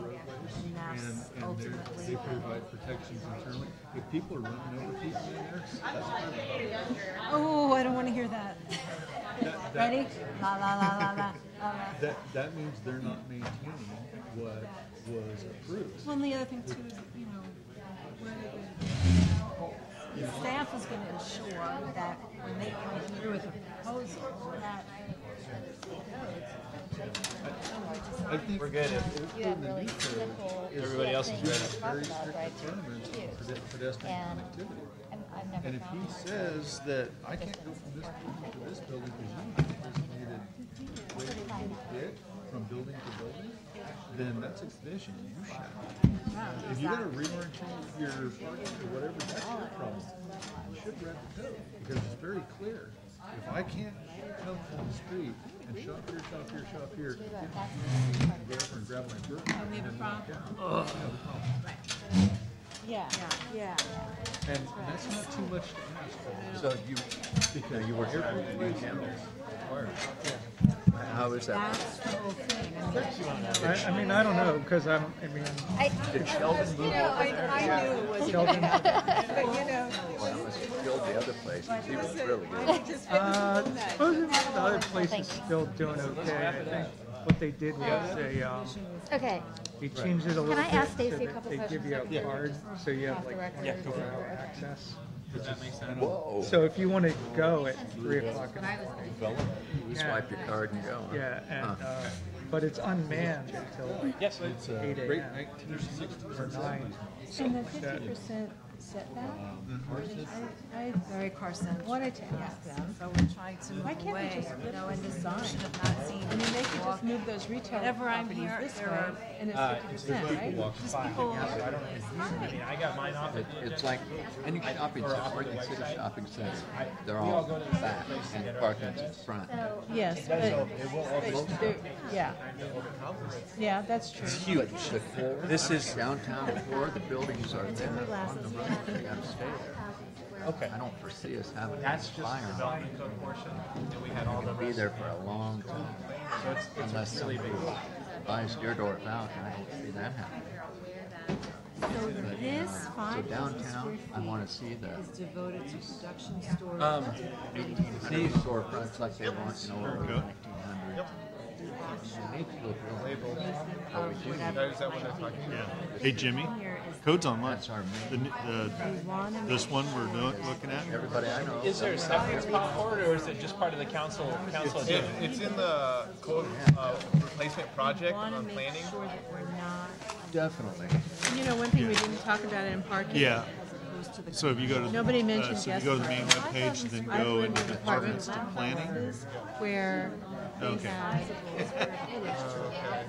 And that's and, and ultimately- they provide protections internally. If people are running over people in there. Oh, I don't wanna hear that. That- that- Ready? La, la, la, la, la. [LAUGHS] That, that means they're not maintaining what was approved. Well, and the other thing too is, you know, where are they gonna do? The staff is gonna ensure that when they come through with a proposal, that. I think. We're good. In the new Everybody else is ready. Very strict requirements on pedestrian connectivity. I've And if he says that I can't go from this building to this building because you have a designated way to get from building to building, then that's a condition, you shall. If you're gonna reorientate your parking or whatever, that's your problem. You should read the code, because it's very clear. If I can't come from the street and shop here, shop here, shop here, go over and grab my burger and then walk out. I have a problem. Yeah, yeah. And that's not too much to ask for. So you, Because you were here for the new cameras. how is that? That's the whole thing. I mean, I, I mean, I don't know, because I'm, I mean, Did Sheldon move over there? I knew it was Sheldon- but you know. Well, that must have killed the other place. He was really good. uh, supposedly the other place is still doing okay. I think what they did was they, um, Okay. they changed it a little bit. I ask so Stacy a that couple They give you questions? a card, so you have like record. twenty-four hour access. Does that make sense? Whoa. So if you want to go at three o'clock in the morning. You yeah. swipe your card and go. huh? Yeah, and, Huh. uh, but it's unmanned until like Yes. It's a eight great AM or nine. And the fifty percent setback? Ours is I, Larry Carson. Wanted to ask them. So we're trying to Why move can't we away, just you flip know, the and this design? notion of not seeing. I mean, they could just move those retail Whenever I'm properties here, this there way, are. and it's Uh, fifty percent, right? Just people. I mean, I got mine off It- It's like any shopping center, Oregon City shopping center, they're all back and parking's in front. Yes, but, but there- yeah. Yeah, that's true. It's huge. The core, This is- downtown core, the buildings are there on the road, they gotta stay there. Okay. I don't foresee us having That's a just fire. the development code portion, and we had all the Be rest. there for a long time. So it's, it's Unless really somebody big. buys Deerdorf out, and I don't see that happening. So But, this uh, So five thousand downtown, I wanna feet see the is devoted to production storage. Um, eighteen storefronts like they want, you know, over nineteen hundred. Yeah. Hey, Jimmy, code's online. The, n- the, this one we're doing, looking at? Everybody I know. Is there a separate spot for it, or is it just part of the council, council It- agenda? It's in the code uh, replacement project on planning. sure that we're not. Definitely. You know, one thing we didn't talk about in parking. Yeah. as opposed to the So if you go to. Nobody uh, mentioned So if you go to the main guest webpage, then go into in departments to planning. Where they Okay. had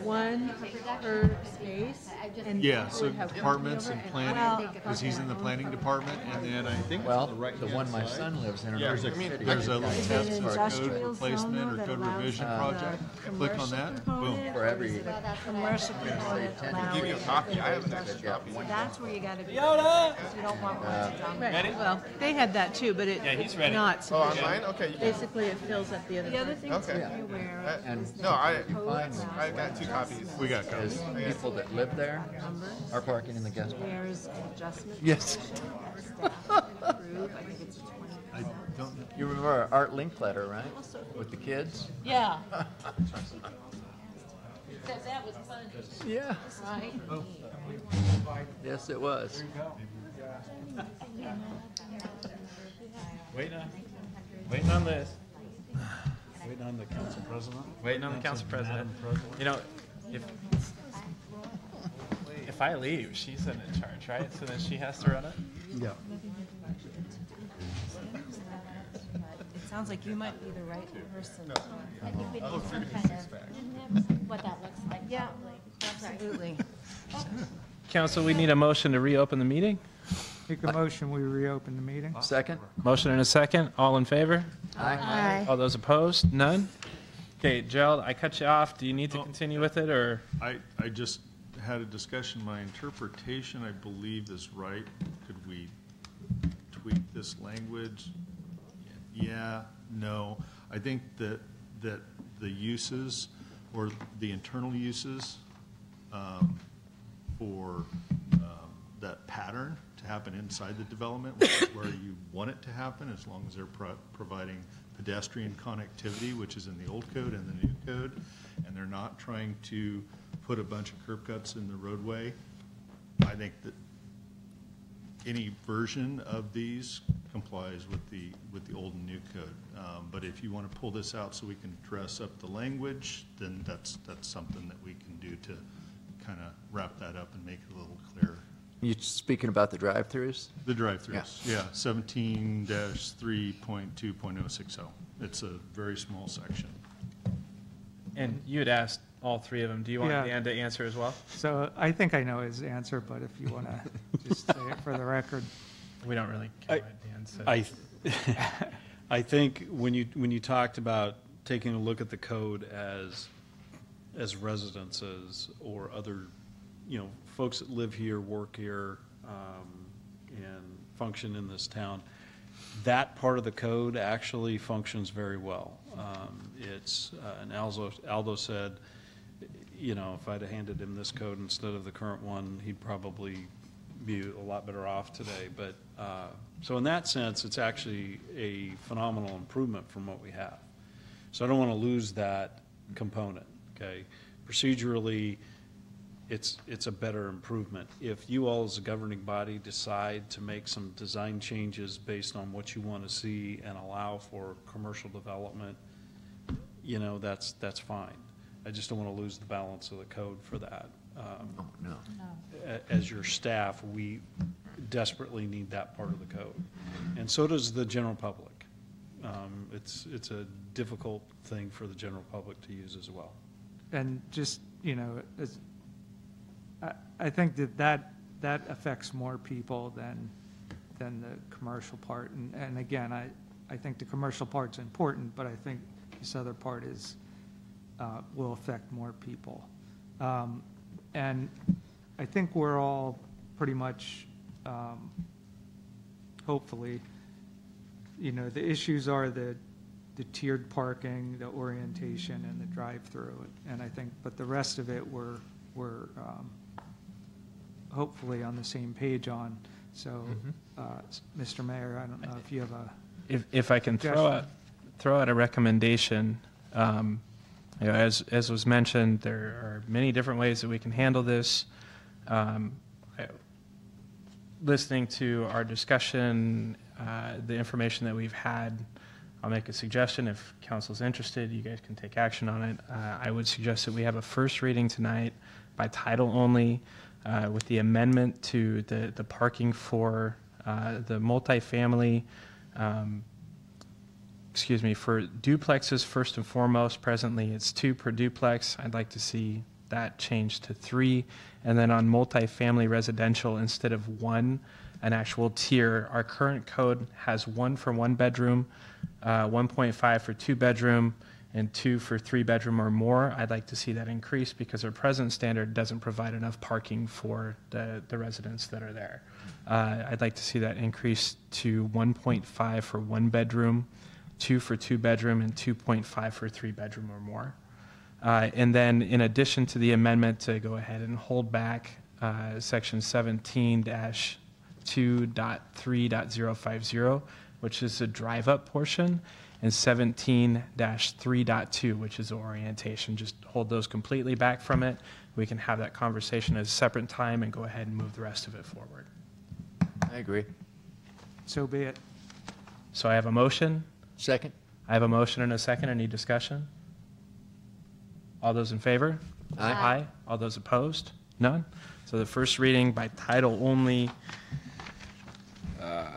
one per space. And Yeah, so departments and planning, because he's in the planning department, and then I think. Well, the one my son lives in, in Yeah, Ozark I mean, City. there's a little Is it tab an for code industrial replacement zone or that code allows revision the project. Click on that, boom. commercial For every, Commercial component allows. Give you a copy. I have an extra yeah, copy. That's where you gotta be. Yoda! Because you don't want one to dominate. Ready? well, they had that too, but it, Yeah, he's ready. not Oh, sufficient. online? Okay. you can- Basically, it fills up the other. The other thing to Okay. be aware Uh, of and is No, I, the code I got two copies. We got is codes. people that live there are parking in the guest house. There's an adjustment. Yes. [LAUGHS] I think it's a twenty. I don't, You remember our Art Linkletter, right? With the kids? Yeah. [LAUGHS] Because that was fun, Yeah. right? Yes, it was. Waiting on, waiting on this. [SIGHS] Waiting on the council president. Waiting on the council president. You know, if, if I leave, she's in charge, right? So then she has to run it? Yeah. It sounds like you might be the right person. I think we oh, need some kind of, what that looks like. Yeah, probably. absolutely. Council, we need a motion to reopen the meeting. Make a motion, we reopen the meeting. Second? Motion and a second. All in favor? Aye. All those opposed? None? Okay, Gerald, I cut you off. Do you need to oh. continue with it, or? I, I just had a discussion, my interpretation, I believe, is right. Could we tweak this language? Yeah, no. I think that, that the uses, or the internal uses, um, for, um, that pattern to happen inside the development, which is where you want it to happen, as long as they're pro- providing pedestrian connectivity, which is in the old code and the new code, and they're not trying to put a bunch of curb cuts in the roadway. I think that any version of these complies with the, with the old and new code. Um, But if you want to pull this out so we can dress up the language, then that's, that's something that we can do to kind of wrap that up and make it a little clearer. You speaking about the drive-throughs? The drive-throughs, yeah, seventeen dash three point two point oh six oh. It's a very small section. And you had asked all three of them. Do you want Yeah. Dan to answer as well? So I think I know his answer, but if you want to [LAUGHS] just say it for the record. We don't really care what Dan said. I, [LAUGHS] I think when you, when you talked about taking a look at the code as, as residences or other, you know, folks that live here, work here, um, and function in this town, that part of the code actually functions very well. Um, It's, uh, and Aldo, Aldo said, you know, if I'd have handed him this code instead of the current one, he'd probably be a lot better off today. But, uh, so in that sense, it's actually a phenomenal improvement from what we have. So I don't want to lose that component, okay? Procedurally, it's, it's a better improvement. If you all as a governing body decide to make some design changes based on what you want to see and allow for commercial development, you know, that's, that's fine. I just don't want to lose the balance of the code for that. Um, No. a- As your staff, we desperately need that part of the code. And so does the general public. Um, It's, it's a difficult thing for the general public to use as well. And just, you know, as, I, I think that that, that affects more people than, than the commercial part. And, and again, I, I think the commercial part's important, but I think this other part is, uh, will affect more people. Um, And I think we're all pretty much, um, hopefully, you know, the issues are the, the tiered parking, the orientation, and the drive-through. And I think, but the rest of it, we're, we're um, hopefully on the same page on. So, Mhm. uh, Mr. Mayor, I don't know if you have a. If, if I can throw suggestion. out, throw out a recommendation, um, you know, as, as was mentioned, there are many different ways that we can handle this. Um, Listening to our discussion, uh, the information that we've had, I'll make a suggestion. If council's interested, you guys can take action on it. Uh, I would suggest that we have a first reading tonight by title only uh, with the amendment to the, the parking for uh, the multifamily um, excuse me, for duplexes, first and foremost, presently it's two per duplex. I'd like to see that change to three. And then on multifamily residential, instead of one, an actual tier. Our current code has one for one bedroom, uh, 1.5 for two bedroom, and two for three bedroom or more. I'd like to see that increase because our present standard doesn't provide enough parking for the, the residents that are there. Uh, I'd like to see that increase to 1.5 for one bedroom, two for two bedroom, and 2.5 for three bedroom or more. Uh, And then, in addition to the amendment to go ahead and hold back uh, section 17-2.3.050, which is the drive-up portion, and 17-3.2, which is the orientation. Just hold those completely back from it. We can have that conversation at a separate time and go ahead and move the rest of it forward. I agree. So be it. So I have a motion. Second. I have a motion and a second. Any discussion? All those in favor? Aye. Aye. All those opposed? None? So the first reading by title only. uh,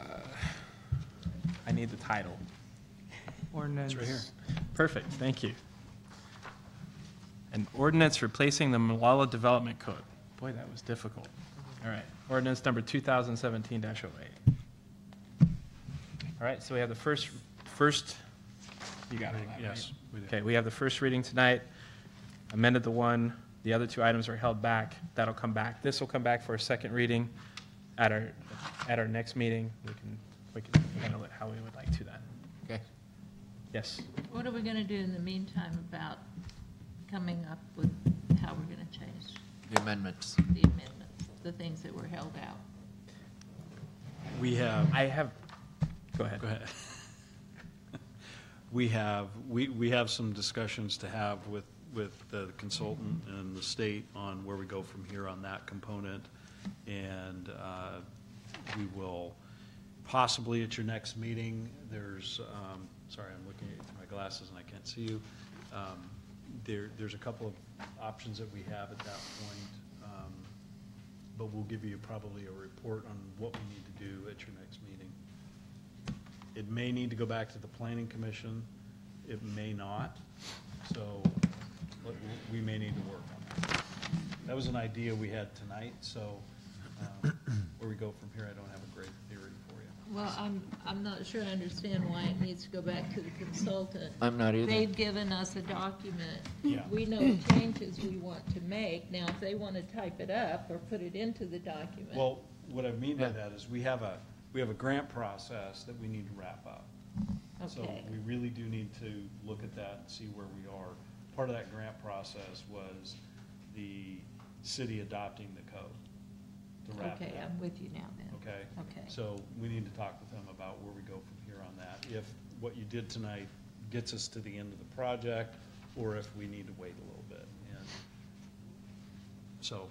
I need the title. Ordinance. right here. Perfect, thank you. An ordinance replacing the Molalla Development Code. Boy, that was difficult. All right, ordinance number 2017-08. All right, so we have the first, first, you got it. Yes, we do. Okay, we have the first reading tonight, amended the one, the other two items are held back, that'll come back. This will come back for a second reading at our, at our next meeting. We can, we can handle it how we would like to then. Okay. Yes? What are we going to do in the meantime about coming up with how we're going to change The amendments. the amendments, the things that were held out? We have. I have, go ahead. Go ahead. We have, we, we have some discussions to have with, with the consultant and the state on where we go from here on that component. And uh, we will possibly at your next meeting, there's, um, sorry, I'm looking at my glasses and I can't see you. Um, There, there's a couple of options that we have at that point. um, But we'll give you probably a report on what we need to do at your next meeting. It may need to go back to the planning commission, it may not, so but we may need to work on that. That was an idea we had tonight, so um, where we go from here, I don't have a great theory for you. Well, I'm, I'm not sure I understand why it needs to go back to the consultant. I'm not either. They've given us a document. Yeah. We know the changes we want to make. Now, if they want to type it up or put it into the document. Well, what I mean by that is we have a, we have a grant process that we need to wrap up. So Okay. we really do need to look at that and see where we are. Part of that grant process was the city adopting the code to wrap it Okay. I'm with you now then. Okay? Okay. So we need to talk with them about where we go from here on that. If what you did tonight gets us to the end of the project, or if we need to wait a little bit. And so,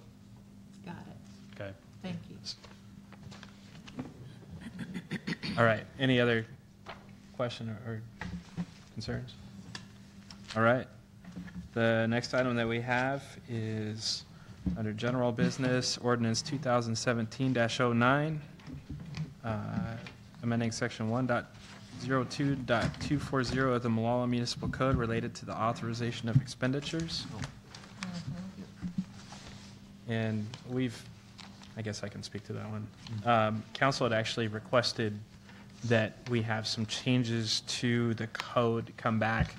Got it. okay? Thank you. All right, any other question or- or concerns? All right. The next item that we have is under general business, ordinance 2017-09. Uh, amending section 1.02.240 of the Molalla Municipal Code related to the authorization of expenditures. And we've, I guess I can speak to that one. Um, Council had actually requested that we have some changes to the code come back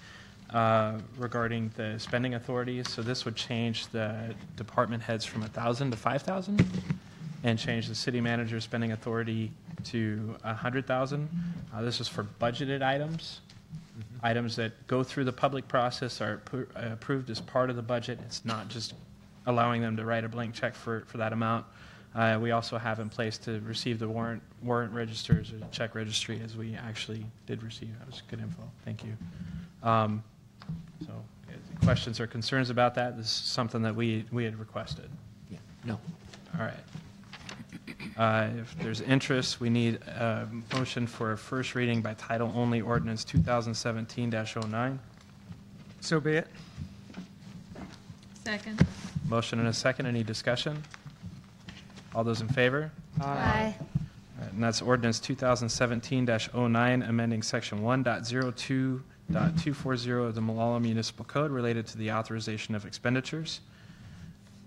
uh, regarding the spending authorities. So this would change the department heads from 1,000 to 5,000 and change the city manager spending authority to 100,000. Uh, This is for budgeted items, items that go through the public process, are appro- approved as part of the budget. It's not just allowing them to write a blank check for, for that amount. Uh, We also have in place to receive the warrant, warrant registers or check registry as we actually did receive. That was good info. Thank you. Um, So, questions or concerns about that? This is something that we, we had requested. Yeah, no. All right. Uh, If there's interest, we need a motion for a first reading by title only ordinance 2017-09. So be it. Second. Motion and a second. Any discussion? All those in favor? Aye. All right, And that's ordinance 2017-09, amending section 1.02.240 of the Molalla Municipal Code related to the authorization of expenditures.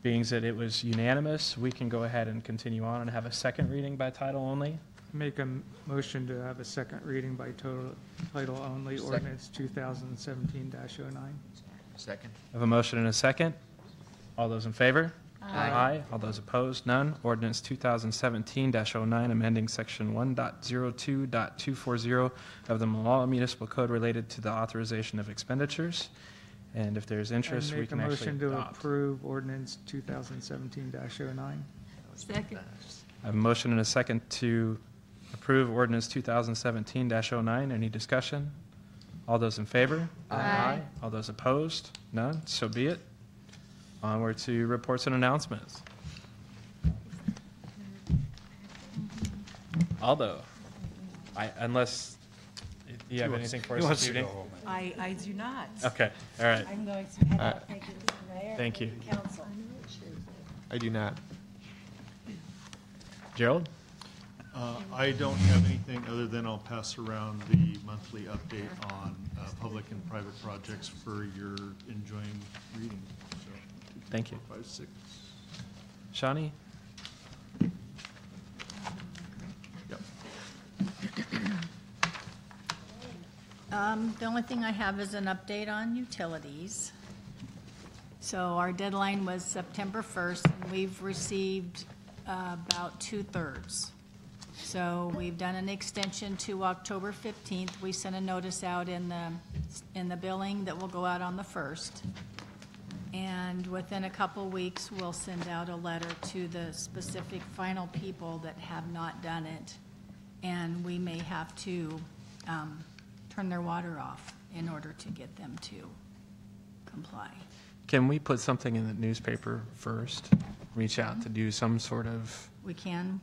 Being that it was unanimous, we can go ahead and continue on and have a second reading by title only. Make a m- motion to have a second reading by total, title only, Second. ordinance 2017-09. Second. Have a motion and a second. All those in favor? Aye. All those opposed? None. Ordinance 2017-09, amending section 1.02.240 of the Molalla Municipal Code related to the authorization of expenditures. And if there's interest, And we make a motion to adopt. approve ordinance 2017-09. Second. I have a motion and a second to approve ordinance 2017-09. Any discussion? All those in favor? Aye. All those opposed? None? So be it. Onward to reports and announcements. Aldo, I, unless, you have anything for us this to go evening? I, I do not. Okay, all right. I'm going to head out. Thank you, Mr. Mayor. Thank you. Council. I do not. Gerald? Uh, I don't have anything other than I'll pass around the monthly update on uh, public and private projects for your enjoying reading. So, two, Thank you. four, Five, six. Shawnee? Yep. Um, The only thing I have is an update on utilities. So our deadline was September 1st, and we've received uh, about two-thirds. So we've done an extension to October 15th. We sent a notice out in the, in the billing that will go out on the 1st. And within a couple weeks, we'll send out a letter to the specific final people that have not done it. And we may have to um, turn their water off in order to get them to comply. Can we put something in the newspaper first? Reach out to do some sort of, We can,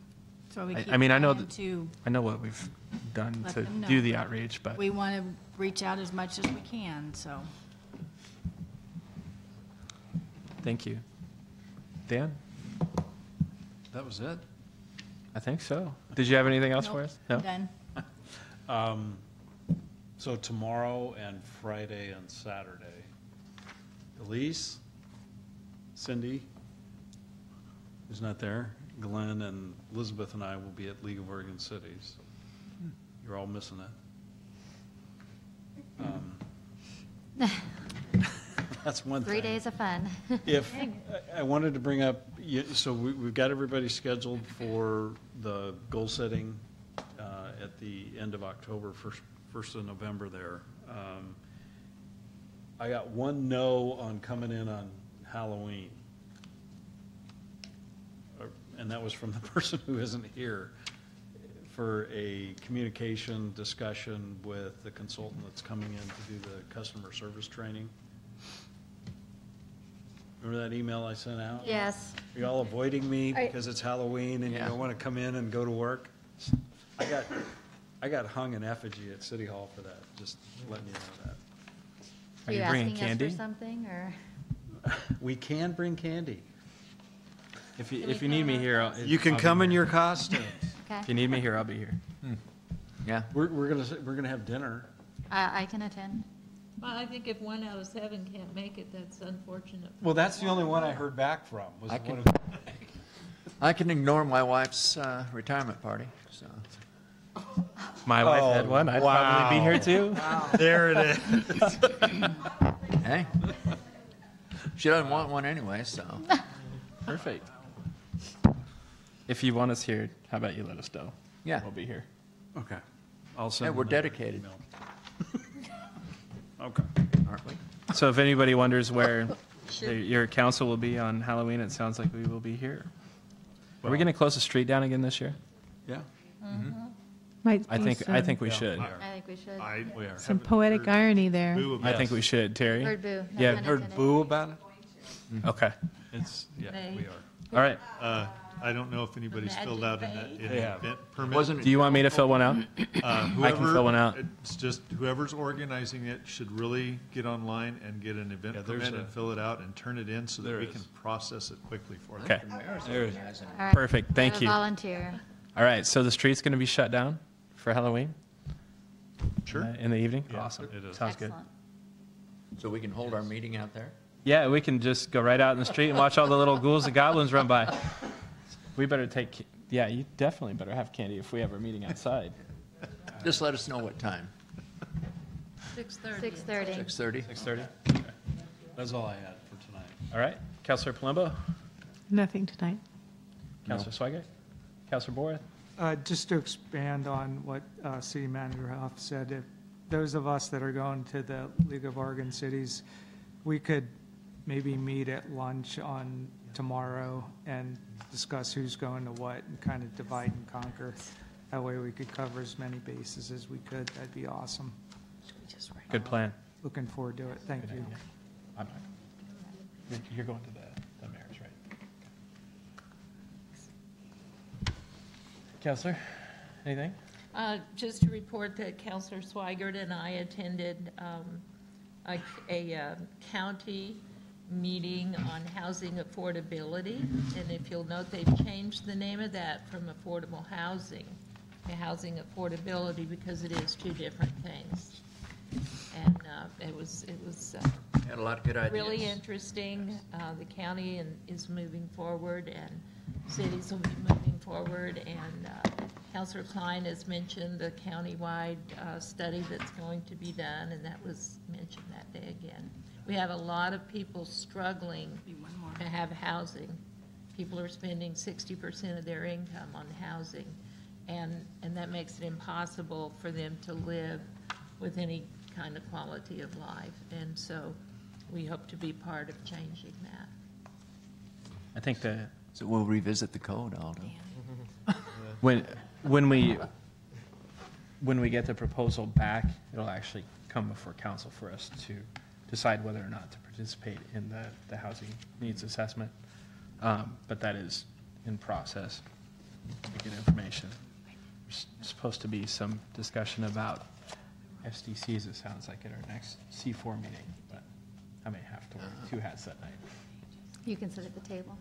so we I- I mean, I know that- to I know what we've done to do the outreach, but We want to reach out as much as we can, so. Thank you. Dan? That was it? I think so. Did you have anything else Nope, for us? No? Done. [LAUGHS] Um, So tomorrow and Friday and Saturday, Elise, Cindy, who's not there, Glenn and Elizabeth and I will be at League of Oregon Cities. You're all missing it. Um, [LAUGHS] [LAUGHS] That's one thing. Three days of fun. [LAUGHS] If, I- I wanted to bring up, you- so we- we've got everybody scheduled for the goal setting uh, at the end of October, first, first of November there. Um, I got one no on coming in on Halloween. Uh, And that was from the [LAUGHS] person who isn't here, for a communication discussion with the consultant that's coming in to do the customer service training. Remember that email I sent out? Yes. Are you all avoiding me I- because it's Halloween and you Yeah. don't want to come in and go to work? I got, I got hung in effigy at City Hall for that, just letting you know Are Are you you bringing asking us candy? for something, or? that. We can bring candy. If you, Can if you need come me up here, I'll. You can I'll be come in here. your costume. [LAUGHS] Okay. If you need me here, I'll be here. Hmm. Yeah. We're, we're gonna, s- we're gonna have dinner. I, I can attend. Well, I think if one out of seven can't make it, that's unfortunate. Well, that's the only one I heard back from, was I one can, of, I can ignore my wife's uh, retirement party, so. My wife had one. I'd probably be here too. [LAUGHS] there it is. Hey. She doesn't want one anyway, so. [LAUGHS] Perfect. If you want us here, how about you let us know? Yeah. We'll be here. Okay. I'll send Yeah, we're them a- dedicated. Okay. Aren't we? So if anybody wonders where the- your council will be on Halloween, it sounds like we will be here. Are we going to close the street down again this year? Yeah. Might I be think, I some- think we should. I think we should. I Some poetic irony there. I think we should, Terry. Heard boo. No Yeah. pun Heard intended. boo about it? Okay. It's, yeah, May. we are. All right. Uh, I don't know if anybody's filled out an, Imagine an They have. event permit. Wasn't Do you want me to fill one out? Uh, I can whoever- fill one out. It's just whoever's organizing it should really get online and get an event Yeah, there's permit and a- fill it out and turn it in so that There we is. can process it quickly for them. Okay. There it is. All right. Perfect. Thank have a you. Volunteer. All right. So the street's going to be shut down for Halloween Sure. in the evening? Yeah, Awesome. it is. Sounds good. Excellent. So we can hold our meeting out there? Yeah, we can just go right out in the street and watch all the little ghouls and goblins run by. We better take, yeah, you definitely better have candy if we have our meeting outside. [LAUGHS] Just let us know what time. Six thirty. Six thirty. Six thirty? 6:30? That's all I had for tonight. All right. Councilor Palumbo? Nothing tonight. Councilor Swigart? Councilor Boreth? Uh, Just to expand on what uh, City Manager Huff said, if those of us that are going to the League of Oregon Cities, we could maybe meet at lunch on tomorrow and discuss who's going to what and kind of divide and conquer. That way we could cover as many bases as we could. That'd be awesome. Good plan. Looking forward to it. Thank you. I'm not. You're- You're going to the, the mayor's, right? Councilor, anything? Uh, Just to report that Councilor Swigart and I attended um, a a, uh, county meeting on housing affordability. And if you'll note, they've changed the name of that from affordable housing to housing affordability because it is two different things. And uh, it was, it was uh, Had a lot of good ideas. really interesting. Uh, The county and- is moving forward, and cities will be moving forward. And uh, Councilor Klein has mentioned the countywide uh, study that's going to be done, and that was mentioned that day again. We have a lot of people struggling to have housing. People are spending sixty percent of their income on housing, and, and that makes it impossible for them to live with any kind of quality of life. And so we hope to be part of changing that. I think the, So we'll revisit the code, Aldo. [LAUGHS] when, when we, when we get the proposal back, it'll actually come before council for us to decide whether or not to participate in the, the housing needs assessment. Um, But that is in process to get information. There's supposed to be some discussion about SDCs, it sounds like, at our next C4 meeting, but I may have to wear two hats that night. You can sit at the table.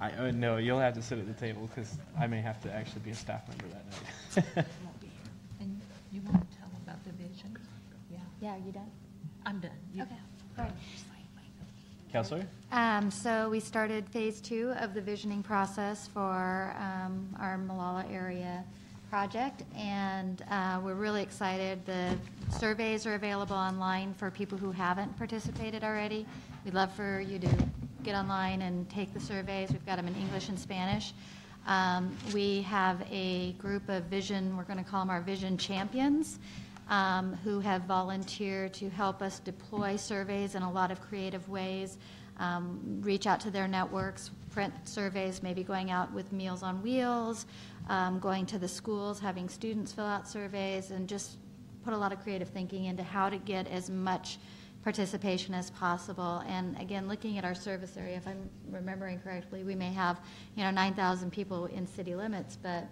I, uh, no, you'll have to sit at the table because I may have to actually be a staff member that night. [LAUGHS] [LAUGHS] And you want to tell about the vision? Yeah, Yeah, are you done? I'm done. You- Okay, all right. Councilor? Um, so we started phase two of the visioning process for, um, our Molalla area project, and, uh, we're really excited. The surveys are available online for people who haven't participated already. We'd love for you to get online and take the surveys. We've got them in English and Spanish. Um, we have a group of vision, we're gonna call them our vision champions, um, who have volunteered to help us deploy surveys in a lot of creative ways, um, reach out to their networks, print surveys, maybe going out with Meals on Wheels, um, going to the schools, having students fill out surveys, and just put a lot of creative thinking into how to get as much participation as possible. And again, looking at our service area, if I'm remembering correctly, we may have, you know, 9,000 people in city limits, but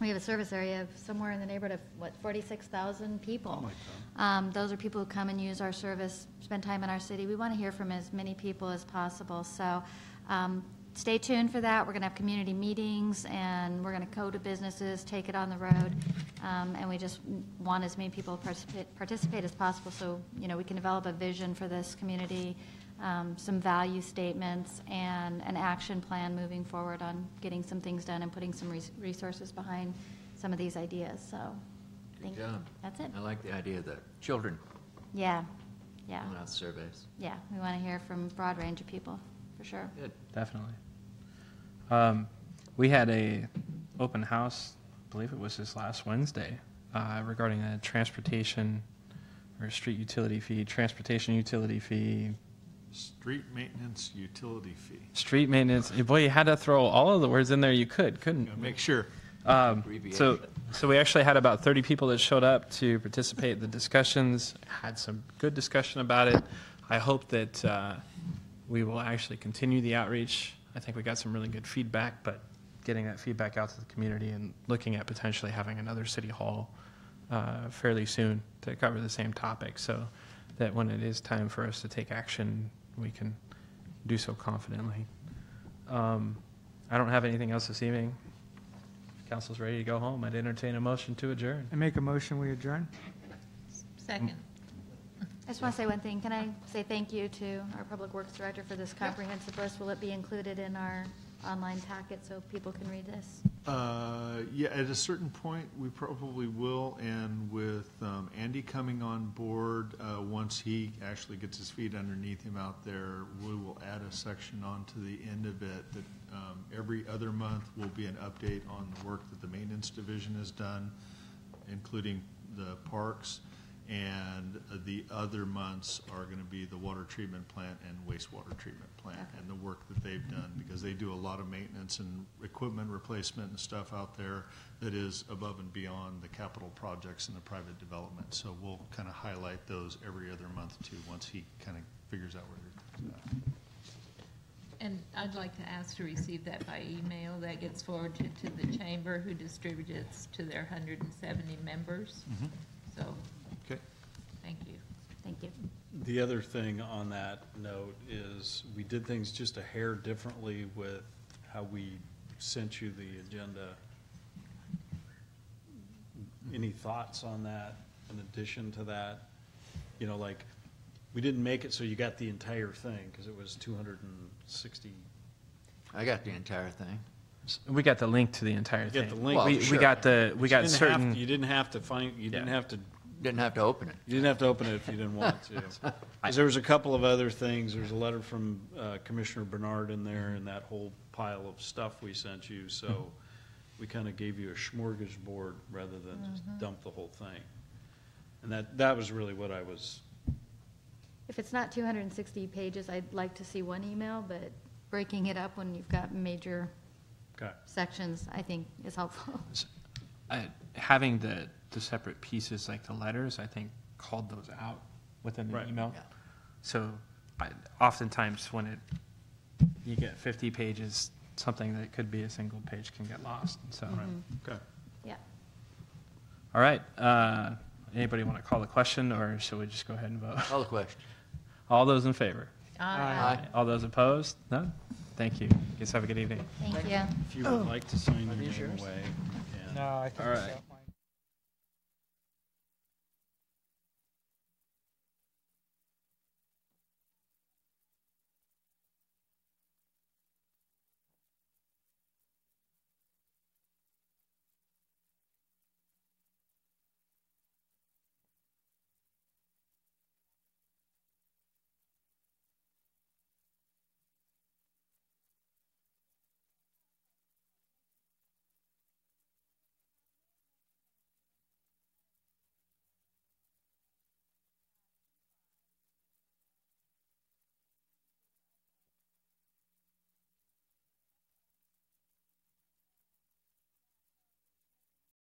we have a service area of somewhere in the neighborhood of, what, 46,000 people. Um, Those are people who come and use our service, spend time in our city. We want to hear from as many people as possible. So um, stay tuned for that. We're going to have community meetings, and we're going to go to businesses, take it on the road. Um, And we just want as many people to participate, participate as possible, so, you know, we can develop a vision for this community, um, some value statements, and an action plan moving forward on getting some things done and putting some res- resources behind some of these ideas, so. I think Good job. That's it. I like the idea that children Yeah, yeah, filling out surveys. yeah. We want to hear from a broad range of people, for sure. Good. Definitely. Um, we had a open house, I believe it was this last Wednesday, uh, regarding a transportation or street utility fee, transportation utility fee, Street maintenance utility fee. street maintenance. Boy, you had to throw all of the words in there you could, couldn't? Gotta make sure. Um, so, so we actually had about 30 people that showed up to participate in the discussions, had some good discussion about it. I hope that uh, we will actually continue the outreach. I think we got some really good feedback, but getting that feedback out to the community and looking at potentially having another city hall uh, fairly soon to cover the same topic, so that when it is time for us to take action, we can do so confidently. Um, I don't have anything else this evening. If Council's ready to go home. I'd entertain a motion to adjourn. I make a motion, we adjourn? Second. I just want to say one thing. Can I say thank you to our Public Works Director for this comprehensive list? Will it be included in our online packet so people can read this? Uh, yeah, at a certain point, we probably will, and with um, Andy coming on board, uh, once he actually gets his feet underneath him out there, we will add a section onto the end of it that um, every other month will be an update on the work that the maintenance division has done, including the parks, and the other months are going to be the water treatment plant and wastewater treatment plant and the work that they've done, because they do a lot of maintenance and equipment replacement and stuff out there that is above and beyond the capital projects and the private development. So we'll kind of highlight those every other month too, once he kind of figures out where they're at. And I'd like to ask to receive that by email. That gets forwarded to the chamber, who distributes to their 170 members. Mhm. So, Okay. thank you. Thank you. The other thing on that note is, we did things just a hair differently with how we sent you the agenda. Any thoughts on that, in addition to that? You know, like, we didn't make it so you got the entire thing, because it was two hundred and sixty. I got the entire thing. We got the link to the entire You thing. got the link. We, we got the, we But got you didn't have- certain. You didn't have to find, you didn't Yeah. have to. Didn't have to open it. You didn't have to open it if you didn't want to. [LAUGHS] 'Cause there was a couple of other things. There's a letter from uh, Commissioner Bernard in there and that whole pile of stuff we sent you. So we kind of gave you a smorgasbord rather than just Mhm. dump the whole thing. And that, that was really what I was, If it's not 260 pages, I'd like to see one email, but breaking it up when you've got major Okay. sections, I think is helpful. [LAUGHS] I- having the, the separate pieces, like the letters, I think called those out within the Right. email. So I, oftentimes when it, you get 50 pages, something that could be a single page can get lost, so. Mhm. okay. Yeah. All right, uh, anybody want to call the question, or shall we just go ahead and vote? Call the question. All those in favor? Aye. Aye. All those opposed? None? Thank you. Guys have a good evening. Thank you. If you would like to sign your name away, you can. No, I think All right. so.